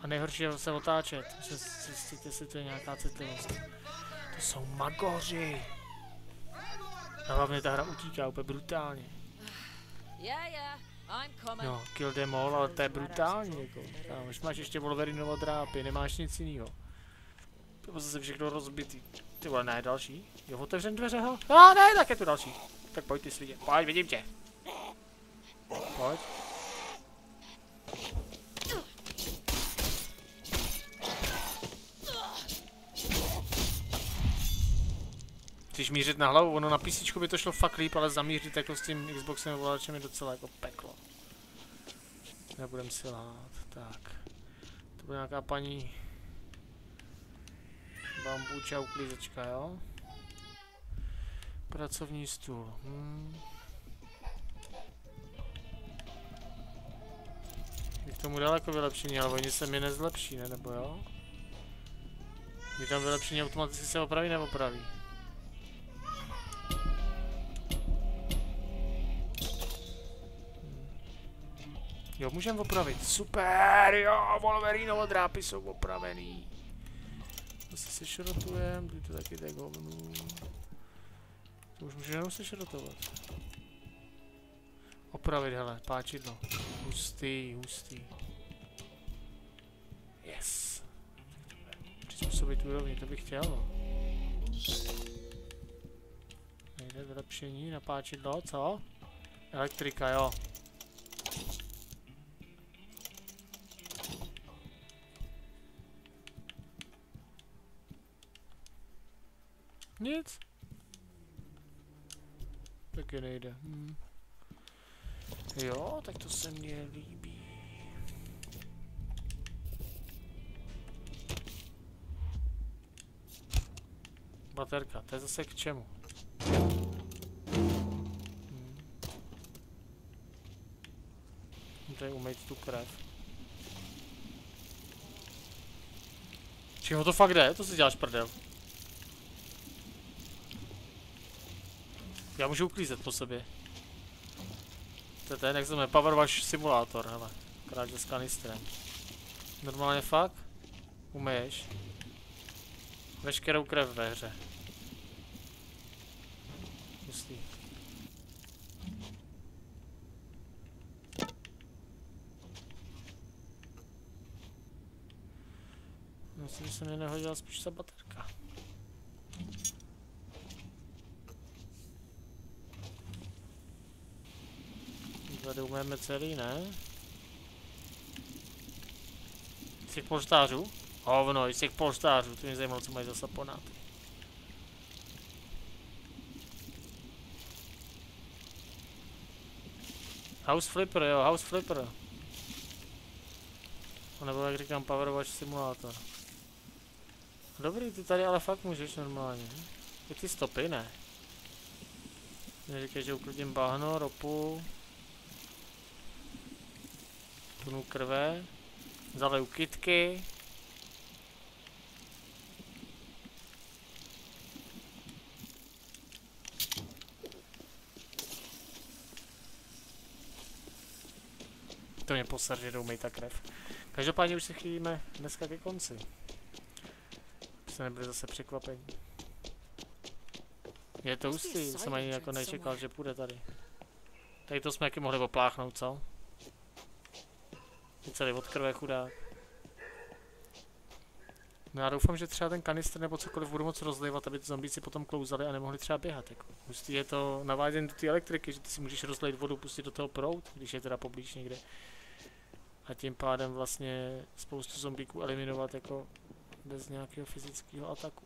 A nejhorší je se otáčet, že zjistíte, jestli to je nějaká citlivost. To jsou magoři. A hlavně ta hra utíká úplně brutálně. No, kill them all, ale to je brutální, jako. Kámo, Už máš ještě Wolverinovo drápy, nemáš nic jiného. To bylo zase všechno rozbitý. Ty vole, ne, další. Jo, otevřen dveře, ho. A ne, tak je tu další. Tak pojď ty slidě, pojď, vidím tě. Pojď. Chceš mířit na hlavu, ono na PC by to šlo fakt líp, ale zamířit jako s tím Xboxem ovladačem je docela jako peklo. Nebudem si lhát, tak. To bude nějaká paní bambuča uklízečka, jo? Pracovní stůl. Hmm. Je k tomu daleko vylepšení, ale oni se mi nezlepší, ne? Nebo jo? Je tam vylepšení automaticky se opraví nebo Jo, můžeme opravit. Super, jo, Wolverinovo drápy jsou opravený. Zase se šrotujeme, ty to taky tak hovnu. To už můžeme se šrotovat. Opravit, hele, páčidlo. Hustý, hustý. Yes. Přizpůsobit úrovni, to bych chtěl. Nejde vylepšení na páčidlo, co? Elektrika, jo. Nic. Taky nejde. Hm. Jo, tak to se mně líbí. Baterka, to je zase k čemu? Hm. Tady umýt tu krev. Čeho to fakt jde? To si děláš prdel. Já můžu uklízet po sobě. To je ten, jak se jmenuje, Power Wash Simulátor, hele. Kráče s kanistrem. Normálně fakt? Umeješ? Veškerou krev ve hře. Hustý. Myslím, že se mi nehodila spíš ta baterka. Tady umíme celý, ne? Z těch polštářů? Hovno, z těch polštářů, to mě zajímalo, co mají za saponáty. House Flipper, jo, House Flipper. A nebo jak říkám, Power Watch Simulator. Dobrý, ty tady ale fakt můžeš normálně. I ty stopy, ne? Neříkej, že uklidím bahno, ropu. Tunu krve. Zaleju kitky. To mě poser, že jdou ta krev. Každopádně už se chýlíme dneska ke konci. Se nebyli zase překvapení. Je to hustý, jsem ani jako nečekal, že půjde tady. Tady to jsme jaký mohli opláchnout, co? Celý od krve chudák. No já doufám, že třeba ten kanistr nebo cokoliv budu moc rozlivat, aby ty zombíci potom klouzali a nemohli třeba běhat. Jako. Hustý je to navádění do té elektriky, že ty si můžeš rozlejt vodu, pustit do toho prout, když je teda poblíž někde. A tím pádem vlastně spoustu zombíků eliminovat jako bez nějakého fyzického ataku.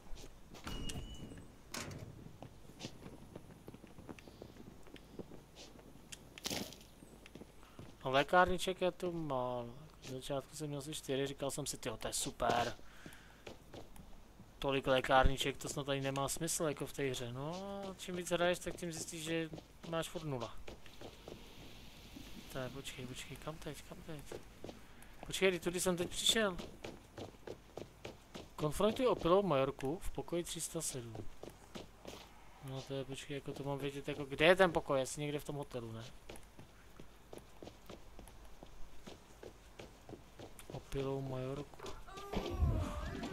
A lékárniček je tu málo. Na začátku jsem měl asi čtyři, říkal jsem si, tyjo, to je super. Tolik lékárniček, to snad tady nemá smysl jako v té hře. No a čím víc hraješ, tak tím zjistíš, že máš furt nula. Tak, počkej, počkej, kam teď, kam teď? Počkej, tudy jsem teď přišel. Konfrontuj opilou Majorku v pokoji 307. No to je, počkej, jako to mám vědět, jako kde je ten pokoj, asi někde v tom hotelu, ne? Opilou Majorku.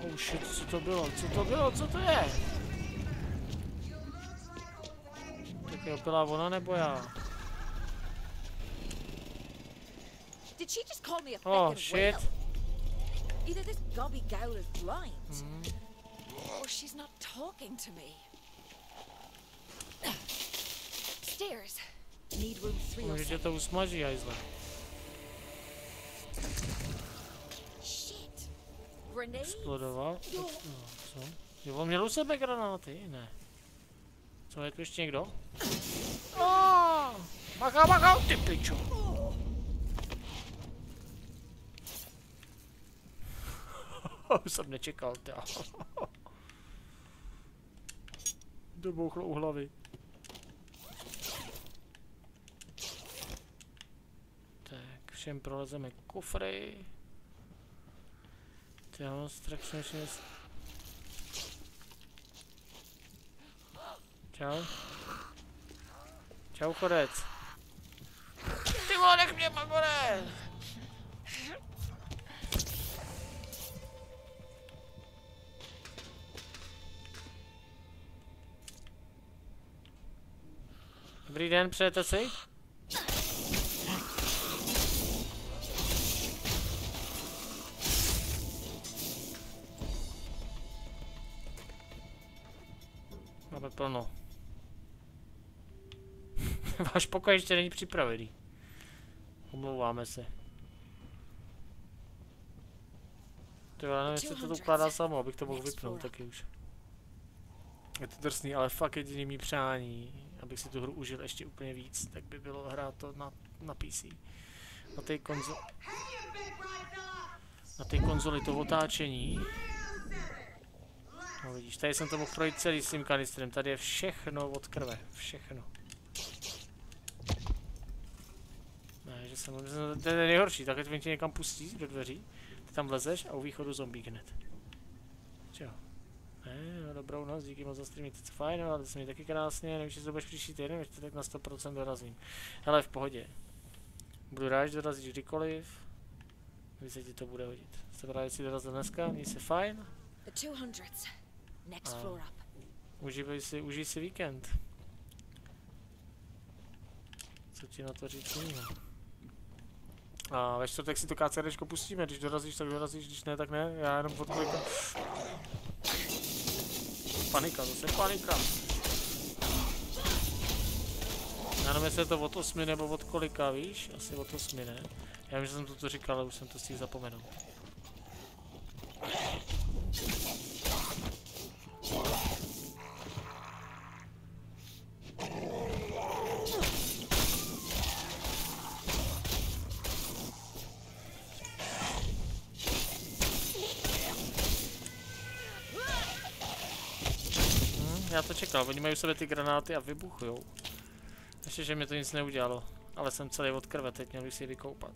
Oh shit, co to bylo, co to bylo, co to je? Tak opilá ona nebo já? Did she just call me a Oh shit. Either this gobby gowl is blind, Mm. or she's not talking to me. Stairs. Need room Může tě 307. to usmaží, hajzle. Explodoval. No, co? Jo, on měl u sebe granáty, ne. Co, je tu ještě někdo? Oh, bacha, bacha, ty pičo. Už jsem nečekal, ty. Dobouchlo u hlavy. Tak, všem prolezeme kufry. Ty já mám že ještě Čau. Čau, chodec. Ty vole, nech mě, magore! Dobrý den, přejete si? Váš pokoj ještě není připravený. Omlouváme se. Ty já nevím, jestli to tu ukládá samo, abych to mohl vypnout taky už. Je to drsný, ale fakt jediný mý přání, abych si tu hru užil ještě úplně víc, tak by bylo hrát to na, na PC. Na té konzoli. Na té konzoli to otáčení. No vidíš, tady jsem to mohl projít celý s tím kanistrem, tady je všechno od krve, všechno. Ne, že jsem, to je nejhorší, takhle to tě někam pustí do dveří, ty tam vlezeš a u východu zombík hned. Jo. Ne, no dobrou noc, díky moc za streamy, to je fajn, no, ale to se mi taky krásně, nevím, jestli to budeš příští týden, ještě tak na 100% dorazím. Hele, v pohodě. Budu rád, že dorazíš kdykoliv. Když se ti to bude hodit. Rád, že jsi dorazil dneska, měj se fajn. The 200s. Next floor up. Užívej si, užij si víkend. Co ti na to říct jiného? A ve čtvrtek si to KCDčko pustíme, když dorazíš, tak dorazíš, když ne, tak ne, já jenom odklikám. Panika, zase panika. Já nevím, jestli je to od 8 nebo od kolika, víš? Asi od 8, ne? Já vím, že jsem to říkal, ale už jsem to stihl zapomenout. Já to čekal, oni mají u sebe ty granáty a vybuchujou. Ještě, že mi to nic neudělalo. Ale jsem celý od krve, teď měl bych si vykoupat.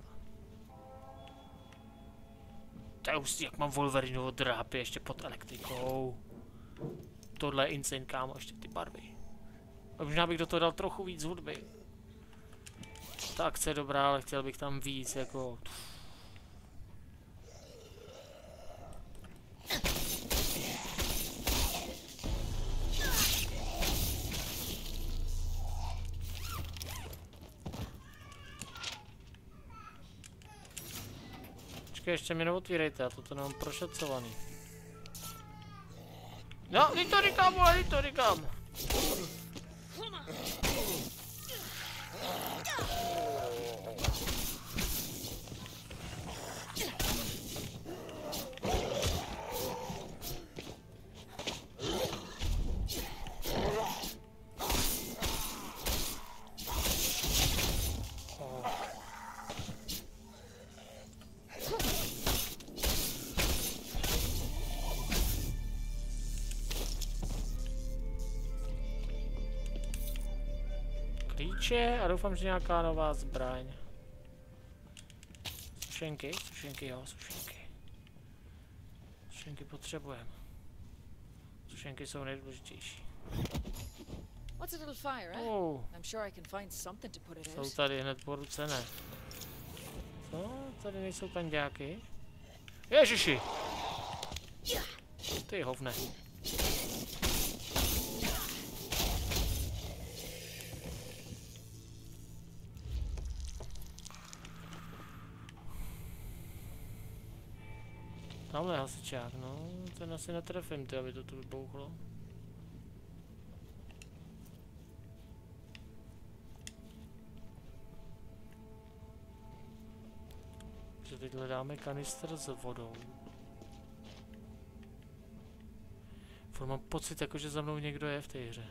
Je hustý, jak mám Wolverinovo drápy ještě pod elektrikou. Tohle je insane, kámo, ještě ty barvy. A Možná bych do toho dal trochu víc hudby. Ta akce je dobrá, ale chtěl bych tam víc, jako... Počkej, ještě mi neotvírejte, já toto nemám prošetřovaný. No, teď to říkám, vole, teď to říkám. Klíče a doufám, že nějaká nová zbraň. Sušenky, sušenky jo, sušenky. Sušenky potřebujeme. Sušenky jsou nejdůležitější. What's a little fire, eh? Oh. I'm sure I can find something to put it Jsou out. tady hned po ruce, ne? Co? Tady nejsou kanďáky? Ježiši! Ty hovne. Tamhle hasičák, no, ten asi netrefím, ty, aby to tu vybouchlo. Že teď hledáme kanistr s vodou. Furt mám pocit, jako že za mnou někdo je v té hře.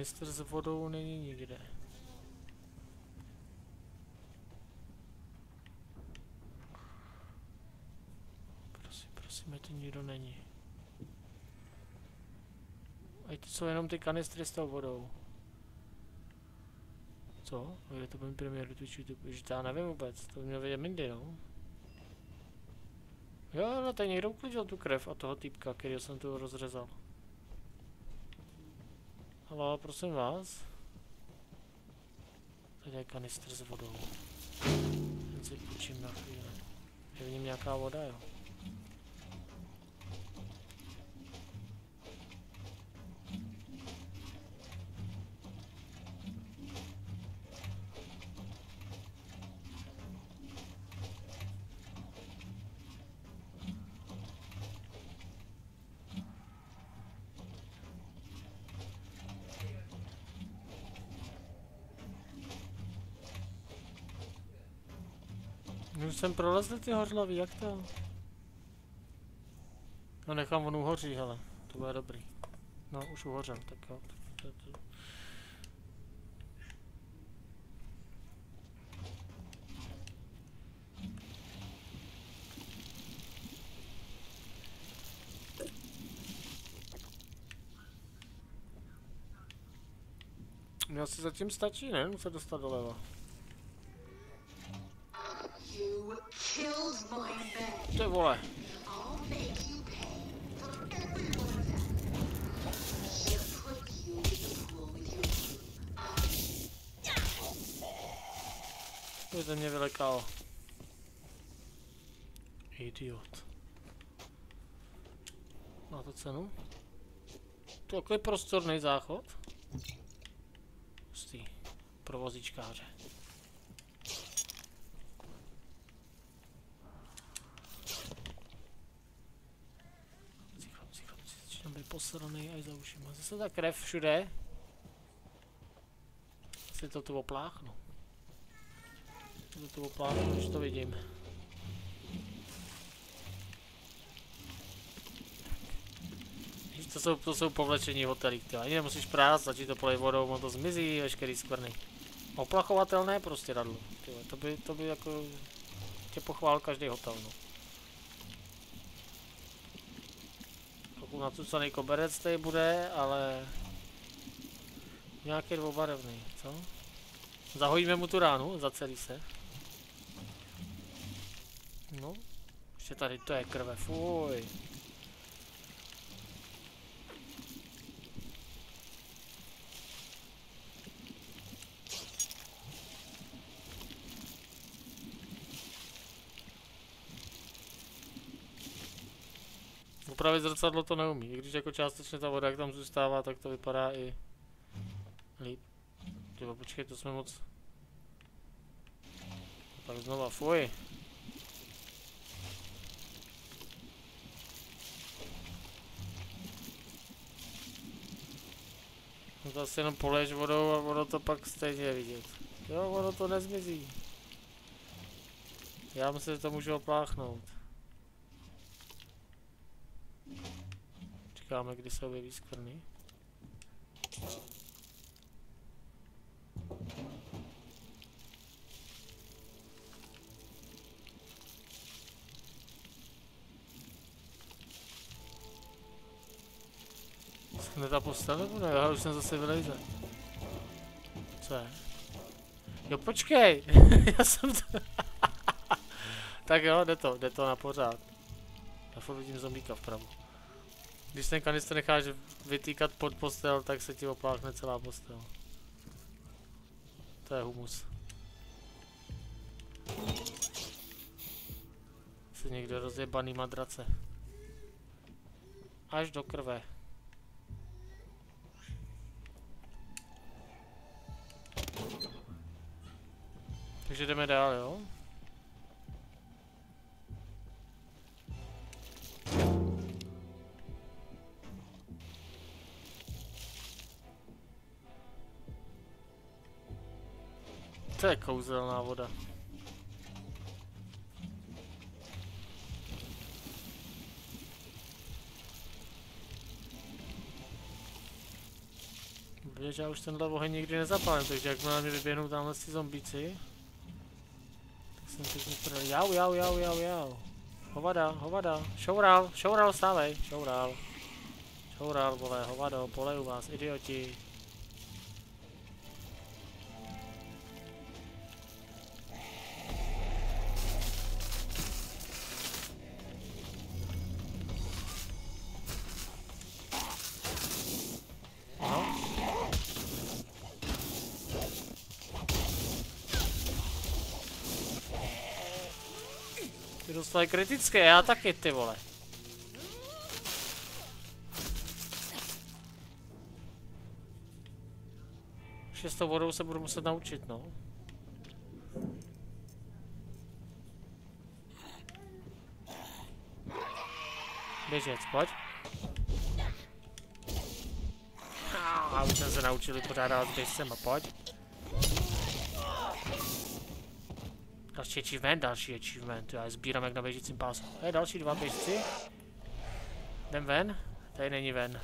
Kanistr s vodou není nikde. Prosím, prosím, tu nikdo není. Ať to jsou jenom ty kanistry s tou vodou. Co? Kde to byl premiér do Twitch YouTube? Že to já nevím vůbec, to měl vědět Mindy, no. Jo, no tady někdo uklidil tu krev a toho týpka, který jsem tu rozřezal. Halo, prosím vás. Tady je kanistr s vodou. Ten si půjčím na chvíli. Je v něm nějaká voda, jo? Jsem prolezl ty hořlavý, jak to? No nechám on uhoří, hele. To bude dobrý. No, už uhořel, tak jo. Mě asi zatím stačí, ne? Musím se dostat doleva. Your To ze mě vylekal. Idiot. Má to cenu? To je takový prostorný záchod. Pustý. Pro vozíčkáře. Posraný až za ušima. Zase ta krev všude. Si to tu opláchnu. To tu opláchnu, když to vidím. To jsou, to jsou povlečení hotelí, ty ani nemusíš prát, stačí to polej vodou, on to zmizí, veškerý skvrny. Oplachovatelné prostě radlo, to by, to by jako tě pochvál každý hotel, no. Trochu nacucaný koberec tady bude, ale nějaký dvoubarevný, co? Zahojíme mu tu ránu, zacelí se. No, ještě tady to je krve, fuj. Upravit zrcadlo to neumí, i když jako částečně ta voda jak tam zůstává, tak to vypadá i líp. Tyba, počkej, to jsme moc... Tak znova, fuj. No to asi jenom poleješ vodou a ono to pak stejně vidět. Jo, ono to nezmizí. Já myslím, že to můžu opláchnout. Čekáme, kdy se objeví skvrny. Schne ta postel nebo ne? Já už jsem zase vylejze. Co je? Jo počkej! Já jsem to... tak jo, jde to, jde to na pořád. Já vidím zombíka vpravo. Když ten kanister necháš vytýkat pod postel, tak se ti opláchne celá postel. To je humus. Se někdo rozjebaný madrace. Až do krve. Takže jdeme dál, jo? To je kouzelná voda. Víš, já už tenhle oheň nikdy nezapálím, takže jakmile mi vyběhnou tamhle ty zombíci, tak jsem teď něco Jau, jau, jau, jau, jau. Hovada, hovada. Šoural, šoural, stávej. Šoural. Šoural, vole, hovado, poleju vás, idioti. Ty dostali kritické, já taky ty vole. Už s tou vodou se budu muset naučit, no. Běžec, pojď. A už jsme se naučili pořádat s běžcem a pojď. Další achievement, další achievement, já je sbírám jak na běžícím pásu. Je další dva běžci. Jdem ven? Tady není ven.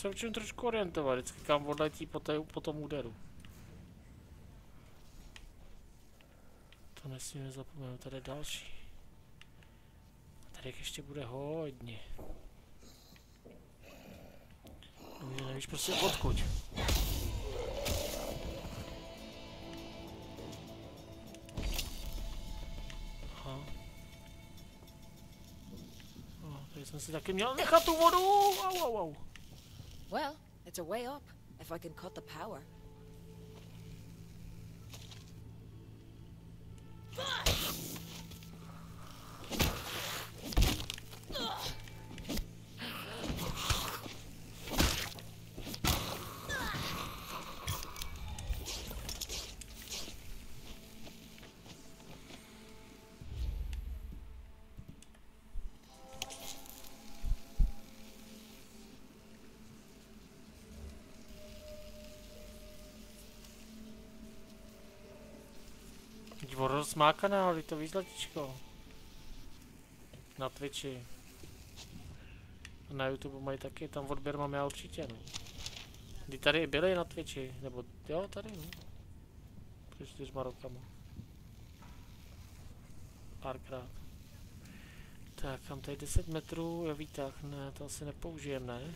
Se učím trošku orientovat, vždycky kam odletí po, té, po tom úderu. To nesmíme zapomenout, tady další. A tady ještě bude hodně. No, nevíš prostě odkud. Aha. O, tady jsem si taky měl nechat tu vodu. Au, au, au. Well, it's a way up, if I can cut the power. Má kanál, to víc zlatičko. Na Twitchi. Na YouTube mají taky, tam odběr mám já určitě, no. Kdy tady byli na Twitchi, nebo jo, tady, no. Před čtyřma rokama. Párkrát. Tak, kam tady 10 metrů je výtah, ne, to asi nepoužijem, ne?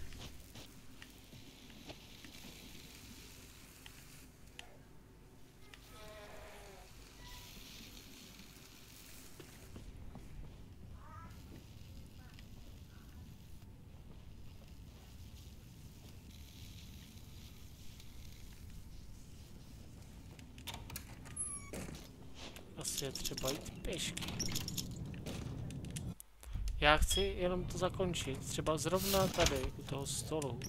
Asi je třeba jít pěšky. Já chci jenom to zakončit, třeba zrovna tady, u toho stolu.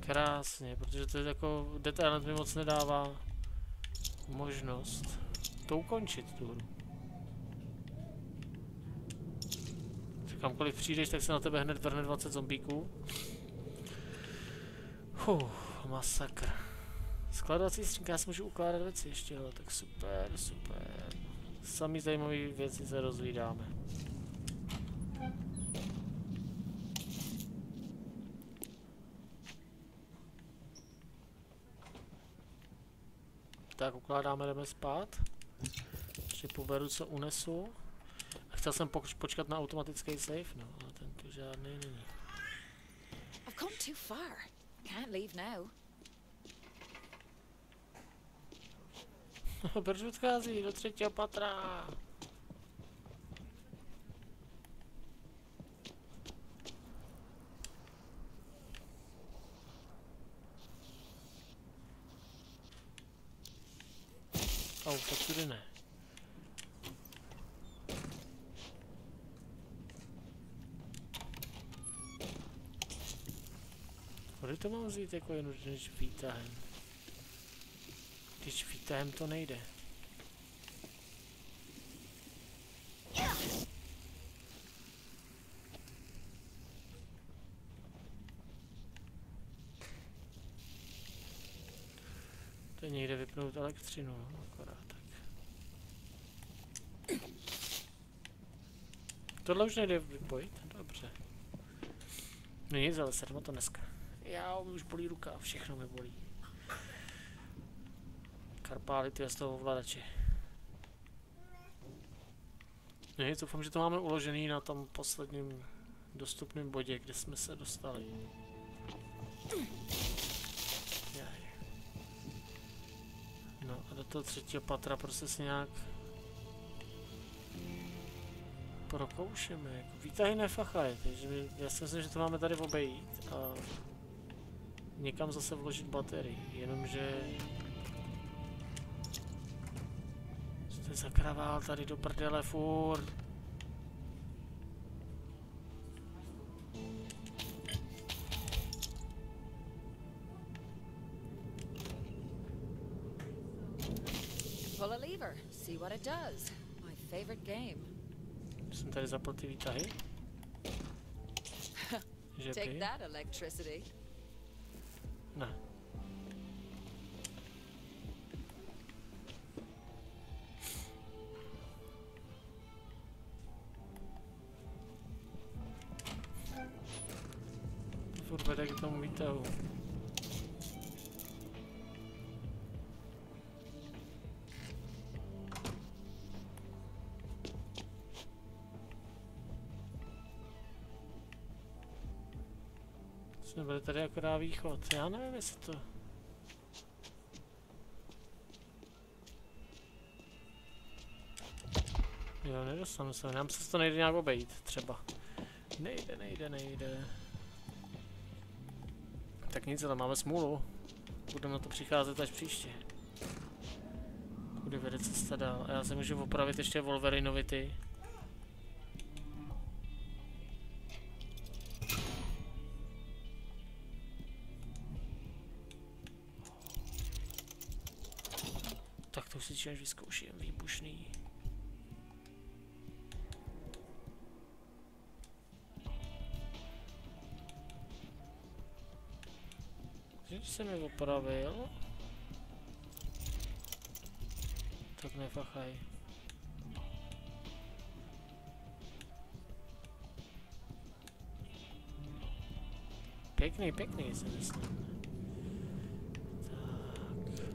Krásně, protože to je jako detail mi moc nedává možnost to ukončit tu hru. Že kamkoliv přijdeš, tak se na tebe hned vrhne 20 zombíků. Huh, masakr. Skladovací skřínka, já si můžu ukládat věci ještě, ale tak super, super. Samý zajímavé věci se rozvídáme. Tak ukládáme, jdeme spát. Ještě poberu, co unesu. A chtěl jsem poč počkat na automatický save, no, ale ten tu žádný není. I've come too far. Can't leave now. Brž odchází do třetího patra. Au, tak tudy ne. Kudy to mám vzít jako než výtahem? Když výtahem to nejde. To je někde vypnout elektřinu, no, akorát tak. Tohle už nejde vypojit? Dobře. No nic, ale sedmo to dneska. Já už bolí ruka, všechno mi bolí. Karpály ty z toho ovladače. No doufám, že to máme uložený na tom posledním dostupném bodě, kde jsme se dostali. Toho třetího patra prostě si nějak prokoušeme, jako výtahy nefachají, takže my, já si myslím, že to máme tady obejít a někam zase vložit baterii, jenomže jste zakravál tady do prdele furt. Does. My favorite game. Jsem tady zapl ty výtahy. Take that, electricity. Ne. Furt vede k tomu výtahu. Jsme byli tady akorát východ. Já nevím, jestli to... Jo, nedostanu se, nám se to nejde nějak obejít, třeba. Nejde, nejde, nejde. Tak nic, ale máme smůlu. Budeme na to přicházet až příště. Kudy vede cesta dál. A já se můžu opravit ještě Wolverinovi ty. Jsem je opravil. Tak nefachaj. Pěkný, pěkný si myslím. Tak.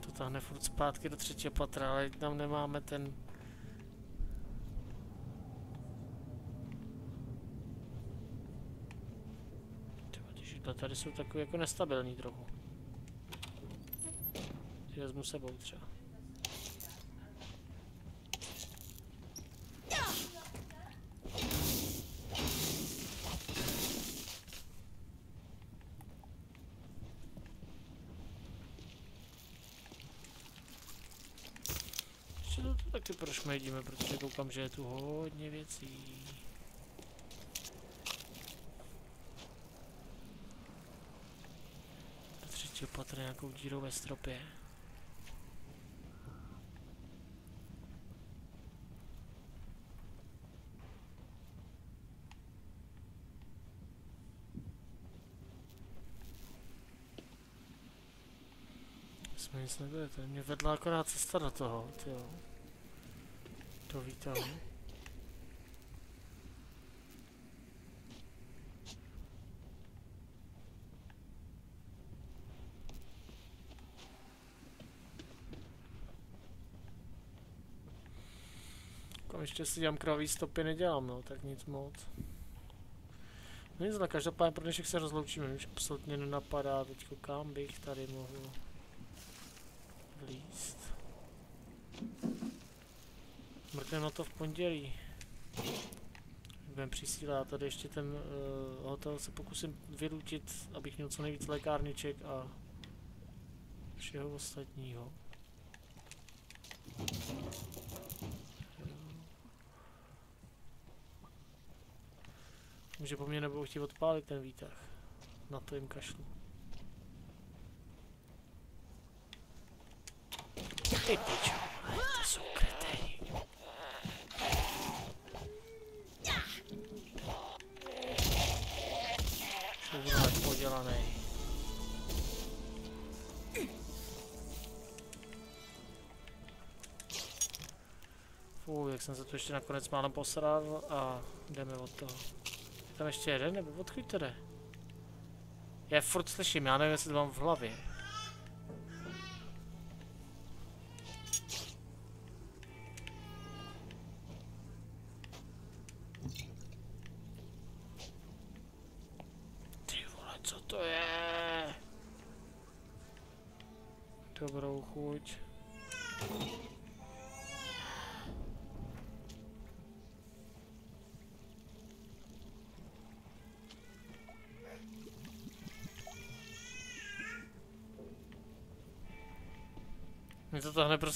To tahne furt zpátky do třetího patra, ale tam nemáme ten Tyhle tady jsou takový jako nestabilní trochu. Ty vezmu sebou třeba. Ještě to taky prošmejdíme, protože koukám, že je tu hodně věcí. Do patra nějakou dírou ve stropě. Jsme nic nebyli, to mě vedla akorát cesta do toho, jo. To vítám. Ještě si dělám kravý stopy nedělám, no, tak nic moc. No nic, ale každopádně pro dnešek se rozloučíme, už absolutně nenapadá teďko kam bych tady mohl vlíst. Mrkneme na to v pondělí. Budeme přisílat tady ještě ten uh, hotel se pokusím vyrutit, abych měl co nejvíc lékárniček a všeho ostatního. Že po mně nebudou chtít odpálit ten výtah. Na to jim kašlu. Ty pičo, to jsou kreténi. Podělanej. Fuh, jak jsem se tu ještě nakonec málem posral a jdeme od toho. Tam ještě jeden, nebo odkud to jde? Já furt slyším, já nevím, jestli to mám v hlavě.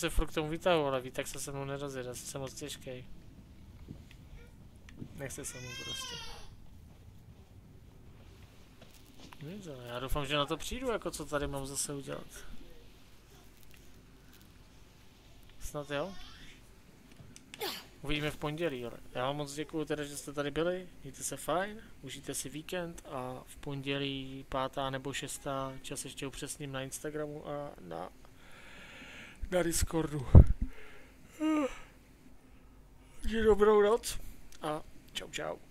Prostě furt k tomu výtahu, ale výtah se se mnou nerozjede, asi jsem moc těžký. Nechce se mu prostě. Nic, ale já doufám, že na to přijdu, jako co tady mám zase udělat. Snad jo? Uvidíme v pondělí, ale já vám moc děkuju teda, že jste tady byli, mějte se fajn, užijte si víkend a v pondělí pátá nebo šestá čas ještě upřesním na Instagramu a na, na Discordu. Takže dobrou noc a čau čau.